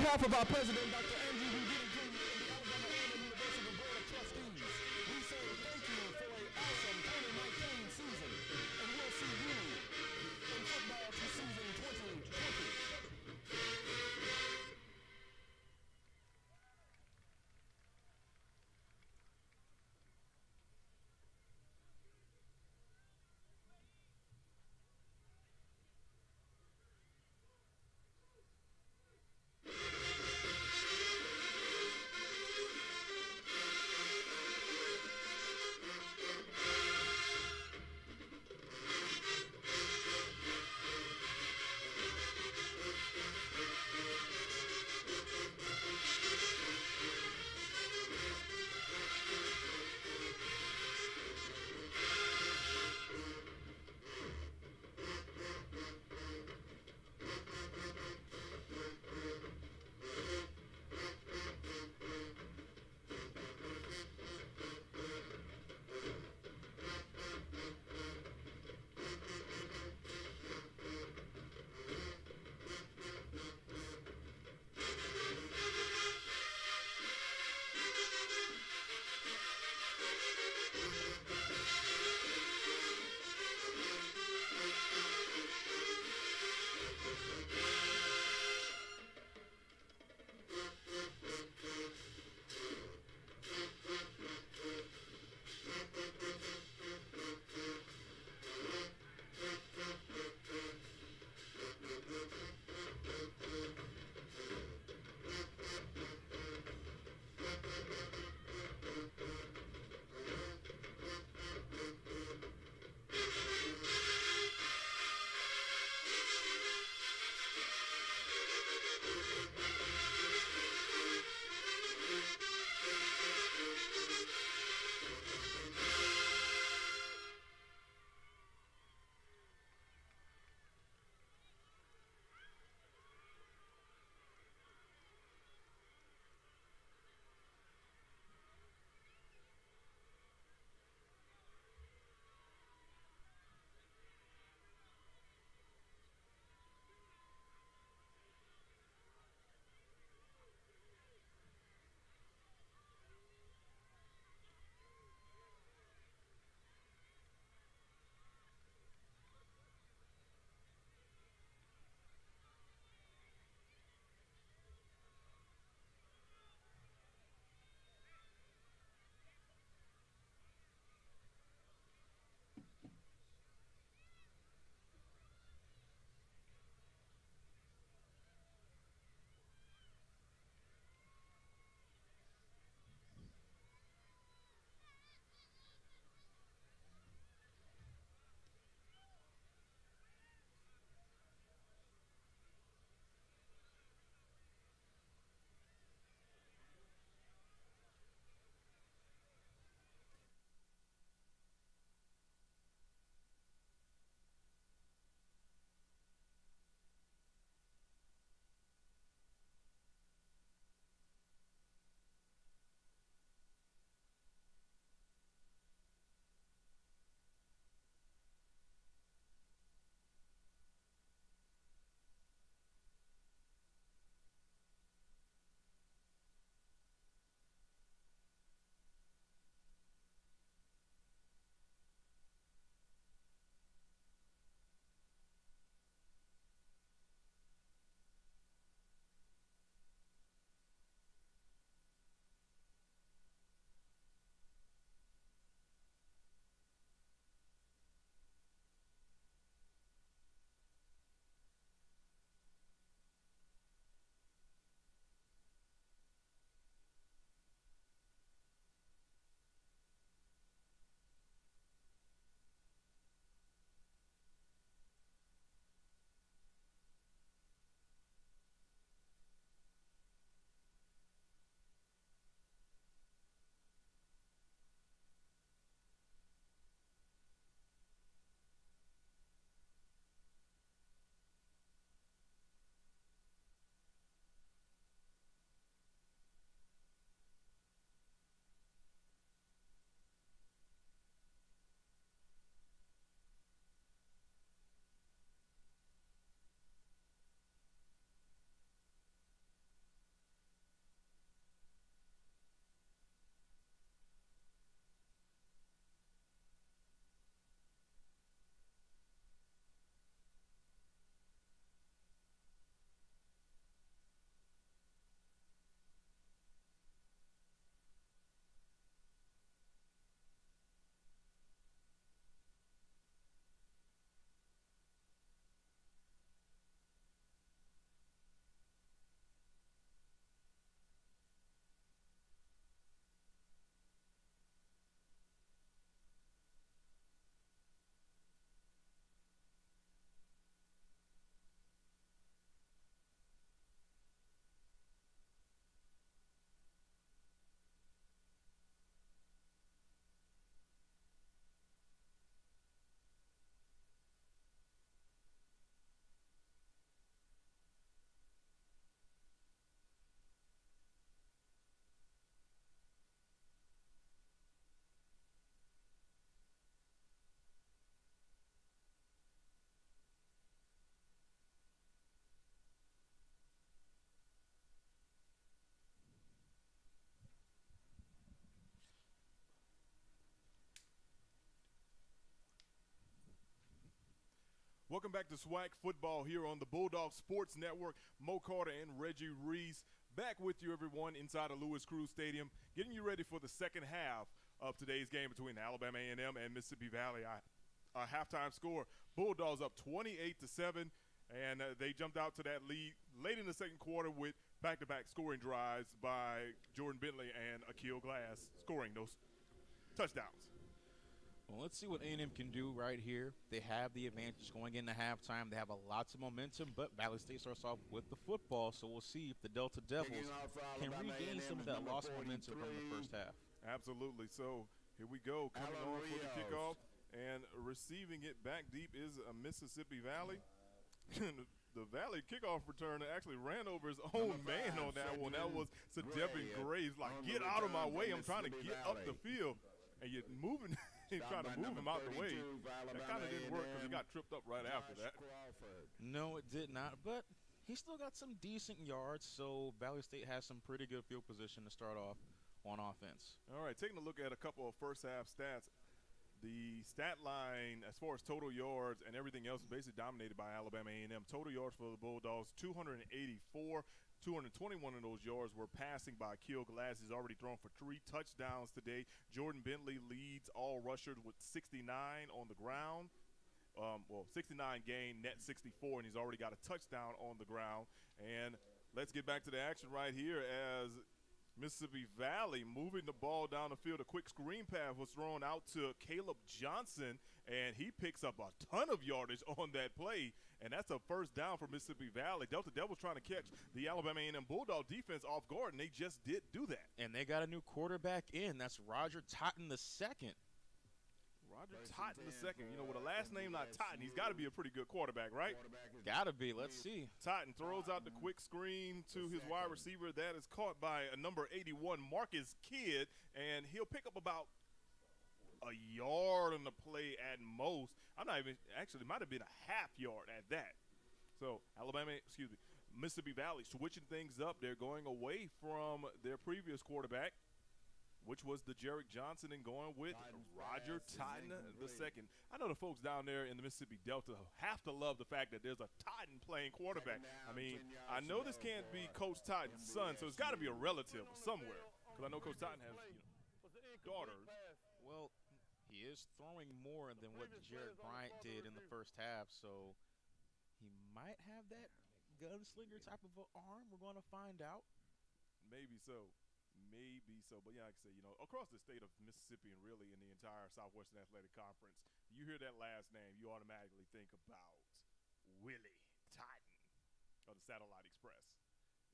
Speaker 10: Behalf of our president,
Speaker 5: Welcome back to SWAC Football here on the Bulldog Sports Network. Mo Carter and Reggie Reese back with you, everyone, inside of Louis Crews Stadium, getting you ready for the second half of today's game between Alabama A&M and Mississippi Valley. Our halftime score: Bulldogs up 28 to seven, and uh, they jumped out to that lead late in the second quarter with back-to-back scoring drives by Jordan Bentley and Aqeel Glass, scoring those touchdowns.
Speaker 4: Well, let's see what A&M can do right here. They have the advantage going into halftime. They have a lots of momentum, but Valley State starts off with the football, so we'll see if the Delta Devils can regain some of that lost momentum from the first half.
Speaker 5: Absolutely. So here we go, coming Alan on for the kickoff and receiving it back deep is a Mississippi Valley. the Valley kickoff returner actually ran over his own man on that one. That was Devin Graves. Like, get out of my way. I'm trying to get up the field. And you're moving – trying to move him out the way. That kind of didn't work because he got tripped up right after that.
Speaker 4: No, it did not. But he still got some decent yards, so Valley State has some pretty good field position to start off on offense.
Speaker 5: All right, taking a look at a couple of first half stats. The stat line, as far as total yards and everything else, is basically dominated by Alabama A&M. Total yards for the Bulldogs, 284. 221 of those yards were passing by Aqeel Glass. He's already thrown for three touchdowns today. Jordan Bentley leads all rushers with 69 on the ground. Um, well, 69 gain, net 64, and he's already got a touchdown on the ground. And let's get back to the action right here as Mississippi Valley moving the ball down the field. A quick screen pass was thrown out to Caleb Johnson, and he picks up a ton of yardage on that play and that's a first down for Mississippi Valley. Delta Devils trying to catch the Alabama A&M Bulldog defense off guard, and they just did do that.
Speaker 4: And they got a new quarterback in. That's Roger Totten the second.
Speaker 5: Roger Totten the second. You know, with a last name not Totten, he's got to be a pretty good quarterback, right?
Speaker 4: Got to be. Let's see.
Speaker 5: Totten throws out the quick screen to his wide receiver. That is caught by a number 81, Marcus Kidd, and he'll pick up about a yard on the play at most. I'm not even actually might have been a half yard at that. So Alabama, excuse me, Mississippi Valley switching things up. They're going away from their previous quarterback, which was the Jarek Johnson, and going with Roger Totten the second. I know the folks down there in the Mississippi Delta have to love the fact that there's a Totten playing quarterback. I mean, I know this can't be Coach Totten's son, so it's got to be a relative somewhere. Because I know Coach Totten has you know, daughters.
Speaker 4: Well, he is throwing more than what Jared Bryant did in the first half, so he might have that gunslinger type of arm. We're going to find out.
Speaker 5: Maybe so. Maybe so. But yeah, like I said, you know, across the state of Mississippi and really in the entire Southwestern Athletic Conference, you hear that last name, you automatically think about Willie Totten of the Satellite Express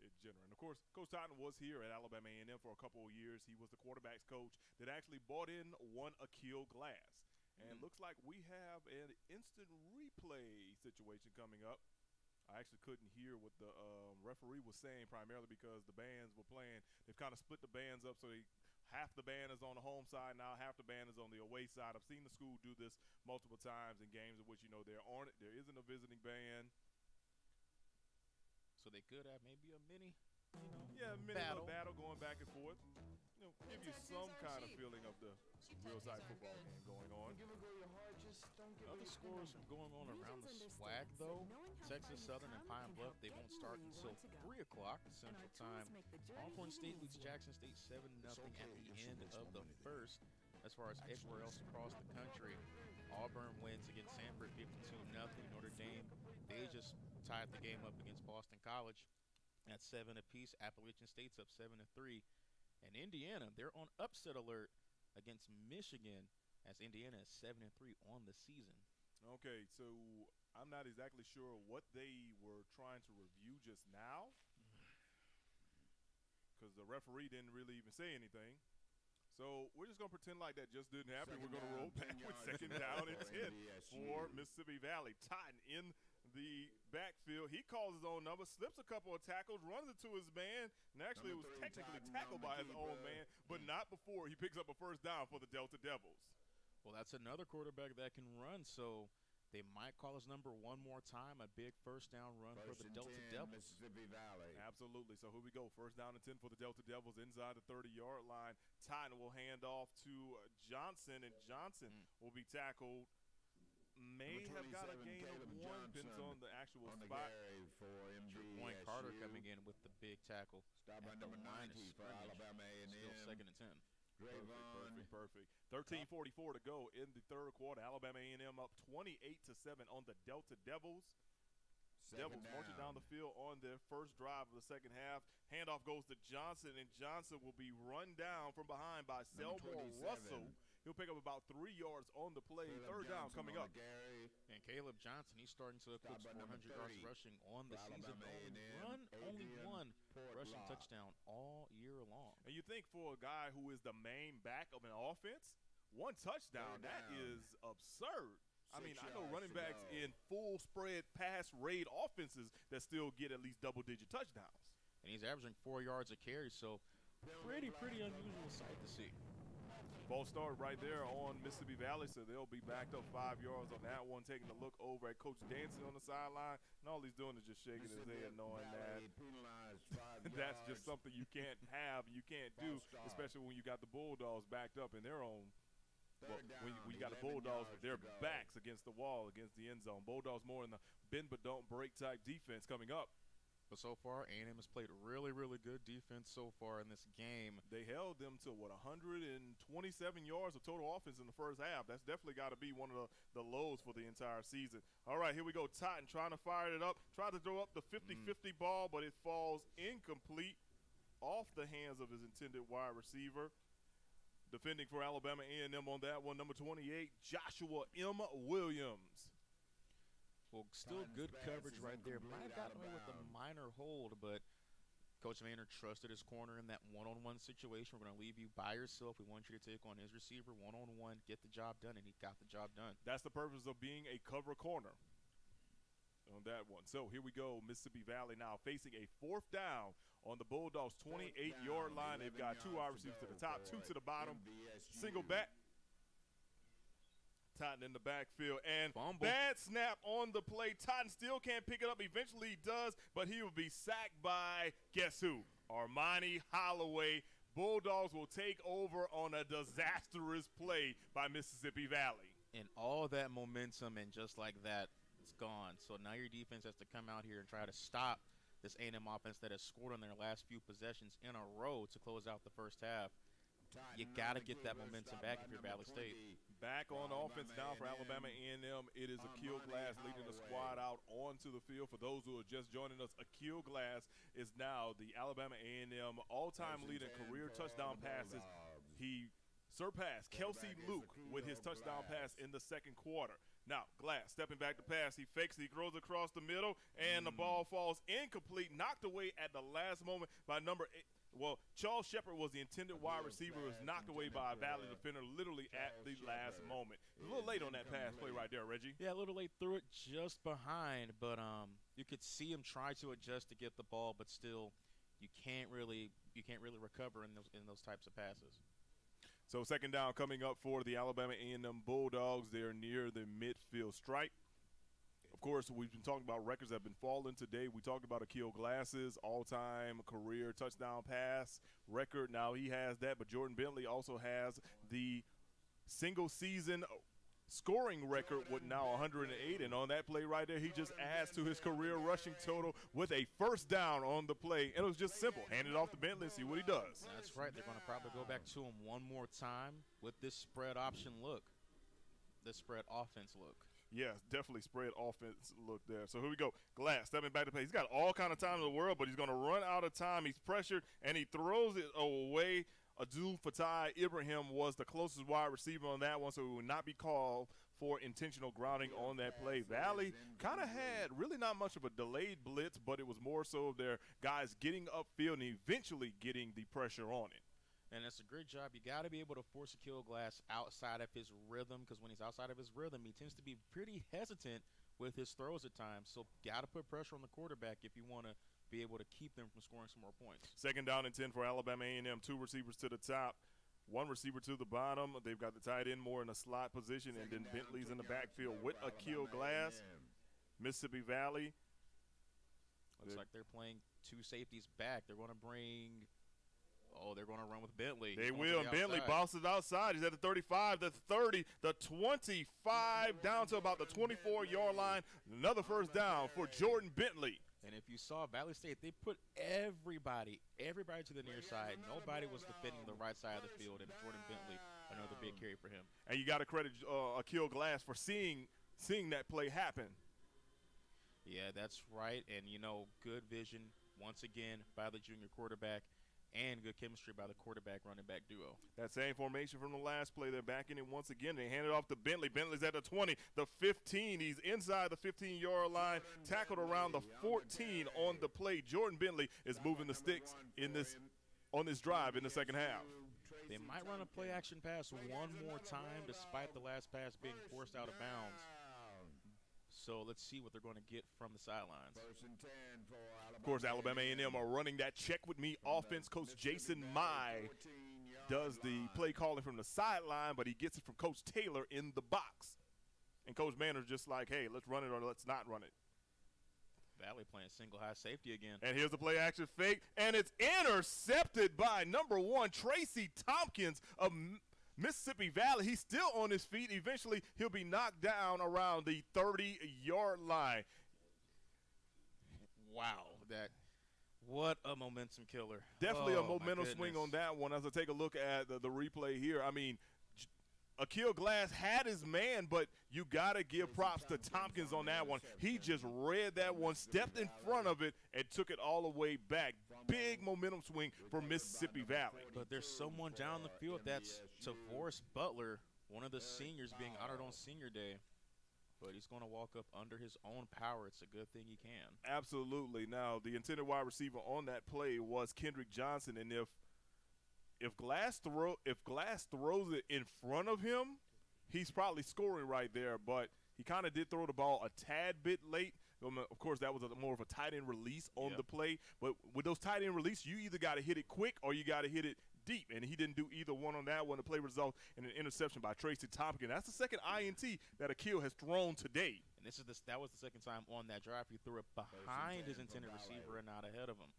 Speaker 5: in general. And of course, Coach Totten was here at Alabama A&M for a couple of years. He was the quarterbacks coach that actually brought in one Aqeel Glass. And mm-hmm. looks like we have an instant replay situation coming up. I actually couldn't hear what the um, referee was saying primarily because the bands were playing. They've kind of split the bands up so they half the band is on the home side now, half the band is on the away side. I've seen the school do this multiple times in games in which you know there aren't there isn't a visiting band
Speaker 4: so they could have maybe a mini, you know,
Speaker 5: yeah, mini battle. battle going back and forth. You know, give you some kind of feeling of the real side football game going on.
Speaker 4: Other scores going on around the SWAC, though. Texas Southern and Pine Bluff, they won't start until 3 o'clock Central Time. Alcorn State leads Jackson State 7 0 at the end of the first. As far as everywhere else across the country, Auburn wins against Samford 52 0. Notre Dame, they just tied the game up against Boston College at seven apiece. Appalachian State's up seven to three, and Indiana they're on upset alert against Michigan as Indiana is seven and three on the season.
Speaker 5: Okay, so I'm not exactly sure what they were trying to review just now mm-hmm. because the referee didn't really even say anything. So we're just gonna pretend like that just didn't happen. Second we're gonna roll back with second down and ten for Mississippi Valley. Totten in the backfield. He calls his own number, slips a couple of tackles, runs into his man, and actually it was technically tackled by his own man, but not before he picks up a first down for the Delta Devils.
Speaker 4: Well, that's another quarterback that can run, so they might call his number one more time, a big first down run
Speaker 1: first
Speaker 4: for the Delta 10, Devils.
Speaker 1: Mississippi Valley.
Speaker 5: Absolutely. So here we go. First down and 10 for the Delta Devils inside the 30 yard line. Totten will hand off to Johnson, and Johnson mm. will be tackled may have got a
Speaker 1: 27,
Speaker 5: gain
Speaker 1: Caleb
Speaker 5: of one. Depends on the actual
Speaker 1: on the
Speaker 5: spot.
Speaker 1: carry for MVSU.
Speaker 4: Point Carter coming in with the big tackle.
Speaker 1: Stop by number
Speaker 4: line
Speaker 1: 90 for. Alabama A&M.
Speaker 4: Still second and ten.
Speaker 1: Drayvon
Speaker 5: Perfect, perfect. 13:44 to go in the third quarter. Alabama A&M up 28 to seven on the Delta Devils.
Speaker 1: second
Speaker 5: Devils marching down the field on their first drive of the second half. Handoff goes to Johnson, and Johnson will be run down from behind by
Speaker 1: Number
Speaker 5: Selmore
Speaker 1: 27.
Speaker 5: Russell. He'll pick up about three yards on the play.
Speaker 1: Caleb
Speaker 5: Third down
Speaker 1: Johnson
Speaker 5: coming up.
Speaker 1: the carry.
Speaker 4: And Caleb Johnson, he's starting to
Speaker 1: Stop
Speaker 4: eclipse
Speaker 1: by number
Speaker 4: 400 yards rushing on the
Speaker 1: for
Speaker 4: season.
Speaker 1: Alabama
Speaker 4: Only one, only
Speaker 1: Adrian
Speaker 4: one rushing
Speaker 1: Portlock.
Speaker 4: touchdown all year long.
Speaker 5: And you think for a guy who is the main back of an offense, one touchdown,
Speaker 1: that is
Speaker 5: that
Speaker 1: down.
Speaker 5: absurd. I mean, I know running backs
Speaker 1: go.
Speaker 5: in full spread pass raid offenses that still get at least double digit touchdowns.
Speaker 4: And he's averaging four yards a carry, so pretty, pretty unusual sight to see.
Speaker 5: Ball started right there on Mississippi Valley, so they'll be backed up five yards on that one. Taking a look over at Coach Dancy on the sideline, and all he's doing is just shaking his head, knowing that
Speaker 1: Valley
Speaker 5: that's just something you can't have, you can't do, especially when you got the Bulldogs backed up in their own. Well,
Speaker 1: Third
Speaker 5: when,
Speaker 1: down,
Speaker 5: when you got the Bulldogs with their backs against the wall, against the end zone. Bulldogs more in the bend but don't break type defense coming up.
Speaker 4: But so far, A&M has played really, really good defense so far in this game.
Speaker 5: They held them to what 127 yards of total offense in the first half. That's definitely got to be one of the, the lows for the entire season. All right, here we go. Totten trying to fire it up, tried to throw up the 50-50 mm. ball, but it falls incomplete off the hands of his intended wide receiver. Defending for Alabama A&M on that one, number 28, Joshua M. Williams.
Speaker 4: Well, still
Speaker 1: Titans
Speaker 4: good coverage right there. Might
Speaker 1: incomplete
Speaker 4: have
Speaker 1: out
Speaker 4: gotten away with a minor hold, but Coach Maynor trusted his corner in that one-on-one situation. We're going to leave you by yourself. We want you to take on his receiver one-on-one, get the job done, and he got the job done.
Speaker 5: That's the purpose of being a cover corner on that one. So here we go. Mississippi Valley now facing a fourth down on the Bulldogs' 28 yard line. They've got two wide receivers to the top, two to the bottom.
Speaker 1: MVSU.
Speaker 5: Single back. Totten in the backfield and
Speaker 4: Fumble.
Speaker 5: bad snap on the play. Totten still can't pick it up. Eventually he does, but he will be sacked by guess who? Armani Holloway. Bulldogs will take over on a disastrous play by Mississippi Valley.
Speaker 4: And all that momentum and just like that, it's gone. So now your defense has to come out here and try to stop this A&M offense that has scored on their last few possessions in a row to close out the first half. You got to get that momentum back if you're
Speaker 1: number
Speaker 4: Valley State.
Speaker 1: 20.
Speaker 5: Back on offense now for Alabama A&M. It is
Speaker 1: Aqeel
Speaker 5: Glass leading the squad out onto the field. For those who are just joining us, Aqeel Glass is now the Alabama A&M all-time leading career touchdown passes. He surpassed Kelsey Luke with his touchdown pass in the second quarter. Now, Glass stepping back to pass. He fakes, he throws across the middle, and the
Speaker 1: Mm.
Speaker 5: ball falls incomplete, knocked away at the last moment by number eight. Well, Charles Shepard was the intended wide
Speaker 1: Aqeel
Speaker 5: receiver, was knocked away by a Valley defender literally at
Speaker 1: Charles
Speaker 5: the last moment. A little late on that pass play right there, Reggie.
Speaker 4: Yeah, a little late threw it just behind, but um, you could see him try to adjust to get the ball, but still, you can't really you can't really recover in those in those types of passes.
Speaker 5: So second down coming up for the Alabama A&M Bulldogs. They're near the midfield stripe. Course, we've been talking about records that have been falling today. We talked about Aqeel Glass's all-time career touchdown pass record. Now he has that, but Jordan Bentley also has the single season scoring record with now 108. And on that play right there, he just adds to his career rushing total with a first down on the play. And it was just simple. Hand it off to Bentley and see what he does.
Speaker 4: That's right. They're going to probably go back to him one more time with this spread option look, this spread offense look.
Speaker 5: Yes, definitely spread offense look there. So here we go. Glass stepping back to play. He's got all kind of time in the world, but he's going to run out of time. He's pressured and he throws it away. Adu Fatai Ibrahim was the closest wide receiver on that one, so he will not be called for intentional grounding on that play. Valley kind of had really not much of a delayed blitz, but it was more so of their guys getting upfield and eventually getting the pressure on it.
Speaker 4: And it's a great job. You got to be able to force Aqeel Glass outside of his rhythm because when he's outside of his rhythm, he tends to be pretty hesitant with his throws at times. So, got to put pressure on the quarterback if you want to be able to keep them from scoring some more points.
Speaker 5: Second down and 10 for Alabama A&M. Two receivers to the top, one receiver to the bottom. They've got the tight end more in a slot position, and then
Speaker 1: down,
Speaker 5: Bentley's in the backfield with
Speaker 1: go for
Speaker 5: Aqeel
Speaker 1: Alabama
Speaker 5: Glass. Mississippi Valley.
Speaker 4: Looks
Speaker 5: Good.
Speaker 4: like they're playing two safeties back. They're going to bring Oh, they're going to run with Bentley.
Speaker 5: They
Speaker 4: He's
Speaker 5: will. And
Speaker 4: the
Speaker 5: Bentley
Speaker 4: outside.
Speaker 5: bosses outside. He's at the 35, the 30, the 25, down to about the 24 yard line. Another first down for Jordan Bentley.
Speaker 4: And if you saw Valley State, they put everybody, everybody to the near side. Nobody was defending the right side of the field, and Jordan Bentley, another big carry for him.
Speaker 5: And you got to credit uh, Aqeel Glass for seeing seeing that play happen.
Speaker 4: Yeah, that's right. And you know, good vision once again by the junior quarterback, and good chemistry by the quarterback running back duo.
Speaker 5: That same formation from the last play. They're backing it once again. They hand it off to Bentley. Bentley's at the 20, the 15. He's inside the 15 yard line, tackled around the 14 on the play. Jordan Bentley is moving the sticks in this on this drive in the second half.
Speaker 4: They might run a play action pass one more time, despite the last pass being forced out of bounds. So let's see what they're going to get from the sidelines.
Speaker 1: First and 10 for Alabama.
Speaker 5: Of course, Alabama A&M are running that check with me offense. Coach Jason Mai does the play calling from the sideline, but he gets it from Coach Taylor in the box. And Coach Maynor's just like, hey, let's run it or let's not run it.
Speaker 4: Valley playing single high safety again.
Speaker 5: And here's the play action fake, and it's intercepted by number one, Tracy Tompkins of M- Mississippi Valley. He's still on his feet. Eventually, he'll be knocked down around the 30 yard line.
Speaker 4: Wow, that what a momentum killer.
Speaker 5: Definitely
Speaker 4: Oh,
Speaker 5: a momentum swing on that one as I take a look at the, the replay here. I mean, J- Aqeel Glass had his man, but you got to give props to Tompkins on that one. He just read that one, stepped in front of it, and took it all the way back. Big momentum swing for Mississippi Valley.
Speaker 4: But there's someone down the field that's Tavoris Butler, one of the seniors being honored on senior day. But he's going to walk up under his own power. It's a good thing he can.
Speaker 5: Absolutely. Now, the intended wide receiver on that play was Kendrick Johnson, and if if Glass throw if Glass throws it in front of him, he's probably scoring right there. But he kind of did throw the ball a tad bit late. Um, Of course, that was a, more of a tight end release on
Speaker 4: Yep.
Speaker 5: the play. But with those tight end release, you either got to hit it quick or you got to hit it deep. And he didn't do either one on that one. The play results in an interception by Tracy Tompkins. That's the second INT that Aqeel has thrown today.
Speaker 4: And this is the, that was the second time on that drive he threw it behind his intended receiver and not ahead of him.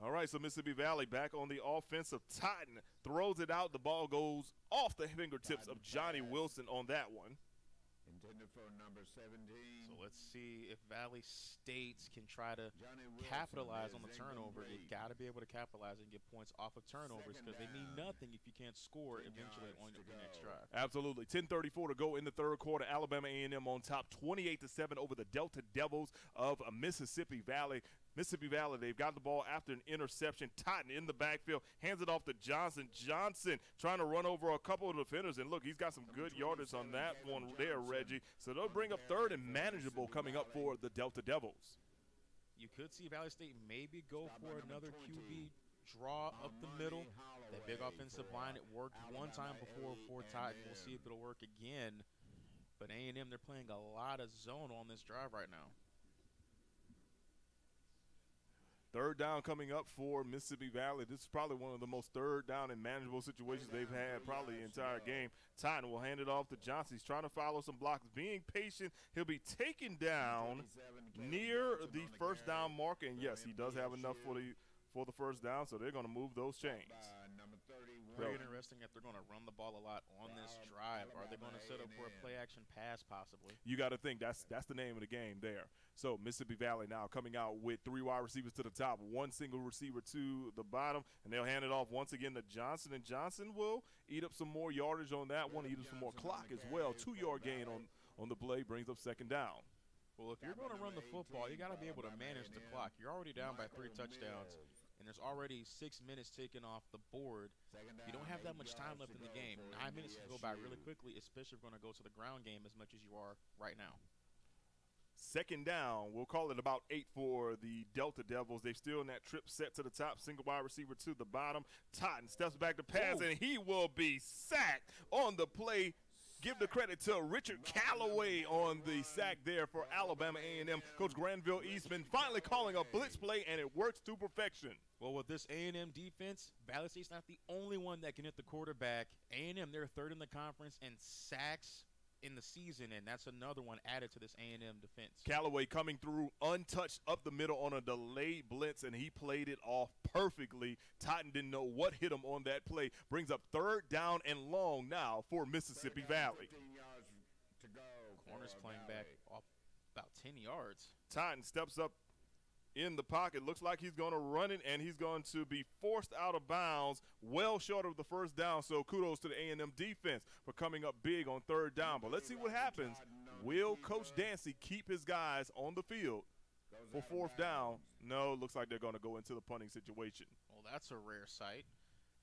Speaker 5: All right, so Mississippi Valley back on the offensive. Totten throws it out. The ball goes off the fingertips of Johnny Wilson on that one.
Speaker 1: Intended for number 17.
Speaker 4: So let's see if Valley States can try to capitalize on the turnover. You
Speaker 1: incomplete.
Speaker 4: got to be able to capitalize and get points off of turnovers because they mean nothing if you can't score eventually on
Speaker 1: yards
Speaker 4: your next drive.
Speaker 5: Absolutely. 10:34 to go in the third quarter. Alabama A&M on top, 28 to seven over the Delta Devils of Mississippi Valley. Mississippi Valley, they've got the ball after an interception. Totten in the backfield, hands it off to Johnson. Johnson trying to run over a couple of defenders, and look, he's got some good yardage on that one there, Reggie. So they'll bring up third and manageable coming up for the Delta Devils.
Speaker 4: You could see Valley State maybe go for another QB draw up the middle. That big offensive line, it worked one time before for Totten. We'll see if it'll work again. But A&M, they're playing a lot of zone on this drive right now.
Speaker 5: Third down coming up for Mississippi Valley. This is probably one of the most third down and manageable situations they've had probably the entire game. Totten will hand it off to Johnson. He's trying to follow some blocks, being patient. He'll be taken down near the first down marker, and yes, he does have enough for the for the first down, so they're going to move those chains.
Speaker 1: By number 31.
Speaker 4: Very interesting if they're going to run the ball a lot on this drive. Are they going to set up for a play action pass possibly?
Speaker 5: You got to think that's that's the name of the game there. So Mississippi Valley now coming out with three wide receivers to the top, one single receiver to the bottom, and they'll hand it off once again to Johnson, and Johnson will eat up some more yardage on that one, eat up some more clock as well. Two yard gain on on the play brings up second down.
Speaker 4: Well, if you're going to run the football, you got to be able to manage the clock. You're already down by three touchdowns, and there's already six minutes taken off the board. You don't have that much time left in the game. Nine minutes can go by really quickly, especially if you're going to go to the ground game as much as you are right now.
Speaker 5: Second down, we'll call it about eight for the Delta Devils. They're still in that trip set to the top, single wide receiver to the bottom. Totten steps back to pass, and he will be sacked on the play. Give the credit to Richard Callaway on the sack there for Alabama A&M. Coach Granville Eastman finally calling a blitz play, and it works to perfection.
Speaker 4: Well, with this A&M defense, Valley State's not the only one that can hit the quarterback. A&M, they're third in the conference in sacks in the season, and that's another one added to this A&M defense.
Speaker 5: Callaway coming through untouched up the middle on a delayed blitz, and he played it off perfectly. Totten didn't know what hit him on that play. Brings up third down and long now for Mississippi Valley.
Speaker 4: Corners playing back off about 10 yards.
Speaker 5: Totten steps up in the pocket. Looks like he's going to run it, and he's going to be forced out of bounds, well short of the first down. So kudos to the A&M defense for coming up big on third down. But let's see what happens. Will Coach Dancy keep his guys on the field for fourth down? No, looks like they're going to go into the punting situation.
Speaker 4: Well, that's a rare sight.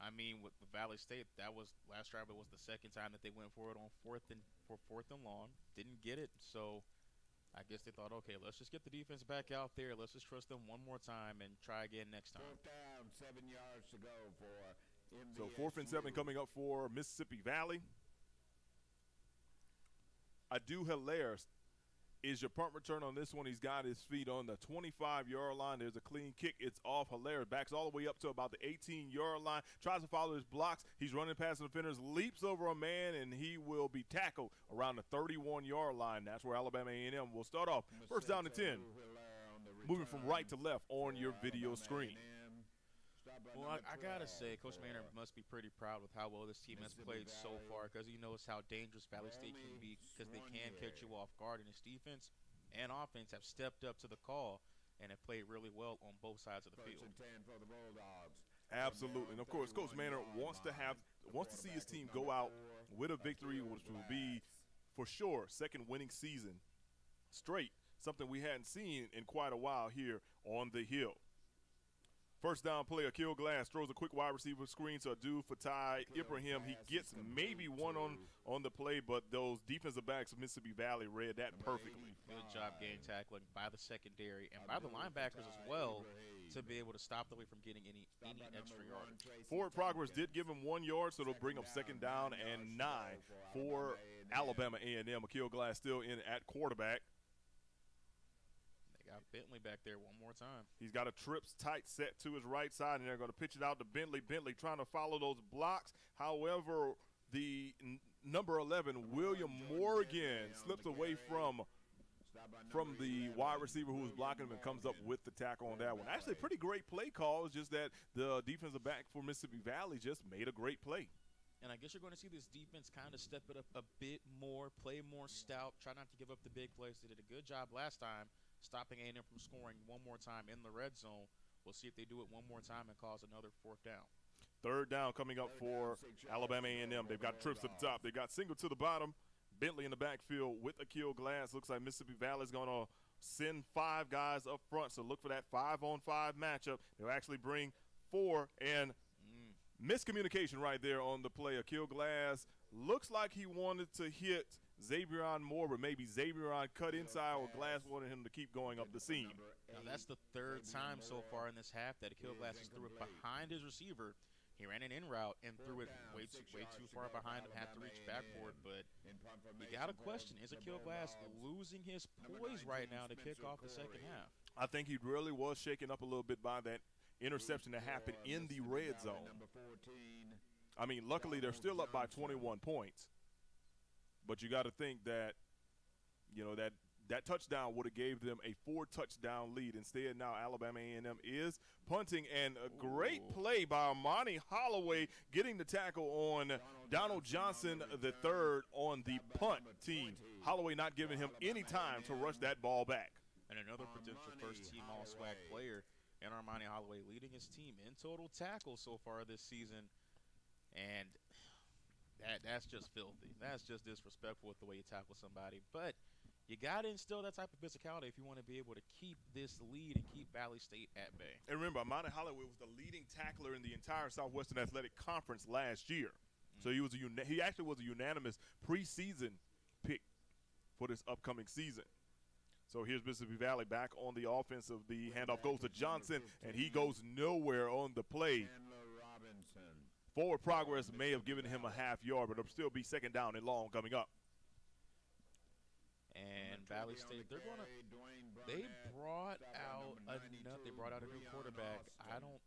Speaker 4: I mean, with Valley State, that was last drive. It was the second time that they went for it on fourth and for fourth and long. Didn't get it, so I guess they thought, okay, let's just get the defense back out there. Let's just trust them one more time and try again next time.
Speaker 1: Fourth down, seven yards to go for
Speaker 5: So fourth and seven coming up for Mississippi Valley. Adu Hilaire is your punt return on this one. He's got his feet on the 25 yard line. There's a clean kick. It's off. Hilaire backs all the way up to about the 18 yard line. Tries to follow his blocks. He's running past the defenders, leaps over a man, and he will be tackled around the 31 yard line. That's where Alabama A&M will start off. First down to 10. Moving from right to left on your video screen.
Speaker 4: Well, I, I gotta say, Coach Maynor must be pretty proud with how well this team has played so far, because he knows how dangerous Valley State can be, because they can catch you off guard. And his defense and offense have stepped up to the call and have played really well on both sides of the field.
Speaker 5: Absolutely, and of course, Coach Maynor wants to have wants to see his team go out with a victory, which will be for sure second winning season straight. Something we hadn't seen in quite a while here on the hill. First down play, Aqeel Glass throws a quick wide receiver screen to a Adu Fatai Ibrahim. He gets maybe one on, on the play, but those defensive backs of Mississippi Valley read that perfectly.
Speaker 4: Good job game tackling by the secondary and by the linebackers as well to be able to stop the way from getting any any extra yardage.
Speaker 5: Forward progress did give him one yard, so it'll bring up second down and nine for Alabama A&M. Aqeel Glass still in at quarterback.
Speaker 4: They got Bentley back there one more time.
Speaker 5: He's got a trips tight set to his right side, and they're going to pitch it out to Bentley. Bentley trying to follow those blocks. However, the n- number 11, William Morgan, slips away from from the wide receiver who was blocking him and comes up with the tackle on that one. Actually, pretty great play call. It's just that the defensive back for Mississippi Valley just made a great play.
Speaker 4: And I guess you're going to see this defense kind of step it up a bit more, play more stout, try not to give up the big plays. They did a good job last time stopping A&M from scoring one more time in the red zone. We'll see if they do it one more time and cause another fourth down.
Speaker 5: Third down coming up for Alabama A&M. They've got trips to the top. They've got single to the bottom. Bentley in the backfield with Aqeel Glass. Looks like Mississippi Valley's going to send five guys up front. So look for that five-on-five matchup. They'll actually bring four and miscommunication right there on the play. Aqeel Glass looks like he wanted to hit Xavier Moore, but maybe Xavier cut inside or Glass wanted him to keep going up the seam.
Speaker 4: Now that's the third time so far in this half that Aqeel Glass has threw it behind his receiver. He ran an in route and threw it way too, way too far behind him, had to reach backboard. But you got to question, is Aqeel Glass losing his poise right now to kick off the second half?
Speaker 5: I think he really was shaken up a little bit by that interception that happened in the red zone. I mean, luckily they're still up by 21 points. But you got to think that, you know, that that touchdown would have gave them a four touchdown lead. Instead, now Alabama A&M is punting, and a great play by Armani Holloway getting the tackle on Donald Johnson the third on the punt team. Holloway not giving him any time to rush that ball back.
Speaker 4: And another potential first team all SWAC player and Armani Holloway leading his team in total tackles so far this season. And that that's just filthy. That's just disrespectful with the way you tackle somebody. But you got to instill that type of physicality if you want to be able to keep this lead and keep Valley State at bay.
Speaker 5: And remember, Armani Holloway was the leading tackler in the entire Southwestern Athletic Conference last year. Mm. So he was a uni- he actually was a unanimous preseason pick for this upcoming season. So here's Mississippi Valley back on the offensive. The handoff goes to Johnson, and he goes nowhere on the play. Forward progress may have given him a half yard, but it'll still be second down and long coming up.
Speaker 4: And Valley State, they're going to. They brought out a they brought out a new quarterback. I don't.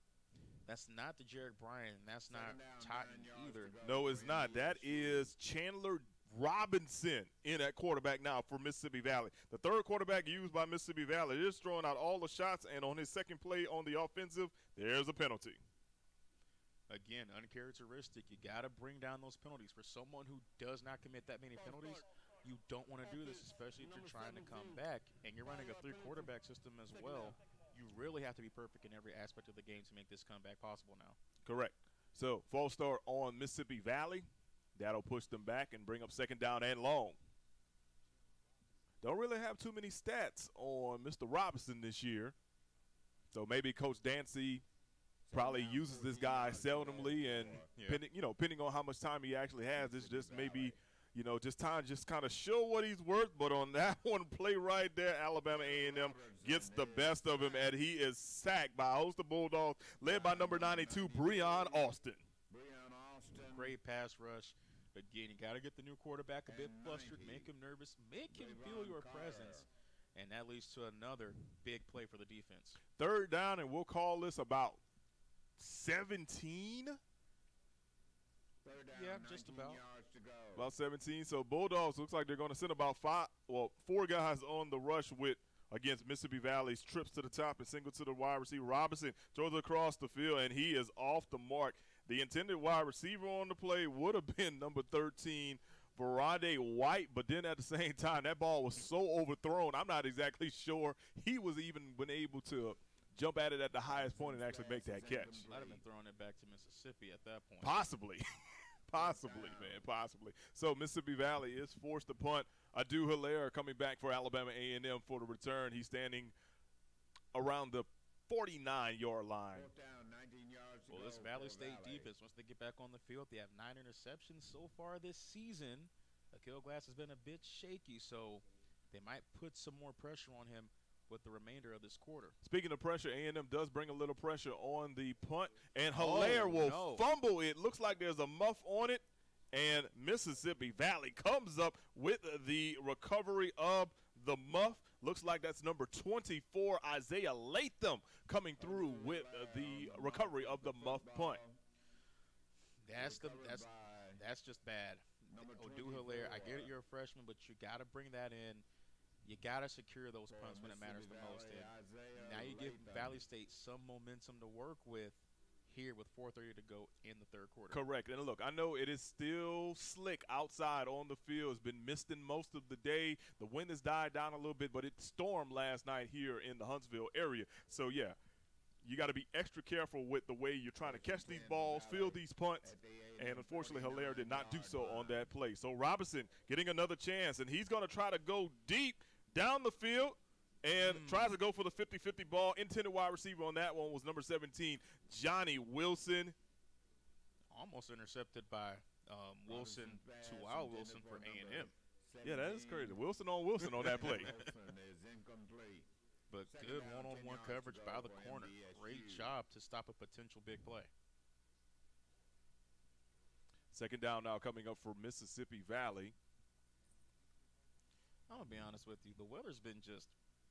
Speaker 4: That's not the Jarek Bryan. That's not Totten either.
Speaker 5: No, it's not. That is Chandler Robinson in at quarterback now for Mississippi Valley. The third quarterback used by Mississippi Valley is throwing out all the shots, and on his second play on the offensive, there's a penalty.
Speaker 4: Again, uncharacteristic. You got to bring down those penalties. For someone who does not commit that many penalties, you don't want to do this, especially if you're trying to come back and you're running a three quarterback system as well. You really have to be perfect in every aspect of the game to make this comeback possible now.
Speaker 5: Correct. So, false start on Mississippi Valley. That'll push them back and bring up second down and long. Don't really have too many stats on Mr. Robinson this year. So maybe Coach Dancy probably uses this guy uh, seldomly and
Speaker 4: Yeah.
Speaker 5: pending, you know, depending on how much time he actually has, it's just maybe, you know, just time just kind of show what he's worth. But on that one play right there, Alabama A&M gets the best of him, and he is sacked by a host of Bulldogs, led by number 92, Breon Austin.
Speaker 1: Breon Austin.
Speaker 4: Great pass rush. Again, you got to get the new quarterback a bit flustered, make him nervous, make him feel your presence, and that leads to another big play for the defense.
Speaker 5: Third down, and we'll call this about 17.
Speaker 1: Down,
Speaker 4: Yeah, just about.
Speaker 1: yards to go.
Speaker 5: About 17. So Bulldogs looks like they're going to send about five, well, four guys on the rush with against Mississippi Valley's trips to the top and single to the wide receiver. Robinson throws across the field, and he is off the mark. The intended wide receiver on the play would have been number 13, Verade White, but then at the same time, that ball was so overthrown. I'm not exactly sure he was even been able to jump at it at the highest point and actually make that catch.
Speaker 4: Might have been throwing it back to Mississippi at that point.
Speaker 5: Possibly. possibly, man, possibly. So Mississippi Valley is forced to punt. Adu Hilaire coming back for Alabama A&M for the return. He's standing around the 49-yard line.
Speaker 1: Down, 19 yards
Speaker 4: Well,
Speaker 1: go
Speaker 4: this Valley State
Speaker 1: Valley.
Speaker 4: defense, once they get back on the field, they have nine interceptions so far this season. Aqeel Glass has been a bit shaky, so they might put some more pressure on him with the remainder of this quarter.
Speaker 5: Speaking of pressure, A&M does bring a little pressure on the punt, and
Speaker 4: Oh,
Speaker 5: Hilaire will
Speaker 4: no.
Speaker 5: fumble. It looks like there's a muff on it, and Mississippi Valley comes up with the recovery of the muff. Looks like that's number 24, Isaiah Latham, coming through with uh, the recovery of the muff punt.
Speaker 4: That's the that's that's just bad.
Speaker 1: number
Speaker 4: Adu
Speaker 1: 24,
Speaker 4: Hilaire, I get it, you're a freshman, but you got to bring that in. You got to secure those
Speaker 1: for
Speaker 4: punts when it matters the most. And
Speaker 1: Isaiah
Speaker 4: now you give Valley State some momentum to work with here with 4:30 to go in the third quarter.
Speaker 5: Correct. And look, I know it is still slick outside on the field. It's been misting most of the day. The wind has died down a little bit, but it stormed last night here in the Huntsville area. So, yeah, you got to be extra careful with the way you're trying to catch these balls, field these punts.
Speaker 1: At the A&M
Speaker 5: unfortunately,
Speaker 1: 49
Speaker 5: Hilaire did not do so on that play. So Robinson getting another chance, and he's going to try to go deep down the field and tries to go for the 50-50 ball. Intended wide receiver on that one was number 17, Johnny Wilson.
Speaker 4: Almost intercepted by um, Wilson
Speaker 1: Robinson's
Speaker 4: to Al Wilson for A and
Speaker 1: number
Speaker 4: M.
Speaker 5: Yeah, that is crazy. Wilson on Wilson on that play.
Speaker 1: Wilson is incomplete.
Speaker 4: But good one-on-one coverage by the
Speaker 1: for
Speaker 4: corner. Great job to stop a potential big play.
Speaker 5: Second down now coming up for Mississippi Valley.
Speaker 4: I'm gonna be honest with you. The weather's been just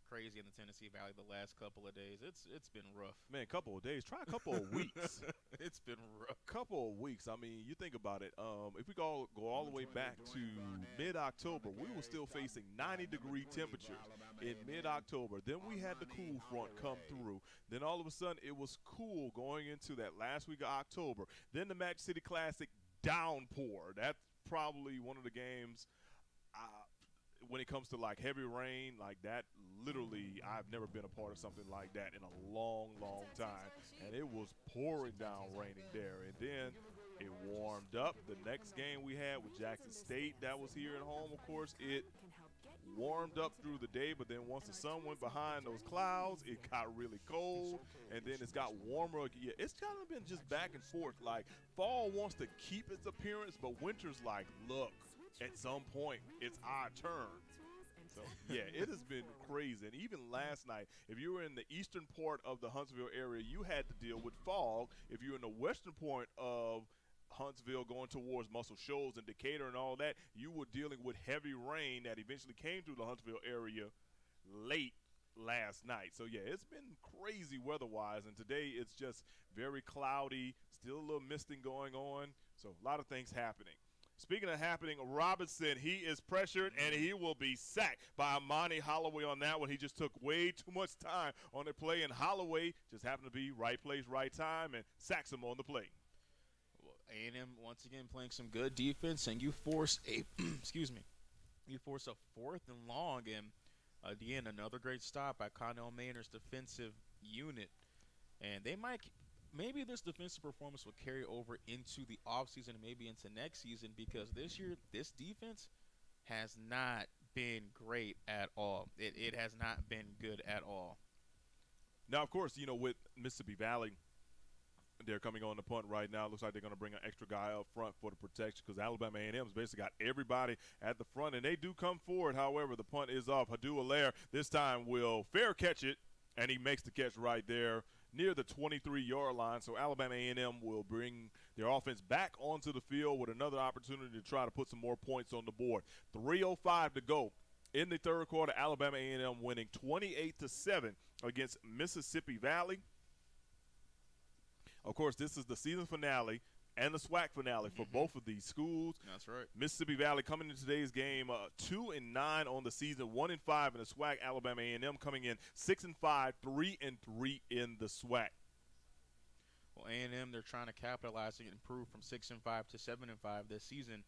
Speaker 4: crazy in the Tennessee Valley the last couple of days. It's it's been rough.
Speaker 5: Man, a couple of days. Try a couple of weeks.
Speaker 4: it's been rough.
Speaker 5: couple of weeks. I mean, you think about it. Um, if we go go all the way back to mid October, we were still facing 90 degree temperatures in mid October. Then we had the cool front come through. Then all of a sudden, it was cool going into that last week of October. Then the Magic City Classic downpour. That's probably one of the games. When it comes to like heavy rain like that, literally, I've never been a part of something like that in a long, long time. And it was pouring down raining there. And then it warmed up. The next game we had with Jackson State, that was here at home, of course, it warmed up through the day. But then once the sun went behind those clouds, it got really cold. And then it's got warmer. Yeah, it's kind of been just back and forth. Like fall wants to keep its appearance, but winter's like, look, at some point, it's our turn. So yeah, it has been crazy. And even last night, if you were in the eastern part of the Huntsville area, you had to deal with fog. If you're in the western point of Huntsville going towards Muscle Shoals and Decatur and all that, you were dealing with heavy rain that eventually came through the Huntsville area late last night. So yeah, it's been crazy weather-wise, and today it's just very cloudy, still a little misting going on. So a lot of things happening. Speaking of happening, Robinson, he is pressured and he will be sacked by Armani Holloway on that one. He just took way too much time on the play, and Holloway just happened to be right place, right time, and sacks him on the play.
Speaker 4: A&M once again playing some good defense, and you force a excuse me, you force a fourth and long, and again another great stop by Connell Maynor's defensive unit, and they might maybe this defensive performance will carry over into the offseason and maybe into next season because this year this defense has not been great at all. It, it has not been good at all.
Speaker 5: Now, of course, you know with Mississippi Valley they're coming on the punt right now. Looks like they're going to bring an extra guy up front for the protection because Alabama A&M's basically got everybody at the front, and they do come forward. However, the punt is off. Adu Hilaire this time will fair catch it, and he makes the catch right there near the 23-yard line. So Alabama A&M will bring their offense back onto the field with another opportunity to try to put some more points on the board. 3:05 to go in the third quarter. Alabama A&M winning 28 to seven against Mississippi Valley. Of course, this is the season finale and the SWAC finale for
Speaker 4: Mm-hmm.
Speaker 5: both of these schools.
Speaker 4: That's right.
Speaker 5: Mississippi Valley coming into today's game uh, two and nine on the season, one and five in the SWAC. Alabama A&M coming in six and five, three and three in the SWAC.
Speaker 4: Well, A&M they're trying to capitalize and improve from six and five to seven and five this season,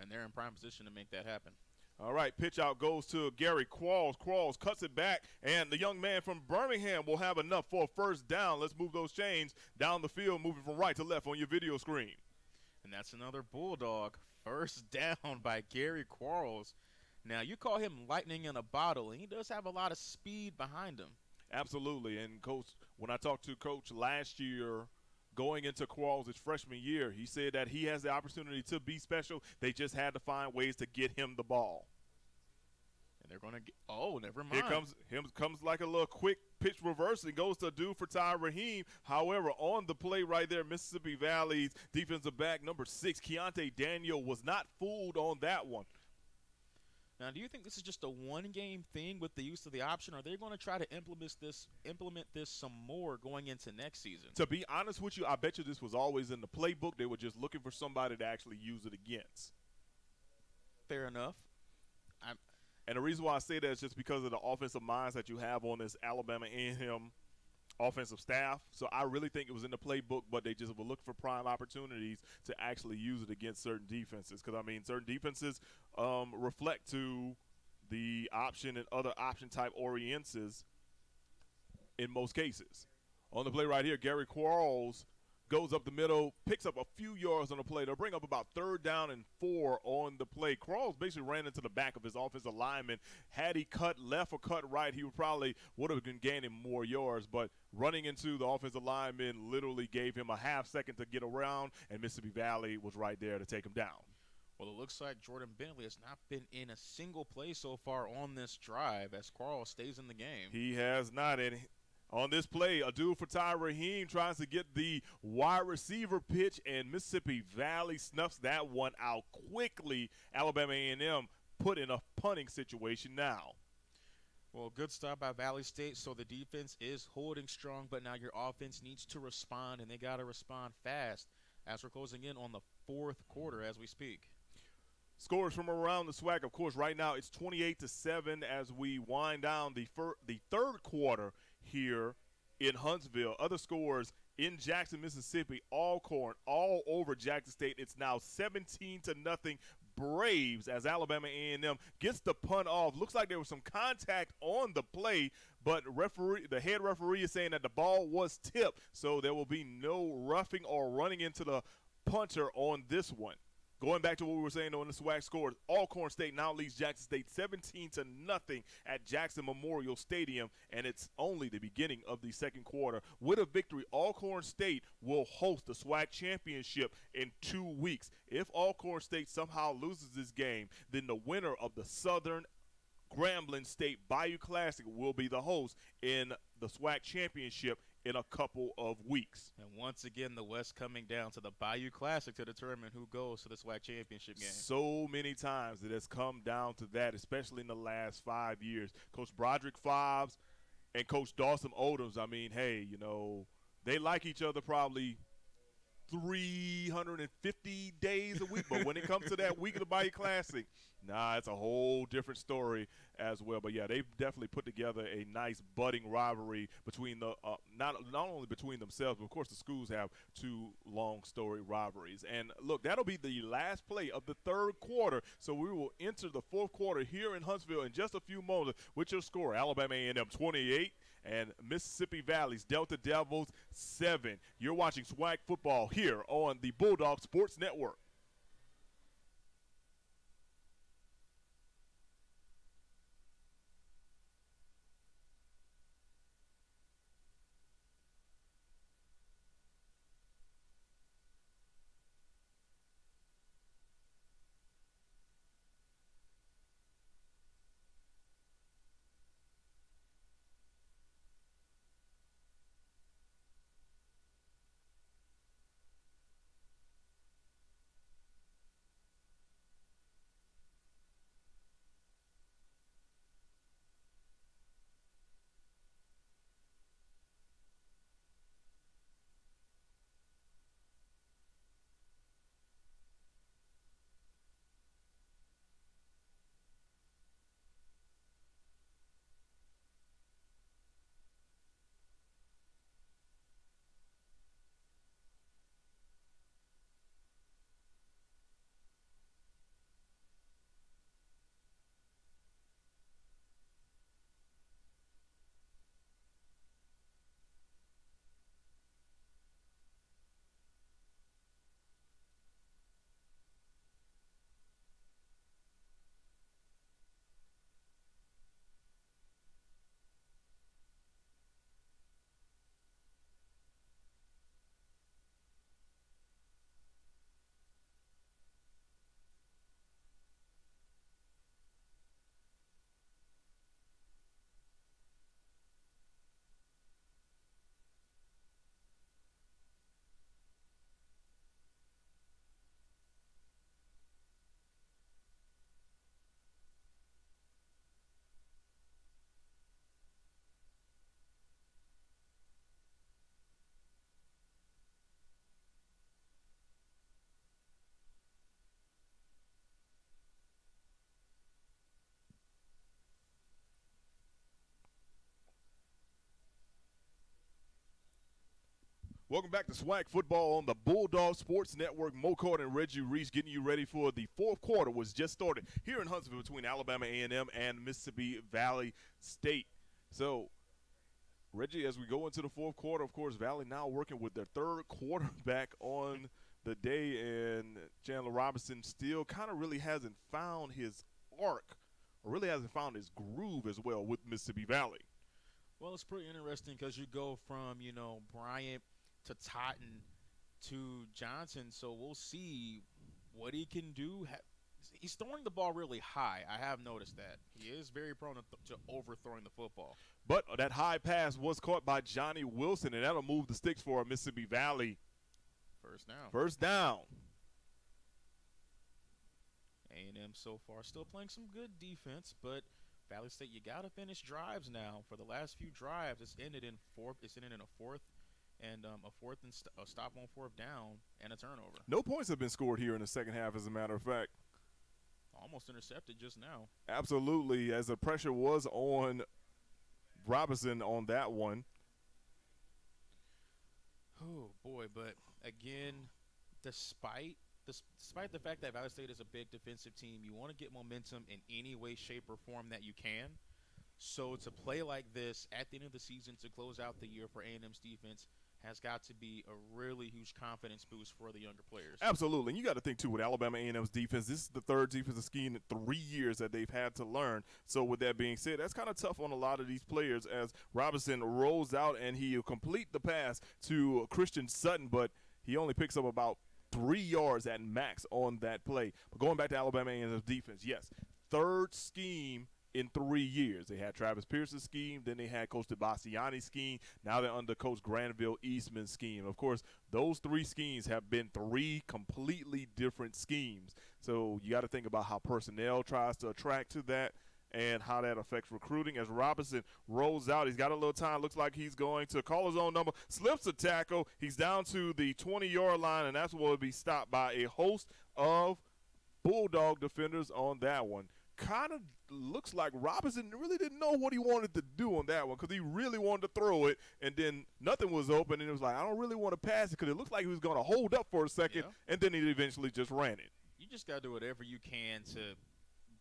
Speaker 4: and they're in prime position to make that happen.
Speaker 5: All right, pitch out goes to Gary Qualls. Qualls cuts it back, and the young man from Birmingham will have enough for a first down. Let's move those chains down the field, moving from right to left on your video screen.
Speaker 4: And that's another Bulldog first down by Gary Quarles. Now you call him lightning in a bottle, and he does have a lot of speed behind him.
Speaker 5: Absolutely. And coach, when I talked to coach last year, going into Qualls' freshman year, he said that he has the opportunity to be special. They just had to find ways to get him the ball.
Speaker 4: And they're gonna get. Oh, never mind.
Speaker 5: Here comes him comes like a little quick pitch reverse and goes to Adu Fatai Ibrahim. However, on the play right there, Mississippi Valley's defensive back number six, Keontae Daniel, was not fooled on that one.
Speaker 4: Now, do you think this is just a one-game thing with the use of the option, or are they going to try to implement this implement this some more going into next season?
Speaker 5: To be honest with you, I bet you this was always in the playbook. They were just looking for somebody to actually use it against.
Speaker 4: Fair enough. I'm,
Speaker 5: And the reason why I say that is just because of the offensive minds that you have on this Alabama A&M offensive staff. So I really think it was in the playbook, but they just were looking for prime opportunities to actually use it against certain defenses. Because I mean, certain defenses um, reflect to the option and other option type oriences in most cases. On the play right here, Gary Quarles goes up the middle, picks up a few yards on the play. They'll bring up about third down and four on the play. Quarles basically ran into the back of his offensive lineman. Had he cut left or cut right, he would probably would have been gaining more yards. But running into the offensive lineman literally gave him a half second to get around, and Mississippi Valley was right there to take him down.
Speaker 4: well, it looks like Jordan Bentley has not been in a single play so far on this drive as Quarles stays in the game.
Speaker 5: He has not. And on this play, Adu Fatai Ibrahim tries to get the wide receiver pitch, and Mississippi Valley snuffs that one out quickly. Alabama A&M put in a punting situation now.
Speaker 4: Well, good stop by Valley State. So the defense is holding strong, but now your offense needs to respond, and they got to respond fast as we're closing in on the fourth quarter as we speak.
Speaker 5: Scores from around the SWAC. Of course, right now it's 28 to seven as we wind down the fir- the third quarter here in Huntsville. Other scores in Jackson, Mississippi, Alcorn, all over Jackson State. It's now 17 to nothing. Braves as Alabama A&M gets the punt off. Looks like there was some contact on the play, but referee, the head referee is saying that the ball was tipped, so there will be no roughing or running into the punter on this one. Going back to what we were saying on the SWAC scores, Alcorn State now leads Jackson State 17 to nothing at Jackson Memorial Stadium, and it's only the beginning of the second quarter. With a victory, Alcorn State will host the SWAC championship in two weeks. If Alcorn State somehow loses this game, then the winner of the Southern Grambling State Bayou Classic will be the host in the SWAC championship in a couple of weeks.
Speaker 4: And once again, the West coming down to the Bayou Classic to determine who goes to the SWAC championship game.
Speaker 5: So many times it has come down to that, especially in the last five years. Coach Broderick Fobbs and Coach Dawson Odums, I mean, hey, you know, they like each other probably 350 days a week. But when it comes to that week of the Bayou Classic, nah, it's a whole different story as well. But yeah, they've definitely put together a nice budding rivalry between the uh, not not only between themselves, but of course the schools have two long story rivalries. And look, that'll be the last play of the third quarter. So we will enter the fourth quarter here in Huntsville in just a few moments with your score: Alabama A&M 28 and Mississippi Valley's Delta Devils 7. You're watching SWAC football here on the Bulldog Sports Network. Welcome back to SWAC Football on the Bulldog Sports Network. Mo Carter and Reggie Reese getting you ready for the fourth quarter was just started here in Huntsville between Alabama A&M and Mississippi Valley State. So, Reggie, as we go into the fourth quarter, of course, Valley now working with their third quarterback on the day, and Chandler Robinson still kind of really hasn't found his arc, or really hasn't found his groove as well with Mississippi Valley.
Speaker 4: Well, it's pretty interesting because you go from, you know, Bryant – to Totten to Johnson. So we'll see what he can do. He's throwing the ball really high. I have noticed that. He is very prone to, to overthrowing the football.
Speaker 5: But that high pass was caught by Johnny Wilson, and that'll move the sticks for Mississippi Valley.
Speaker 4: First down.
Speaker 5: First down.
Speaker 4: A&M so far still playing some good defense, but Valley State, you got to finish drives now. For the last few drives, it's ended in fourth. It's ended in a fourth and um, a fourth and st- a stop on fourth down and a turnover.
Speaker 5: No points have been scored here in the second half, as a matter of fact.
Speaker 4: Almost intercepted just now.
Speaker 5: Absolutely, as the pressure was on Robinson on that one.
Speaker 4: Oh boy, but again, despite despite the fact that Valley State is a big defensive team, you want to get momentum in any way, shape, or form that you can. So to play like this at the end of the season to close out the year for A&M's defense has got to be a really huge confidence boost for the younger players.
Speaker 5: Absolutely. And you got to think, too, with Alabama A&M's defense, this is the third defensive scheme in three years that they've had to learn. So with that being said, that's kind of tough on a lot of these players as Robinson rolls out and he'll complete the pass to Christian Sutton, but he only picks up about three yards at max on that play. But going back to Alabama A&M's defense, yes, third scheme in three years. They had Travis Pearson's scheme, then they had Coach DeBastiani's scheme. Now they're under Coach Granville Eastman's scheme. Of course, those three schemes have been three completely different schemes. So you got to think about how personnel tries to attract to that. and how that affects recruiting. As Robinson rolls out, he's got a little time. Looks like he's going to call his own number, slips a tackle. He's down to the 20 yard line, and that's what will be stopped by a host of Bulldog defenders on that one. Kind of looks like Robinson really didn't know what he wanted to do on that one because he really wanted to throw it, and then nothing was open, and it was like, I don't really want to pass it because it looked like he was going to hold up for a second,
Speaker 4: Yeah.
Speaker 5: and then he eventually just ran it.
Speaker 4: You just got to do whatever you can to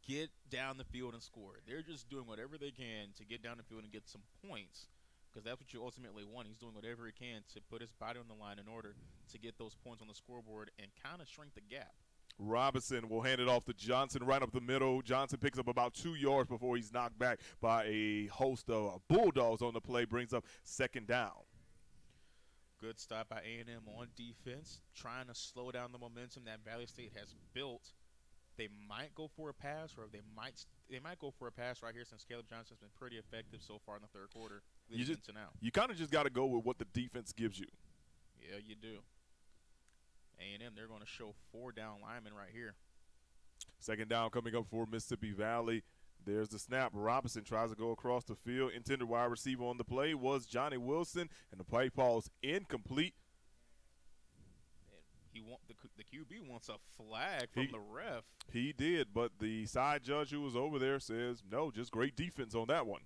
Speaker 4: get down the field and score. They're just doing whatever they can to get down the field and get some points because that's what you ultimately want. He's doing whatever he can to put his body on the line in order to get those points on the scoreboard and kind of shrink the gap.
Speaker 5: Robinson will hand it off to Johnson right up the middle. Johnson picks up about two yards before he's knocked back by a host of Bulldogs on the play, brings up second down.
Speaker 4: Good stop by A&M on defense, trying to slow down the momentum that Valley State has built. They might go for a pass, or they might they might go for a pass right here since Caleb Johnson's been pretty effective so far in the third quarter,
Speaker 5: You just,
Speaker 4: now.
Speaker 5: you kind of just got to go with what the defense gives you.
Speaker 4: Yeah, you do. A&M, they're going to show four down linemen right here.
Speaker 5: Second down coming up for Mississippi Valley. There's the snap. Robinson tries to go across the field. Intended wide receiver on the play was Johnny Wilson, and the play ball's incomplete.
Speaker 4: He want the the QB wants a flag from
Speaker 5: He-
Speaker 4: the ref.
Speaker 5: He did, but the side judge who was over there says no, just great defense on that one.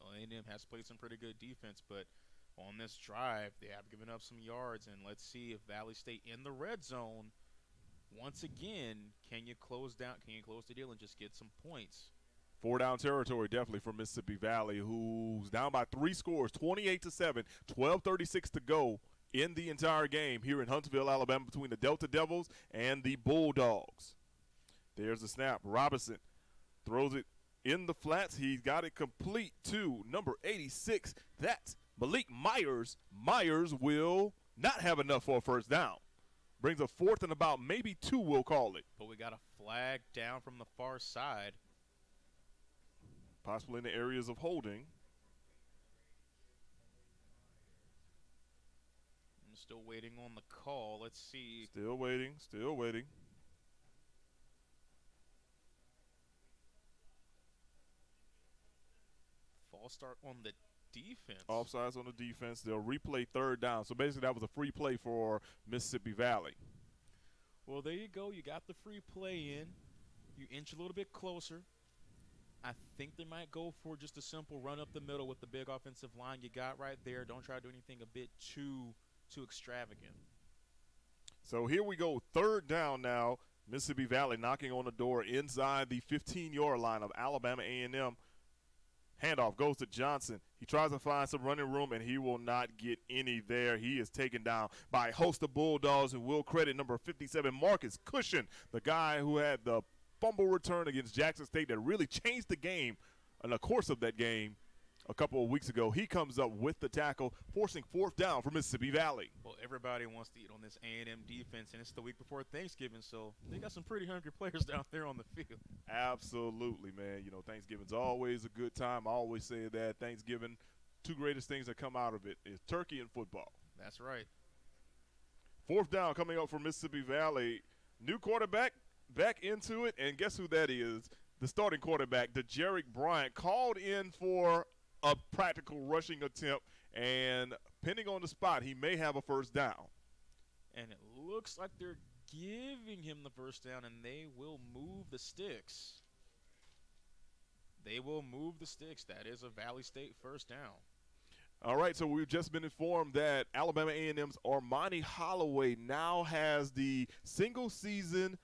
Speaker 4: Well, A&M has played some pretty good defense, but on this drive, they have given up some yards. And let's see if Valley State in the red zone, once again, can you close down? Can you close the deal and just get some points?
Speaker 5: Four down territory definitely for Mississippi Valley, who's down by three scores, 28 to 7, 12:36 to go in the entire game here in Huntsville, Alabama, between the Delta Devils and the Bulldogs. There's the snap. Robinson throws it in the flats. He's got it complete to number 86. That's Malik Myers. Myers will not have enough for a first down. Brings a fourth and about maybe two, we'll call it.
Speaker 4: But we got a flag down from the far side.
Speaker 5: Possibly in the areas of holding.
Speaker 4: I'm still waiting on the call. Let's see.
Speaker 5: Still waiting, still waiting.
Speaker 4: False start on the defense.
Speaker 5: Offsides on the defense. They'll replay third down. So basically, that was a free play for Mississippi Valley.
Speaker 4: Well, there you go. You got the free play in. You inch a little bit closer. I think they might go for just a simple run up the middle with the big offensive line you got right there. Don't try to do anything a bit too too extravagant.
Speaker 5: So here we go. Third down now. Mississippi Valley knocking on the door inside the 15-yard line of Alabama A&M. Handoff goes to Johnson. He tries to find some running room, and he will not get any there. He is taken down by host of Bulldogs, and will credit number 57, Marcus Cushion, the guy who had the fumble return against Jackson State that really changed the game in the course of that game a couple of weeks ago. He comes up with the tackle, forcing fourth down for Mississippi Valley.
Speaker 4: Well, everybody wants to eat on this A&M defense, and it's the week before Thanksgiving, so they got some pretty hungry players down there on the field.
Speaker 5: Absolutely, man. You know, Thanksgiving's always a good time. I always say that Thanksgiving, two greatest things that come out of it is turkey and football.
Speaker 4: That's right.
Speaker 5: Fourth down coming up for Mississippi Valley. New quarterback back into it, and guess who that is? The starting quarterback, the Jarek Bryant, called in for a practical rushing attempt, and pending on the spot, he may have a first down.
Speaker 4: And it looks like they're giving him the first down, and they will move the sticks. They will move the sticks. That is a Valley State first down.
Speaker 5: All right, so we've just been informed that Alabama A&M's Armani Holloway now has the single season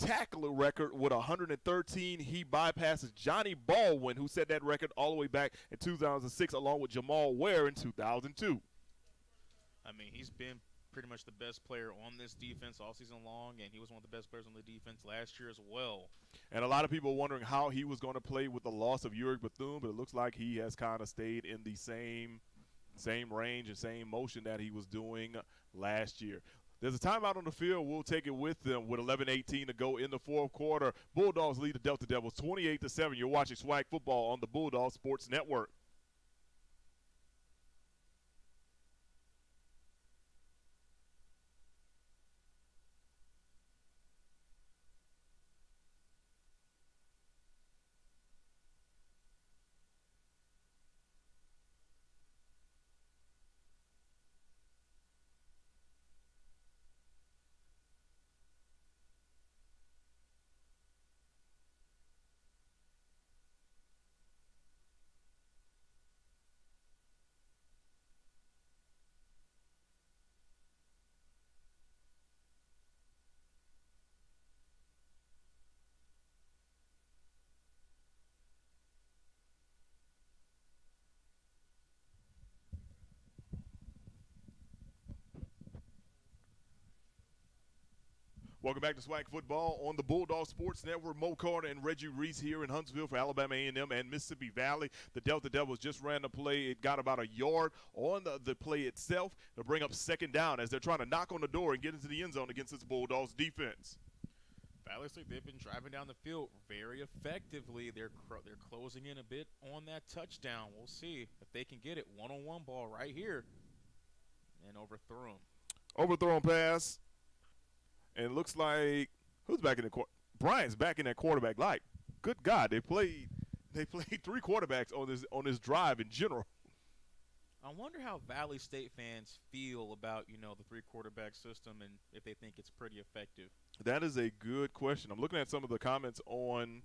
Speaker 5: tackler record with 113. He bypasses Johnny Baldwin, who set that record all the way back in 2006, along with Jamal Ware in 2002.
Speaker 4: I mean, he's been pretty much the best player on this defense all season long, and he was one of the best players on the defense last year as well.
Speaker 5: And a lot of people wondering how he was going to play with the loss of Uric Bethune, but it looks like he has kind of stayed in the same same range and same motion that he was doing last year. There's a timeout on the field. We'll take it with them with 11:18 to go in the fourth quarter. Bulldogs lead the Delta Devils 28 to 7. You're watching SWAC Football on the Bulldog Sports Network. Welcome back to SWAC Football on the Bulldog Sports Network. Mo Carter and Reggie Reese here in Huntsville for Alabama A&M and Mississippi Valley. The Delta Devils just ran the play. It got about a yard on the, the play itself to bring up second down as they're trying to knock on the door and get into the end zone against this Bulldogs defense.
Speaker 4: Valley State, they've been driving down the field very effectively. They're they're closing in a bit on that touchdown. We'll see if they can get it. One-on-one ball right here and overthrow them.
Speaker 5: Overthrown pass and it looks like who's back in the court? Brian's back in that quarterback. Like, good God, they played they played three quarterbacks on this on this drive in general.
Speaker 4: I wonder how Valley State fans feel about you know the three quarterback system and if they think it's pretty effective.
Speaker 5: That is a good question. I'm looking at some of the comments on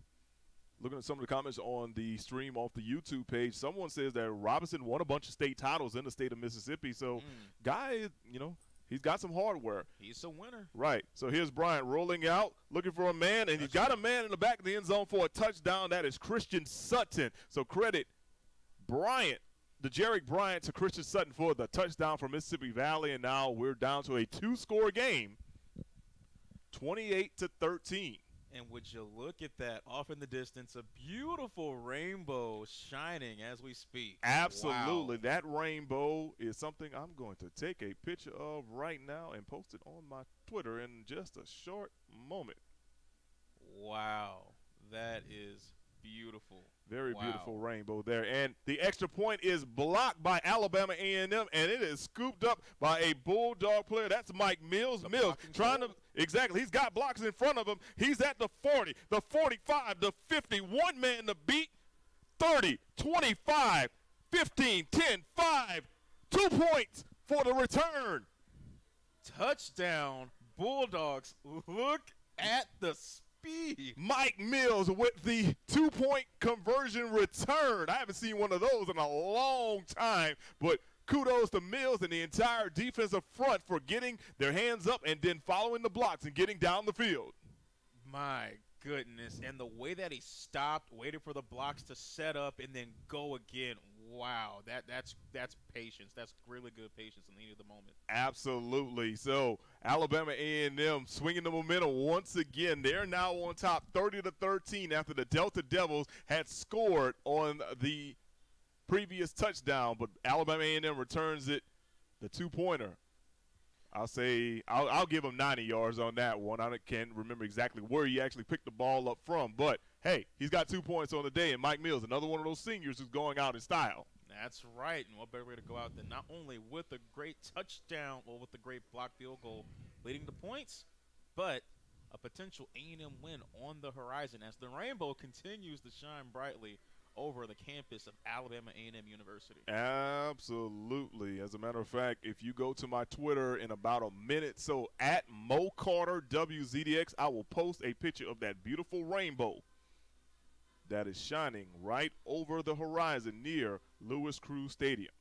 Speaker 5: looking at some of the comments on the stream off the YouTube page. Someone says that Robinson won a bunch of state titles in the state of Mississippi. So, mm. guy, you know, He's got some hardware.
Speaker 4: He's a winner.
Speaker 5: Right. So here's Bryant rolling out, looking for a man, and he's got a man in the back of the end zone for a touchdown. That is Christian Sutton. So credit Bryant, the Jarek Bryant to Christian Sutton for the touchdown for Mississippi Valley. And now we're down to a two-score game, 28 to 13.
Speaker 4: And would you look at that off in the distance, a beautiful rainbow shining as we speak.
Speaker 5: Absolutely.
Speaker 4: Wow.
Speaker 5: That rainbow is something I'm going to take a picture of right now and post it on my Twitter in just a short moment.
Speaker 4: Wow. That is beautiful.
Speaker 5: Very
Speaker 4: wow.
Speaker 5: beautiful rainbow there. And the extra point is blocked by Alabama A&M, and it is scooped up by a Bulldog player. That's Mike Mills.
Speaker 4: The
Speaker 5: Mills trying
Speaker 4: goal.
Speaker 5: to – exactly. He's got blocks in front of him. He's at the 40, the 45, the 50. One man to beat. 30, 25, 15, 10, 5. Two points for the return.
Speaker 4: Touchdown, Bulldogs. Look at the speed.
Speaker 5: Mike Mills with the two point conversion return. I haven't seen one of those in a long time, but kudos to Mills and the entire defensive front for getting their hands up and then following the blocks and getting down the field.
Speaker 4: My goodness. And the way that he stopped, waited for the blocks to set up, and then go again wow, that that's that's patience. That's really good patience in the heat of the moment.
Speaker 5: Absolutely. So Alabama A&M swinging the momentum once again. They're now on top, 30 to 13, after the Delta Devils had scored on the previous touchdown, but Alabama A&M returns it, the two-pointer. I'll say I'll, I'll give him 90 yards on that one. I can't remember exactly where he actually picked the ball up from, but – hey, he's got two points on the day, and Mike Mills, another one of those seniors who's going out in style.
Speaker 4: That's right. And what better way to go out than not only with a great touchdown, or with a great block field goal leading to points, but a potential A&M win on the horizon as the rainbow continues to shine brightly over the campus of Alabama A&M University.
Speaker 5: Absolutely. As a matter of fact, if you go to my Twitter in about a minute, so at Mo Carter WZDX, I will post a picture of that beautiful rainbow that is shining right over the horizon near Louis Crews Stadium.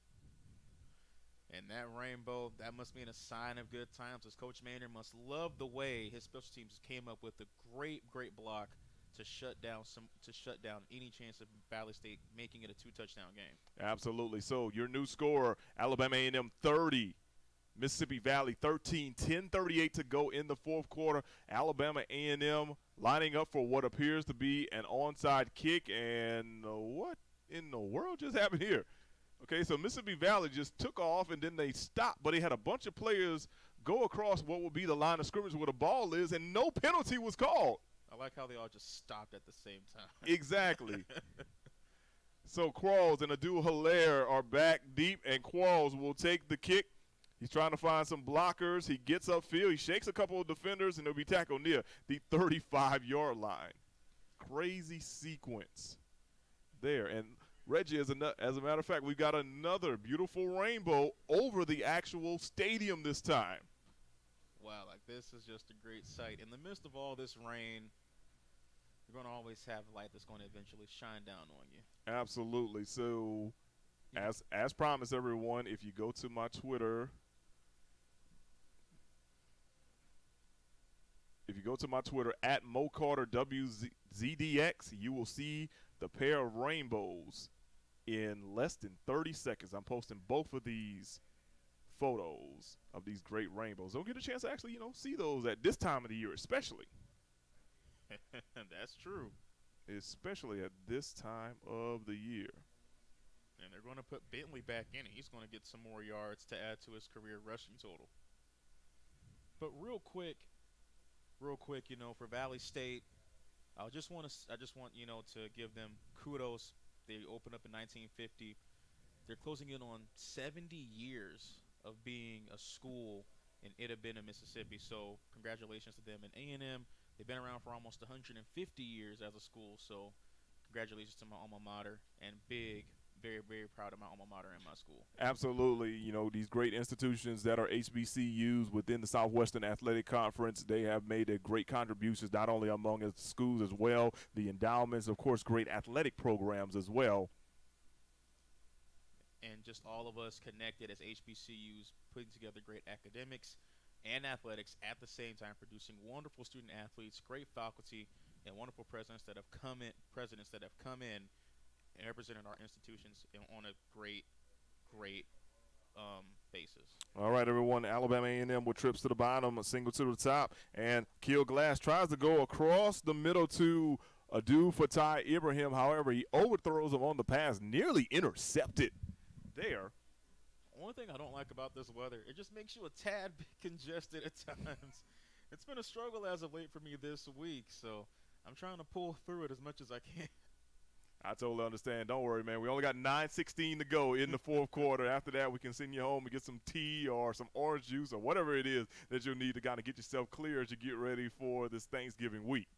Speaker 4: And that rainbow, that must mean a sign of good times, as Coach Maynor must love the way his special teams came up with a great, great block to shut down some to shut down any chance of Valley State making it a two touchdown game.
Speaker 5: Absolutely. So your new score, Alabama A&M 30, Mississippi Valley 13, 10:38 to go in the fourth quarter. Alabama A&M lining up for what appears to be an onside kick, and what in the world just happened here? Okay, so Mississippi Valley just took off and then they stopped, but they had a bunch of players go across what would be the line of scrimmage where the ball is, and no penalty was called.
Speaker 4: I like how they all just stopped at the same time.
Speaker 5: exactly. so Quarles and Adu Hilaire are back deep, and Quarles will take the kick. He's trying to find some blockers. He gets upfield. He shakes a couple of defenders, and he'll be tackled near the 35 yard line. Crazy sequence there. And Reggie, as a, as a matter of fact, we've got another beautiful rainbow over the actual stadium this time.
Speaker 4: Wow, like this is just a great sight. In the midst of all this rain, you're going to always have light that's going to eventually shine down on you.
Speaker 5: Absolutely. So, as as promised, everyone, if you go to my Twitter if you go to my Twitter at MoCarterWZDX, you will see the pair of rainbows in less than 30 seconds. I'm posting both of these photos of these great rainbows. Don't get a chance to actually, you know, see those at this time of the year, especially.
Speaker 4: That's true.
Speaker 5: Especially at this time of the year.
Speaker 4: And they're going to put Bentley back in it. He's going to get some more yards to add to his career rushing total. But real quick, real quick, you know, for Valley State, I just want to, I just want you know to give them kudos. They opened up in 1950. They're closing in on 70 years of being a school in Itta Bena, Mississippi. So congratulations to them. And A&M, they've been around for almost 150 years as a school. So congratulations to my alma mater and big, very, very proud of my alma mater and my school.
Speaker 5: Absolutely. You know, these great institutions that are HBCUs within the Southwestern Athletic Conference, they have made a great contributions not only among its schools as well, the endowments, of course, great athletic programs as well.
Speaker 4: And just all of us connected as HBCUs, putting together great academics and athletics at the same time, producing wonderful student athletes, great faculty, and wonderful presidents that have come in, presidents that have come in and represented our institutions on a great, great um, basis.
Speaker 5: All right, everyone. Alabama A&M with trips to the bottom, a single to the top, and Keel Glass tries to go across the middle to Adu Fatai Ibrahim. However, he overthrows him on the pass, nearly intercepted there.
Speaker 4: One thing I don't like about this weather, it just makes you a tad bit congested at times. it's been a struggle as of late for me this week, so I'm trying to pull through it as much as I can.
Speaker 5: I totally understand. Don't worry, man. We only got 9:16 to go in the fourth quarter. After that, we can send you home and get some tea or some orange juice or whatever it is that you'll need to kind of get yourself clear as you get ready for this Thanksgiving week.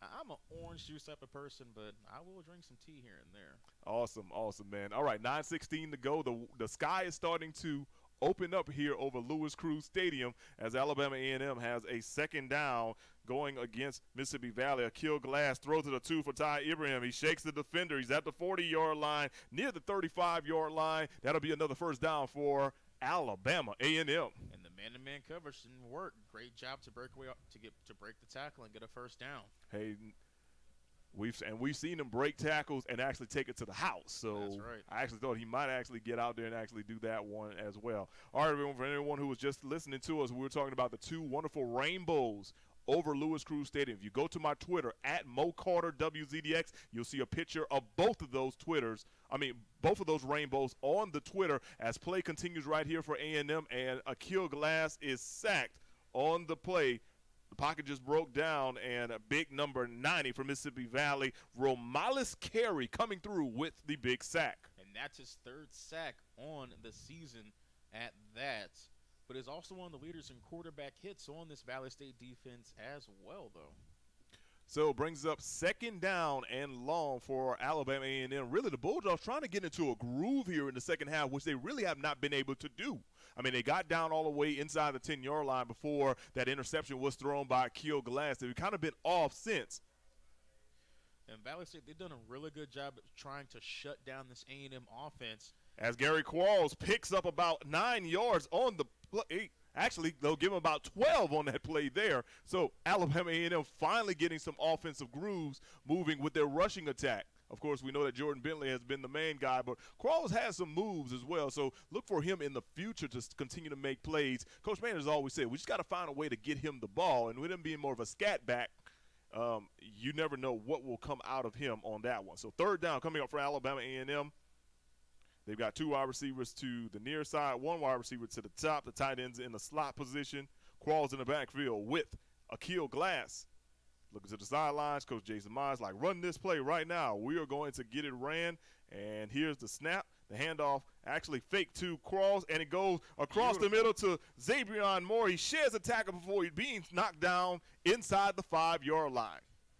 Speaker 4: I'm an orange juice type of person, but I will drink some tea here and there.
Speaker 5: Awesome, awesome, man. All right, 9:16 to go. The the sky is starting to open up here over Louis Crews Stadium as Alabama A&M has a second down going against Mississippi Valley. Aqeel Glass throws to the two for Ty Ibrahim. He shakes the defender. He's at the 40-yard line, near the 35-yard line. That'll be another first down for Alabama A&M.
Speaker 4: And the man-to-man coverage didn't work. Great job to break away to get to break the tackle and get a first down.
Speaker 5: Hey, We've and we've seen him break tackles and actually take it to the house. So
Speaker 4: right.
Speaker 5: I actually thought he might actually get out there and actually do that one as well. All right, everyone. For anyone who was just listening to us, we were talking about the two wonderful rainbows over Louis Crews Stadium. If you go to my Twitter at Mo Carter WZDX, you'll see a picture of both of those Twitters. I mean, both of those rainbows on the Twitter as play continues right here for A&M, and Aqeel Glass is sacked on the play pocket just broke down, and a big number 90 for Mississippi Valley, Romalis Carey coming through with the big sack.
Speaker 4: And that's his third sack on the season at that. But is also one of the leaders in quarterback hits on this Valley State defense as well, though.
Speaker 5: So brings up second down and long for Alabama A&M. Really, the Bulldogs trying to get into a groove here in the second half, which they really have not been able to do. I mean, they got down all the way inside the 10 yard line before that interception was thrown by Aqeel Glass. They've kind of been off since.
Speaker 4: And Valley State, they've done a really good job at trying to shut down this A&M offense.
Speaker 5: As Gary Quarles picks up about nine yards on the play. Actually, they'll give him about 12 on that play there. So Alabama A&M finally getting some offensive grooves moving with their rushing attack. Of course, we know that Jordan Bentley has been the main guy, but Qualls has some moves as well. So look for him in the future to continue to make plays. Coach Maynor has always said we just got to find a way to get him the ball, and with him being more of a scat back, um, you never know what will come out of him on that one. So third down coming up for Alabama A&M. They've got two wide receivers to the near side, one wide receiver to the top. The tight ends in the slot position. Qualls in the backfield with Aqeel Glass Looking to the sidelines, Coach Jason Myers like, run this play right now. We are going to get it ran. And here's the snap. The handoff actually fake two Qualls, and it goes across Beautiful. the middle to Zabrion Moore. He shares a tackle before he's being knocked down inside the five-yard line.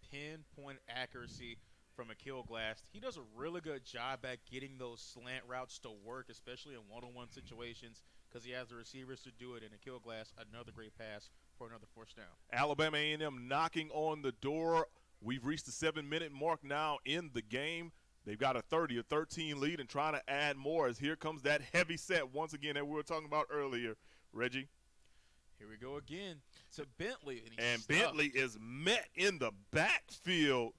Speaker 4: Pinpoint accuracy from Aqeel Glass. He does a really good job at getting those slant routes to work, especially in one-on-one situations, because he has the receivers to do it. And Aqeel Glass, another great pass for another first down.
Speaker 5: Alabama A&M knocking on the door. We've reached the seven-minute mark now in the game. They've got a 30 or 13 lead and trying to add more as here comes that heavy set once again that we were talking about earlier. Reggie.
Speaker 4: Here we go again to Bentley.
Speaker 5: And, and Bentley is met in the backfield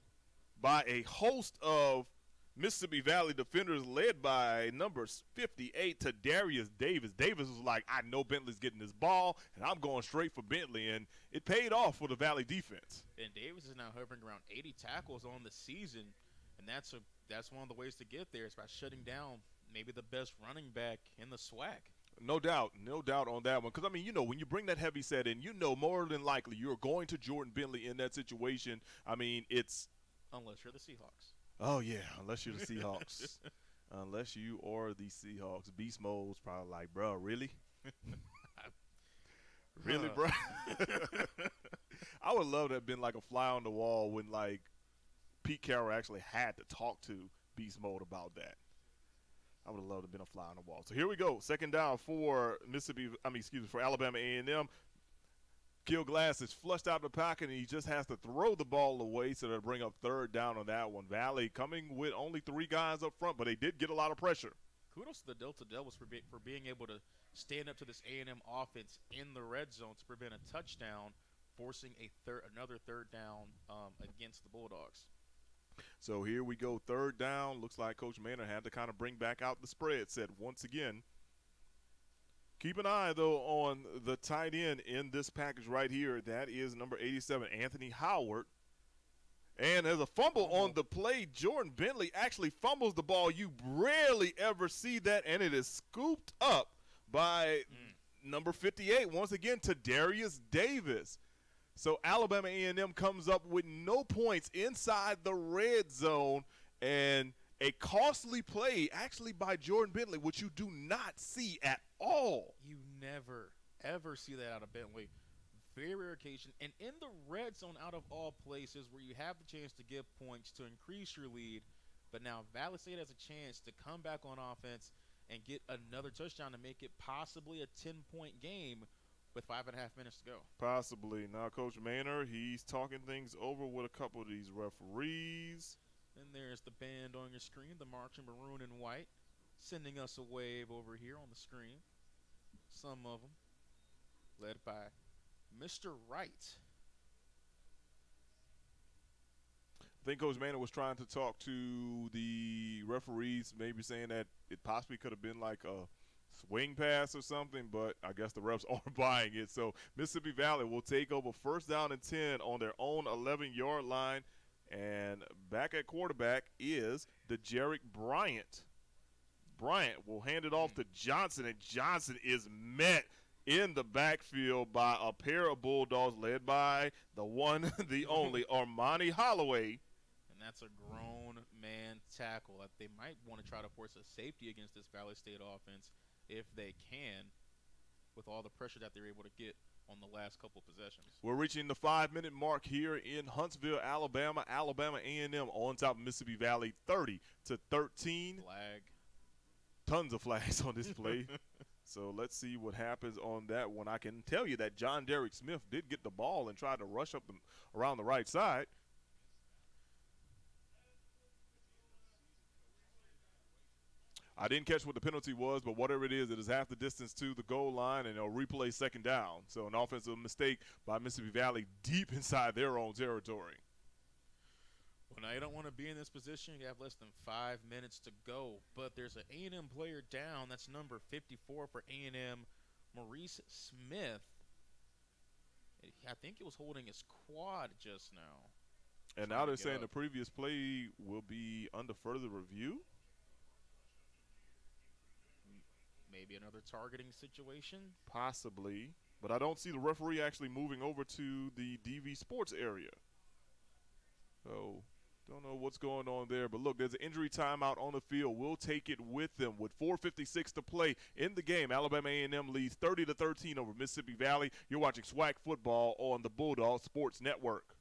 Speaker 5: by a host of Mississippi Valley defenders led by number 58 to Darius Davis. Davis was like, I know Bentley's getting this ball, and I'm going straight for Bentley. And it paid off for the Valley defense.
Speaker 4: And Davis is now hovering around 80 tackles on the season, and that's a that's one of the ways to get there is by shutting down maybe the best running back in the SWAC.
Speaker 5: No doubt, no doubt on that one. Because I mean, you know, when you bring that heavy set in, you know more than likely you're going to Jordan Bentley in that situation. I mean, it's
Speaker 4: unless you're the Seahawks.
Speaker 5: Oh yeah, unless you're the Seahawks. unless you are the Seahawks, beast mode's probably like, bro, really, really, bro. I would love to have been like a fly on the wall when like Pete Carroll actually had to talk to beast mode about that. I would have loved to have been a fly on the wall. So here we go, second down for Mississippi. I mean, excuse me, for Alabama A&M. Aqeel Glass is flushed out of the pocket, and he just has to throw the ball away so to bring up third down on that one. Valley coming with only three guys up front, but they did get a lot of pressure.
Speaker 4: Kudos to the Delta Devils for, be, for being able to stand up to this A&M offense in the red zone to prevent a touchdown, forcing a third another third down um, against the Bulldogs.
Speaker 5: So here we go, third down. Looks like Coach Maynor had to kind of bring back out the spread set once again. Keep an eye, though, on the tight end in this package right here. That is number 87, Anthony Howard. And as a fumble on the play, Jordan Bentley actually fumbles the ball. You rarely ever see that, and it is scooped up by mm. number 58, once again, to Darius Davis. So Alabama A&M comes up with no points inside the red zone, and a costly play actually by Jordan Bentley, which you do not see at all.
Speaker 4: You never, ever see that out of Bentley. Very rare occasion. And in the red zone, out of all places where you have the chance to get points to increase your lead, but now Valley State has a chance to come back on offense and get another touchdown to make it possibly a 10 point game with five and a half minutes to go.
Speaker 5: Possibly. Now, Coach Maynor, he's talking things over with a couple of these referees.
Speaker 4: And there's the band on your screen, the marching maroon and white, sending us a wave over here on the screen. Some of them led by Mr. Wright.
Speaker 5: I think Coach Maynor was trying to talk to the referees, maybe saying that it possibly could have been like a swing pass or something, but I guess the refs aren't buying it. So Mississippi Valley will take over first down and 10 on their own 11 yard line. And back at quarterback is the Jarek Bryant. Bryant will hand it off to hmm. Johnson, and Johnson is met in the backfield by a pair of Bulldogs led by the one, the only Armani Holloway.
Speaker 4: And that's a grown man tackle. That they might want to try to force a safety against this Valley State offense if they can with all the pressure that they're able to get on the last couple possessions.
Speaker 5: We're reaching the five-minute mark here in Huntsville, Alabama. Alabama A&M on top of Mississippi Valley, 30 to 13.
Speaker 4: Flag.
Speaker 5: Tons of flags on this play. so let's see what happens on that one. I can tell you that John Derrick Smith did get the ball and tried to rush up the, around the right side. I didn't catch what the penalty was, but whatever it is, it is half the distance to the goal line, and they'll replay second down. So an offensive mistake by Mississippi Valley deep inside their own territory.
Speaker 4: Well, now you don't want to be in this position. You have less than five minutes to go, but there's an A&M player down. That's number 54 for A&M, Maurice Smith. I think he was holding his quad just now.
Speaker 5: And now they're saying up. the previous play will be under further review.
Speaker 4: Maybe another targeting situation?
Speaker 5: Possibly. But I don't see the referee actually moving over to the DV Sports area. So, don't know what's going on there. But look, there's an injury timeout on the field. We'll take it with them with 4:56 to play in the game. Alabama A&M leads 30 to 13 over Mississippi Valley. You're watching SWAC football on the Bulldog Sports Network.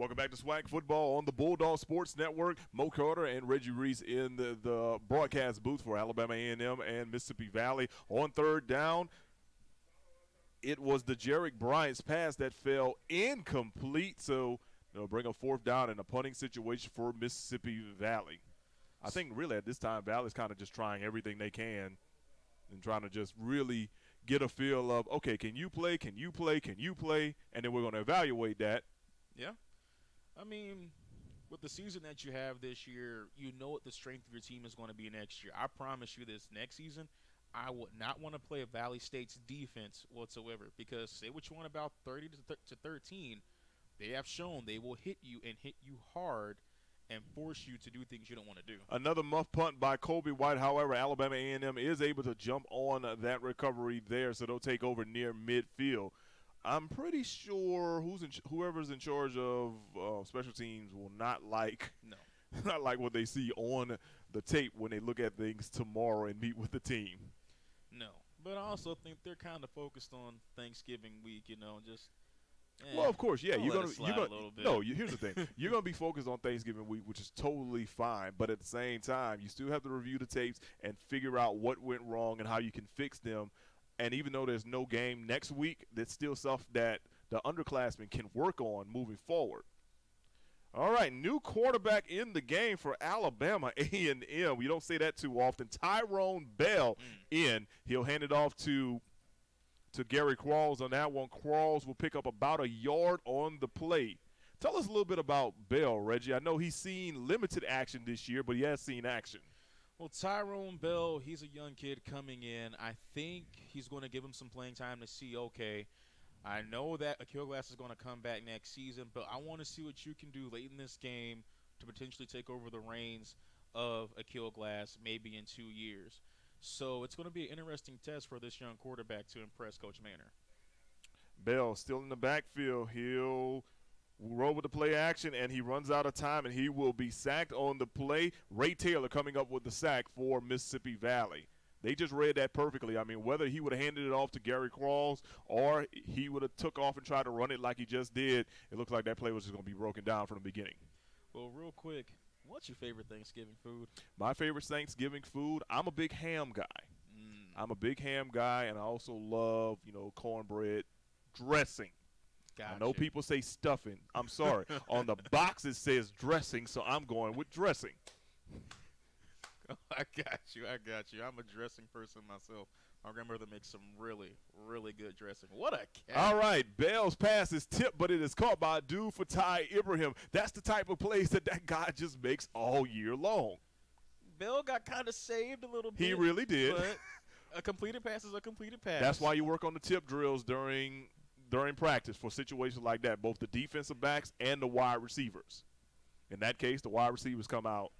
Speaker 5: Welcome back to SWAC Football on the Bulldog Sports Network. Mo Carter and Reggie Reese in the, the broadcast booth for Alabama A&M and Mississippi Valley. On third down, it was the Jarek Bryant's pass that fell incomplete. So they'll bring a fourth down in a punting situation for Mississippi Valley. I think really at this time, Valley's kind of just trying everything they can and trying to just really get a feel of, okay, can you play? Can you play? Can you play? And then we're going to evaluate that.
Speaker 4: Yeah. I mean, with the season that you have this year, you know what the strength of your team is going to be next year. I promise you this next season, I would not want to play a Valley State's defense whatsoever because say what you want about 30 to, th- to 13, they have shown they will hit you and hit you hard and force you to do things you don't want to do.
Speaker 5: Another muff punt by Colby White. However, Alabama A&M is able to jump on that recovery there, so they'll take over near midfield. I'm pretty sure who's in, whoever's in charge of uh, special teams will not like
Speaker 4: no.
Speaker 5: not like what they see on the tape when they look at things tomorrow and meet with the team.
Speaker 4: No, but I also think they're kind of focused on Thanksgiving week. You know, just
Speaker 5: Eh, well, of course, yeah. You're gonna, you're gonna, no. You, here's the thing: you're gonna be focused on Thanksgiving week, which is totally fine. But at the same time, you still have to review the tapes and figure out what went wrong and how you can fix them and even though there's no game next week, that's still stuff that the underclassmen can work on moving forward. All right, new quarterback in the game for Alabama A&M. We don't say that too often. Tyrone Bell mm. in. He'll hand it off to to Gary Qualls on that one. Qualls will pick up about a yard on the play. Tell us a little bit about Bell, Reggie. I know he's seen limited action this year, but he has seen action.
Speaker 4: Well, Tyrone Bell, he's a young kid coming in. I think he's going to give him some playing time to see, okay, I know that Aqeel Glass is going to come back next season, but I want to see what you can do late in this game to potentially take over the reins of Aqeel Glass maybe in two years. So it's going to be an interesting test for this young quarterback to impress Coach Maynor.
Speaker 5: Bell still in the backfield. He'll roll with the play action, and he runs out of time, and he will be sacked on the play. Ray Taylor coming up with the sack for Mississippi Valley. They just read that perfectly. I mean, whether he would have handed it off to Gary Qualls or he would have took off and tried to run it like he just did, it looks like that play was just going to be broken down from the beginning.
Speaker 4: Well, real quick, what's your favorite Thanksgiving food?
Speaker 5: My favorite Thanksgiving food, I'm a big ham guy. Mm. I'm a big ham guy, and I also love, you know, cornbread dressing.
Speaker 4: Gotcha.
Speaker 5: I know people say stuffing. I'm sorry. On the box it says dressing, so I'm going with dressing.
Speaker 4: I got you. I got you. I'm a dressing person myself. My grandmother makes some really, really good dressing. What a cat.
Speaker 5: All right. Bell's pass is tipped, but it is caught by Adu Fatai Ibrahim. That's the type of plays that that guy just makes all year long.
Speaker 4: Bell got kind of saved a little bit.
Speaker 5: He really did.
Speaker 4: But a completed pass is a completed pass.
Speaker 5: That's why you work on the tip drills during during practice for situations like that, both the defensive backs and the wide receivers. In that case, the wide receivers come out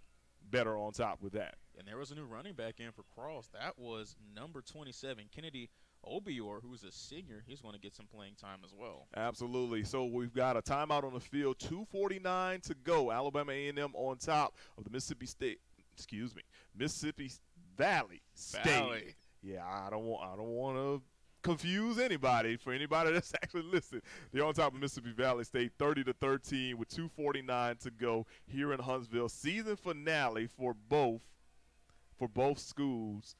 Speaker 5: better on top with that.
Speaker 4: And there was a new running back in for Cross. That was number 27, Kennedy Obior, who's a senior. He's going to get some playing time as well.
Speaker 5: Absolutely. So we've got a timeout on the field. 2:49 to go. Alabama A&M on top of the Mississippi State. Excuse me, Mississippi Valley State.
Speaker 4: Valley.
Speaker 5: Yeah, I don't want. I don't want to confuse anybody for anybody that's actually listening. They're on top of Mississippi Valley State 30 to 13 with 249 to go here in Huntsville. Season finale for both for both schools.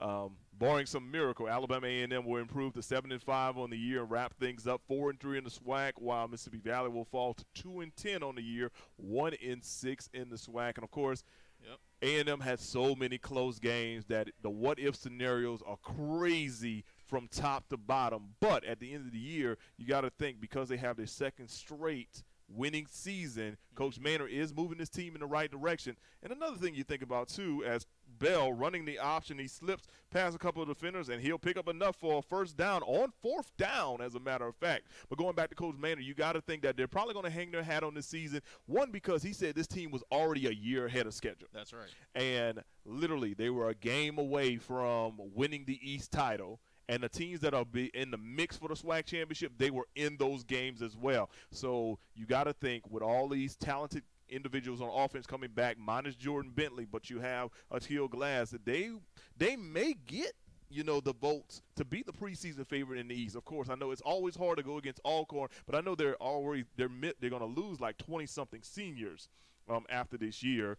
Speaker 5: Um, barring some miracle, Alabama A&M will improve to seven and five on the year and wrap things up four and three in the SWAC, while Mississippi Valley will fall to two and ten on the year, one and six in the SWAC, and of course,
Speaker 4: yep.
Speaker 5: A&M has so many close games that the what if scenarios are crazy from top to bottom. But at the end of the year, you got to think because they have their second straight winning season, Coach mm-hmm. Maynor is moving this team in the right direction. And another thing you think about too, as Bell running the option, he slips past a couple of defenders, and he'll pick up enough for a first down on fourth down, as a matter of fact. But going back to Coach Maynor, you got to think that they're probably going to hang their hat on this season. One because he said this team was already a year ahead of schedule.
Speaker 4: That's right.
Speaker 5: And literally, they were a game away from winning the East title and the teams that are be in the mix for the SWAC championship, they were in those games as well. So you got to think with all these talented individuals on offense coming back, minus Jordan Bentley, but you have Aqeel Glass that they they may get you know, the votes to be the preseason favorite in the East. Of course, I know it's always hard to go against Alcorn, but I know they're already they're they're going to lose like 20 something seniors um, after this year.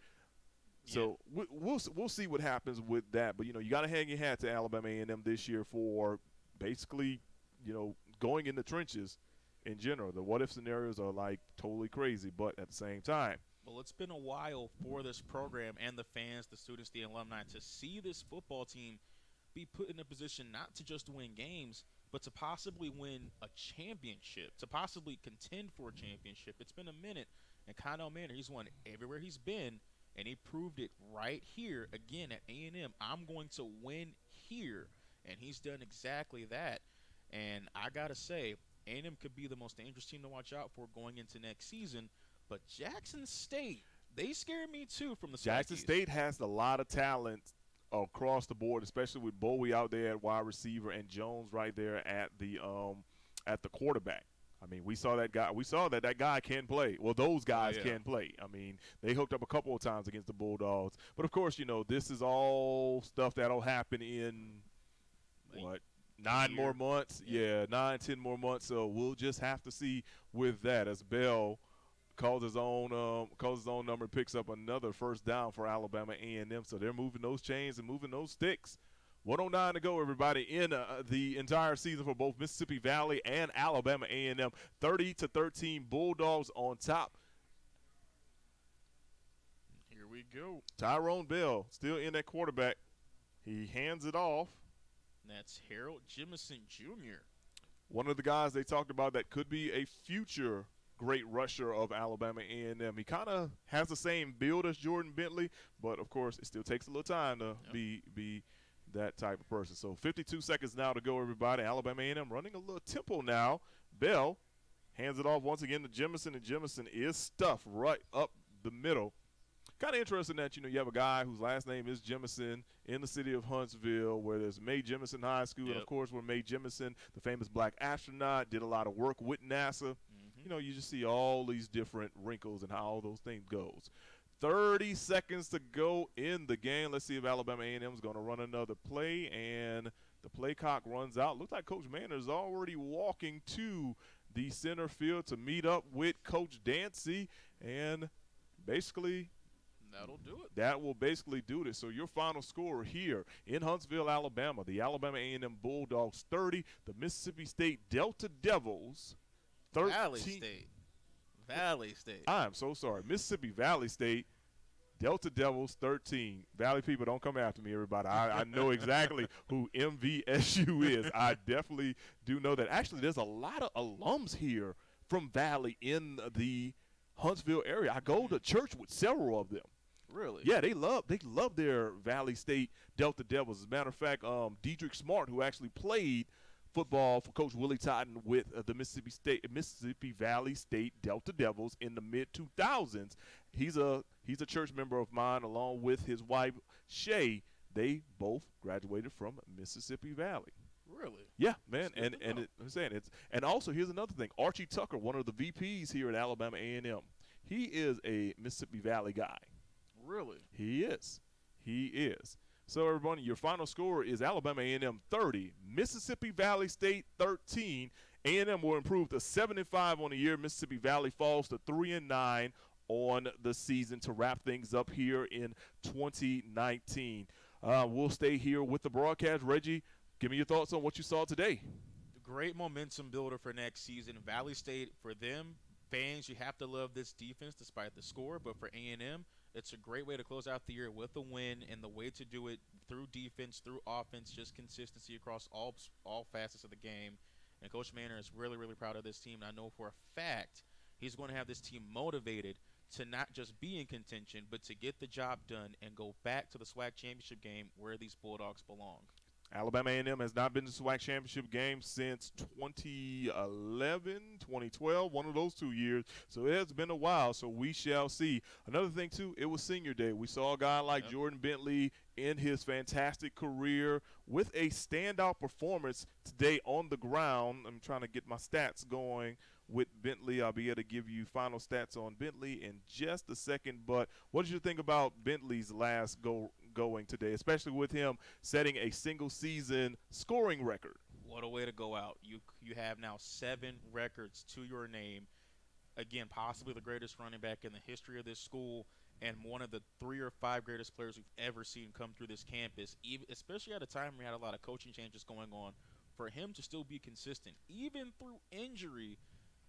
Speaker 5: So we, we'll we'll see what happens with that. But you know, you got to hang your hat to Alabama A&M this year for basically, you know, going in the trenches in general. The what if scenarios are like totally crazy, but at the same time.
Speaker 4: Well, it's been a while for this program and the fans, the students, the alumni to see this football team be put in a position not to just win games, but to possibly win a championship, to possibly contend for a championship. It's been a minute, and Connell Maynor, he's won everywhere he's been, and he proved it right here again at A&M. I'm going to win here, and he's done exactly that. And I gotta say, A&M could be the most dangerous team to watch out for going into next season. But Jackson State, they scare me too from the
Speaker 5: Jackson State has a lot of talent across the board, especially with Bowie out there at wide receiver and Jones right there at the um, at the quarterback. I mean, we saw that guy. We saw that that guy can play. Well, those guys
Speaker 4: oh, yeah.
Speaker 5: can play. I mean, they hooked up a couple of times against the Bulldogs. But of course, you know, this is all stuff that'll happen in what nine more months. Yeah. yeah, nine, ten more months. So we'll just have to see with that as Bell calls his own um, calls his own number, picks up another first down for Alabama A&M. So they're moving those chains and moving those sticks. 109 to go, everybody, in uh, the entire season for both Mississippi Valley and Alabama A&M. 30 to 13, Bulldogs on top.
Speaker 4: Here we go.
Speaker 5: Tyrone Bell still in that quarterback. He hands it off.
Speaker 4: That's Harold Jemison Jr.
Speaker 5: One of the guys they talked about that could be a future great rusher of Alabama A&M. He kind of has the same build as Jordan Bentley, but of course it still takes a little time to
Speaker 4: Yep.
Speaker 5: be be that type of person. So 52 seconds now to go, everybody. Alabama A&M running a little tempo now. Bell hands it off once again to Jemison, and Jemison is stuffed right up the middle. Kind of interesting that you know you have a guy whose last name is Jemison in the city of Huntsville, where there's Mae Jemison High School, and of course where Mae Jemison, the famous black astronaut, did a lot of work with NASA mm-hmm. you know, you just see all these different wrinkles and how all those things goes. 30 seconds to go in the game. Let's see if Alabama A&M is going to run another play, and the play clock runs out. Looks like Coach Maynor is already walking to the center field to meet up with Coach Dancy, and basically
Speaker 4: That'll do it.
Speaker 5: that will basically do this. So your final score here in Huntsville, Alabama, the Alabama A&M Bulldogs 30, the Mississippi State Delta Devils 13.
Speaker 4: Valley State. Valley State.
Speaker 5: I am so sorry. Mississippi Valley State, Delta Devils 13. Valley people, don't come after me, everybody. I, I know exactly who MVSU is. I definitely do know that. Actually, there's a lot of alums here from Valley in the Huntsville area. I go to church with several of them.
Speaker 4: Really?
Speaker 5: Yeah, they love they love their Valley State Delta Devils. As a matter of fact, um, Diedrich Smart, who actually played football for Coach Willie Totten with uh, the Mississippi State Mississippi Valley State Delta Devils in the mid 2000s, he's a he's a church member of mine, along with his wife Shay. They both graduated from Mississippi Valley.
Speaker 4: Really?
Speaker 5: Yeah, man, and and it, I'm saying it's and also here's another thing. Archie Tucker, one of the VPs here at Alabama A&M, he is a Mississippi Valley guy.
Speaker 4: Really?
Speaker 5: He is. He is. So everybody, your final score is Alabama A&M 30, Mississippi Valley State 13. A&M will improve to 75 on the year. Mississippi Valley falls to 3 and 9 on the season to wrap things up here in 2019. Uh, we'll stay here with the broadcast. Reggie, give me your thoughts on what you saw today.
Speaker 4: Great momentum builder for next season. Valley State, for them, fans, you have to love this defense despite the score. But for A&M, it's a great way to close out the year with a win, and the way to do it through defense, through offense, just consistency across all all facets of the game. And Coach Maynor is really, really proud of this team. And I know for a fact he's going to have this team motivated to not just be in contention, but to get the job done and go back to the SWAC championship game where these Bulldogs belong.
Speaker 5: Alabama A&M has not been to the SWAC championship game since 2011, 2012, one of those two years. So it has been a while. So we shall see. Another thing too, it was senior day. We saw a guy like
Speaker 4: Yep.
Speaker 5: Jordan Bentley in his fantastic career with a standout performance today on the ground. I'm trying to get my stats going with Bentley. I'll be able to give you final stats on Bentley in just a second. But what did you think about Bentley's last go going today, especially with him setting a single season scoring record?
Speaker 4: What a way to go out! You you have now seven records to your name. Again, possibly the greatest running back in the history of this school, and one of the three or five greatest players we've ever seen come through this campus. Even, especially at a time we had a lot of coaching changes going on, for him to still be consistent, even through injury,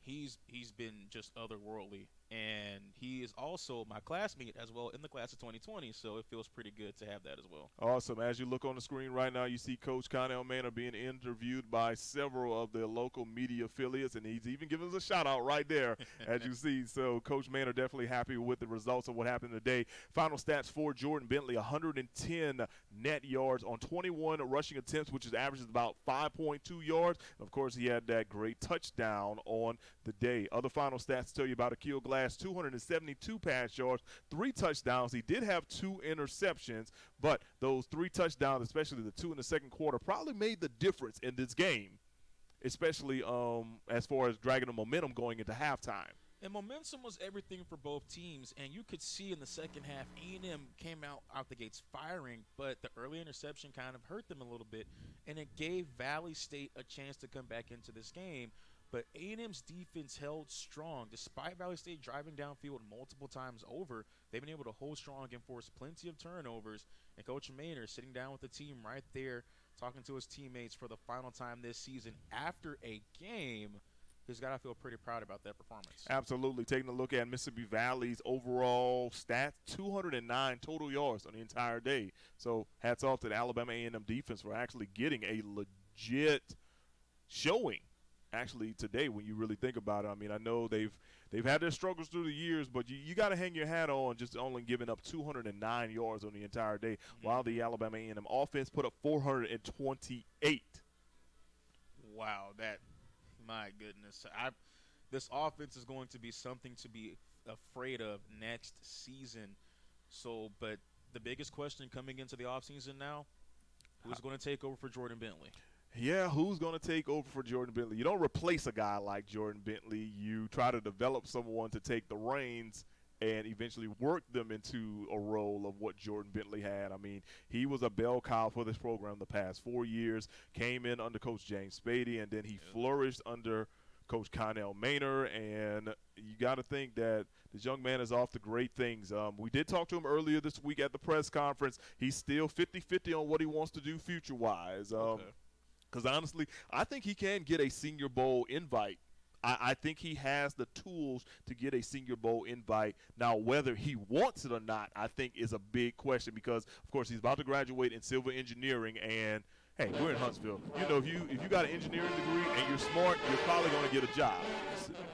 Speaker 4: he's he's been just otherworldly and he is also my classmate as well in the class of 2020 so it feels pretty good to have that as well.
Speaker 5: Awesome. As you look on the screen right now you see coach connell maynor being interviewed by several of the local media affiliates and he's even giving us a shout out right there as you see. So coach maynor definitely happy with the results of what happened today. Final stats for jordan bentley 110 net yards on 21 rushing attempts which is averages about 5.2 yards. Of course he had that great touchdown on the day. Other final stats tell you about Aqeel Glass 272 pass yards, three touchdowns. He did have two interceptions, but those three touchdowns, especially the two in the second quarter, probably made the difference in this game, especially um, as far as dragging the momentum going into halftime.
Speaker 4: And momentum was everything for both teams, and you could see in the second half, A&M came out out the gates firing, but the early interception kind of hurt them a little bit, and it gave Valley State a chance to come back into this game. But A&M's defense held strong. Despite Valley State driving downfield multiple times over, they've been able to hold strong and force plenty of turnovers. And Coach Manor sitting down with the team right there, talking to his teammates for the final time this season after a game – he's got to feel pretty proud about that performance.
Speaker 5: Absolutely. Taking a look at Mississippi Valley's overall stats, 209 total yards on the entire day. So hats off to the Alabama A&M defense for actually getting a legit showing actually today when you really think about it. I mean, I know they've they've had their struggles through the years, but you, you got to hang your hat on just only giving up 209 yards on the entire day, mm-hmm. while the Alabama A&M offense put up 428.
Speaker 4: Wow, that my goodness, I this offense is going to be something to be afraid of next season. So, but the biggest question coming into the offseason now, who's going to take over for Jordan Bentley?
Speaker 5: Yeah, who's going to take over for Jordan Bentley? You don't replace a guy like Jordan Bentley. You try to develop someone to take the reins and eventually work them into a role of what Jordan Bentley had. I mean, he was a bell cow for this program the past four years, came in under Coach James Spady, and then he flourished under Coach Connell Maynor. And you got to think that this young man is off to great things. Um, we did talk to him earlier this week at the press conference. He's still 50 50 on what he wants to do future wise. Um, okay because honestly, I think he can get a Senior Bowl invite. I, I, think he has the tools to get a Senior Bowl invite. Now, whether he wants it or not, I think is a big question because, of course, he's about to graduate in civil engineering and – hey, we're in Huntsville. You know, if you if you got an engineering degree and you're smart, you're probably going to get a job.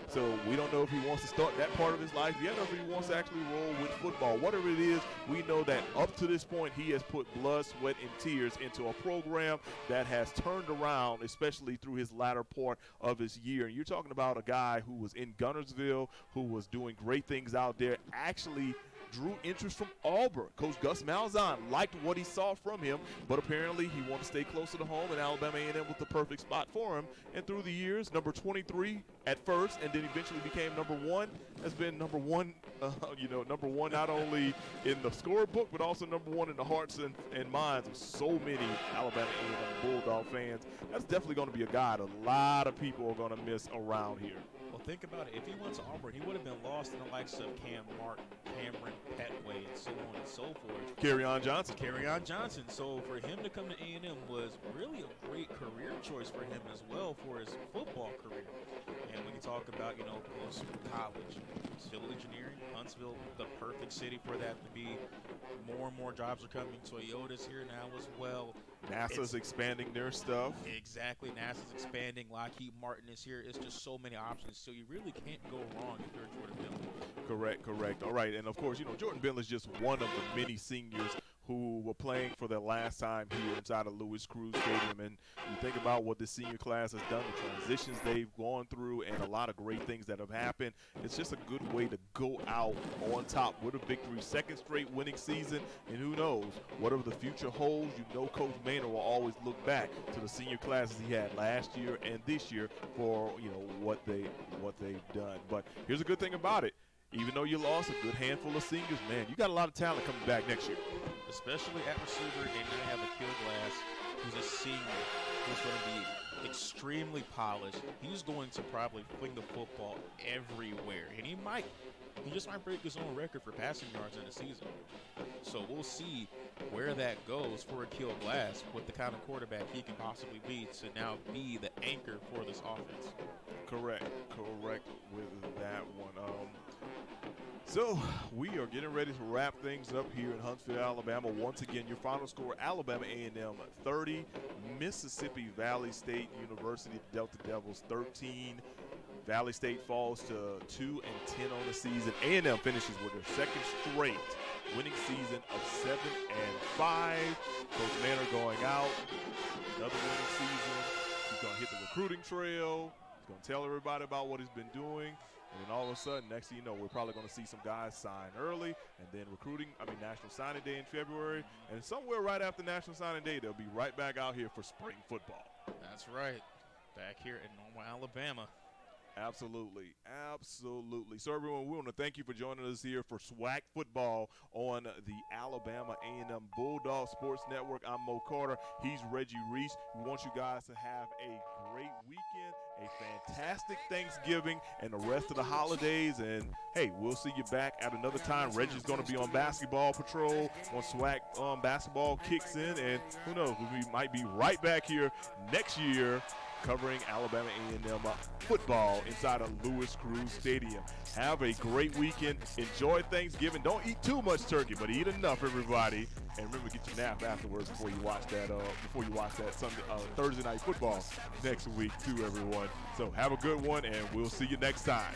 Speaker 5: So we don't know if he wants to start that part of his life yet, or if he wants to actually roll with football. Whatever it is, we know that up to this point, he has put blood, sweat, and tears into a program that has turned around, especially through his latter part of his year. And you're talking about a guy who was in Guntersville, who was doing great things out there, actually – drew interest from Auburn. Coach Gus Malzahn liked what he saw from him, but apparently he wanted to stay closer to home, and Alabama A&M was the perfect spot for him. And through the years, number 23 at first, and then eventually became number one, has been number one. Uh, you know, number one not only in the scorebook, but also number one in the hearts and, and minds of so many Alabama A&M Bulldog fans. That's definitely going to be a guy that a lot of people are going to miss around here
Speaker 4: think about it. If he went to Auburn, he would have been lost in the likes of Kam Martin, Kamryn Pettway, and so on and so forth.
Speaker 5: Kerryon Johnson.
Speaker 4: Kerryon Johnson. So for him to come to A&M was really a great career choice for him as well for his football career. And when you talk about, you know, college, civil engineering, Huntsville, the perfect city for that to be. More and more jobs are coming. Toyota's here now as well.
Speaker 5: NASA's expanding their stuff.
Speaker 4: Exactly. NASA's expanding. Lockheed Martin is here. It's just so many options. So you really can't go wrong if you're Jordan Bentley.
Speaker 5: Correct, correct. All right. And of course, you know, Jordan Bentley is just one of the many seniors who were playing for their last time here inside of Louis Crews Stadium. And you think about what the senior class has done, the transitions they've gone through, and a lot of great things that have happened. It's just a good way to go out on top with a victory, second straight winning season, and who knows, whatever the future holds, you know Coach Maynor will always look back to the senior classes he had last year and this year for you know what they what they've done. But here's a good thing about it. Even though you lost a good handful of seniors, man, you got a lot of talent coming back next year.
Speaker 4: Especially at receiver, and you have Aqeel Glass, who's a senior, who's going to be extremely polished. He's going to probably fling the football everywhere, and he might he just might break his own record for passing yards in a season. So we'll see where that goes for Aqeel Glass with the kind of quarterback he can possibly be to now be the anchor for this offense.
Speaker 5: Correct, correct with that one. Um, so we are getting ready to wrap things up here in Huntsville, Alabama. Once again, your final score: Alabama A&M 30, Mississippi Valley State University Delta Devils 13. Valley State falls to 2 and 10 on the season. A&M finishes with their second straight winning season of 7 and 5. Coach Maynor going out, another winning season. He's going to hit the recruiting trail. He's going to tell everybody about what he's been doing. And then all of a sudden, next thing you know, we're probably going to see some guys sign early, and then recruiting, I mean, National Signing Day in February. And somewhere right after National Signing Day, they'll be right back out here for spring football.
Speaker 4: That's right. Back here in Normal, Alabama.
Speaker 5: Absolutely, absolutely. So everyone, we want to thank you for joining us here for SWAC football on the Alabama A&M Bulldog Sports Network. I'm Mo Carter. He's Reggie Reese. We want you guys to have a great weekend, a fantastic Thanksgiving, and the rest of the holidays. And hey, we'll see you back at another time. Reggie's going to be on basketball patrol when SWAC um, basketball kicks in, and who knows, we might be right back here next year covering Alabama A&M football inside of Louis Crews Stadium. Have a great weekend. Enjoy Thanksgiving. Don't eat too much turkey, but eat enough, everybody. And remember, get your nap afterwards before you watch that. Uh, before you watch that Sunday, uh, Thursday night football next week, too, everyone. So have a good one, and we'll see you next time.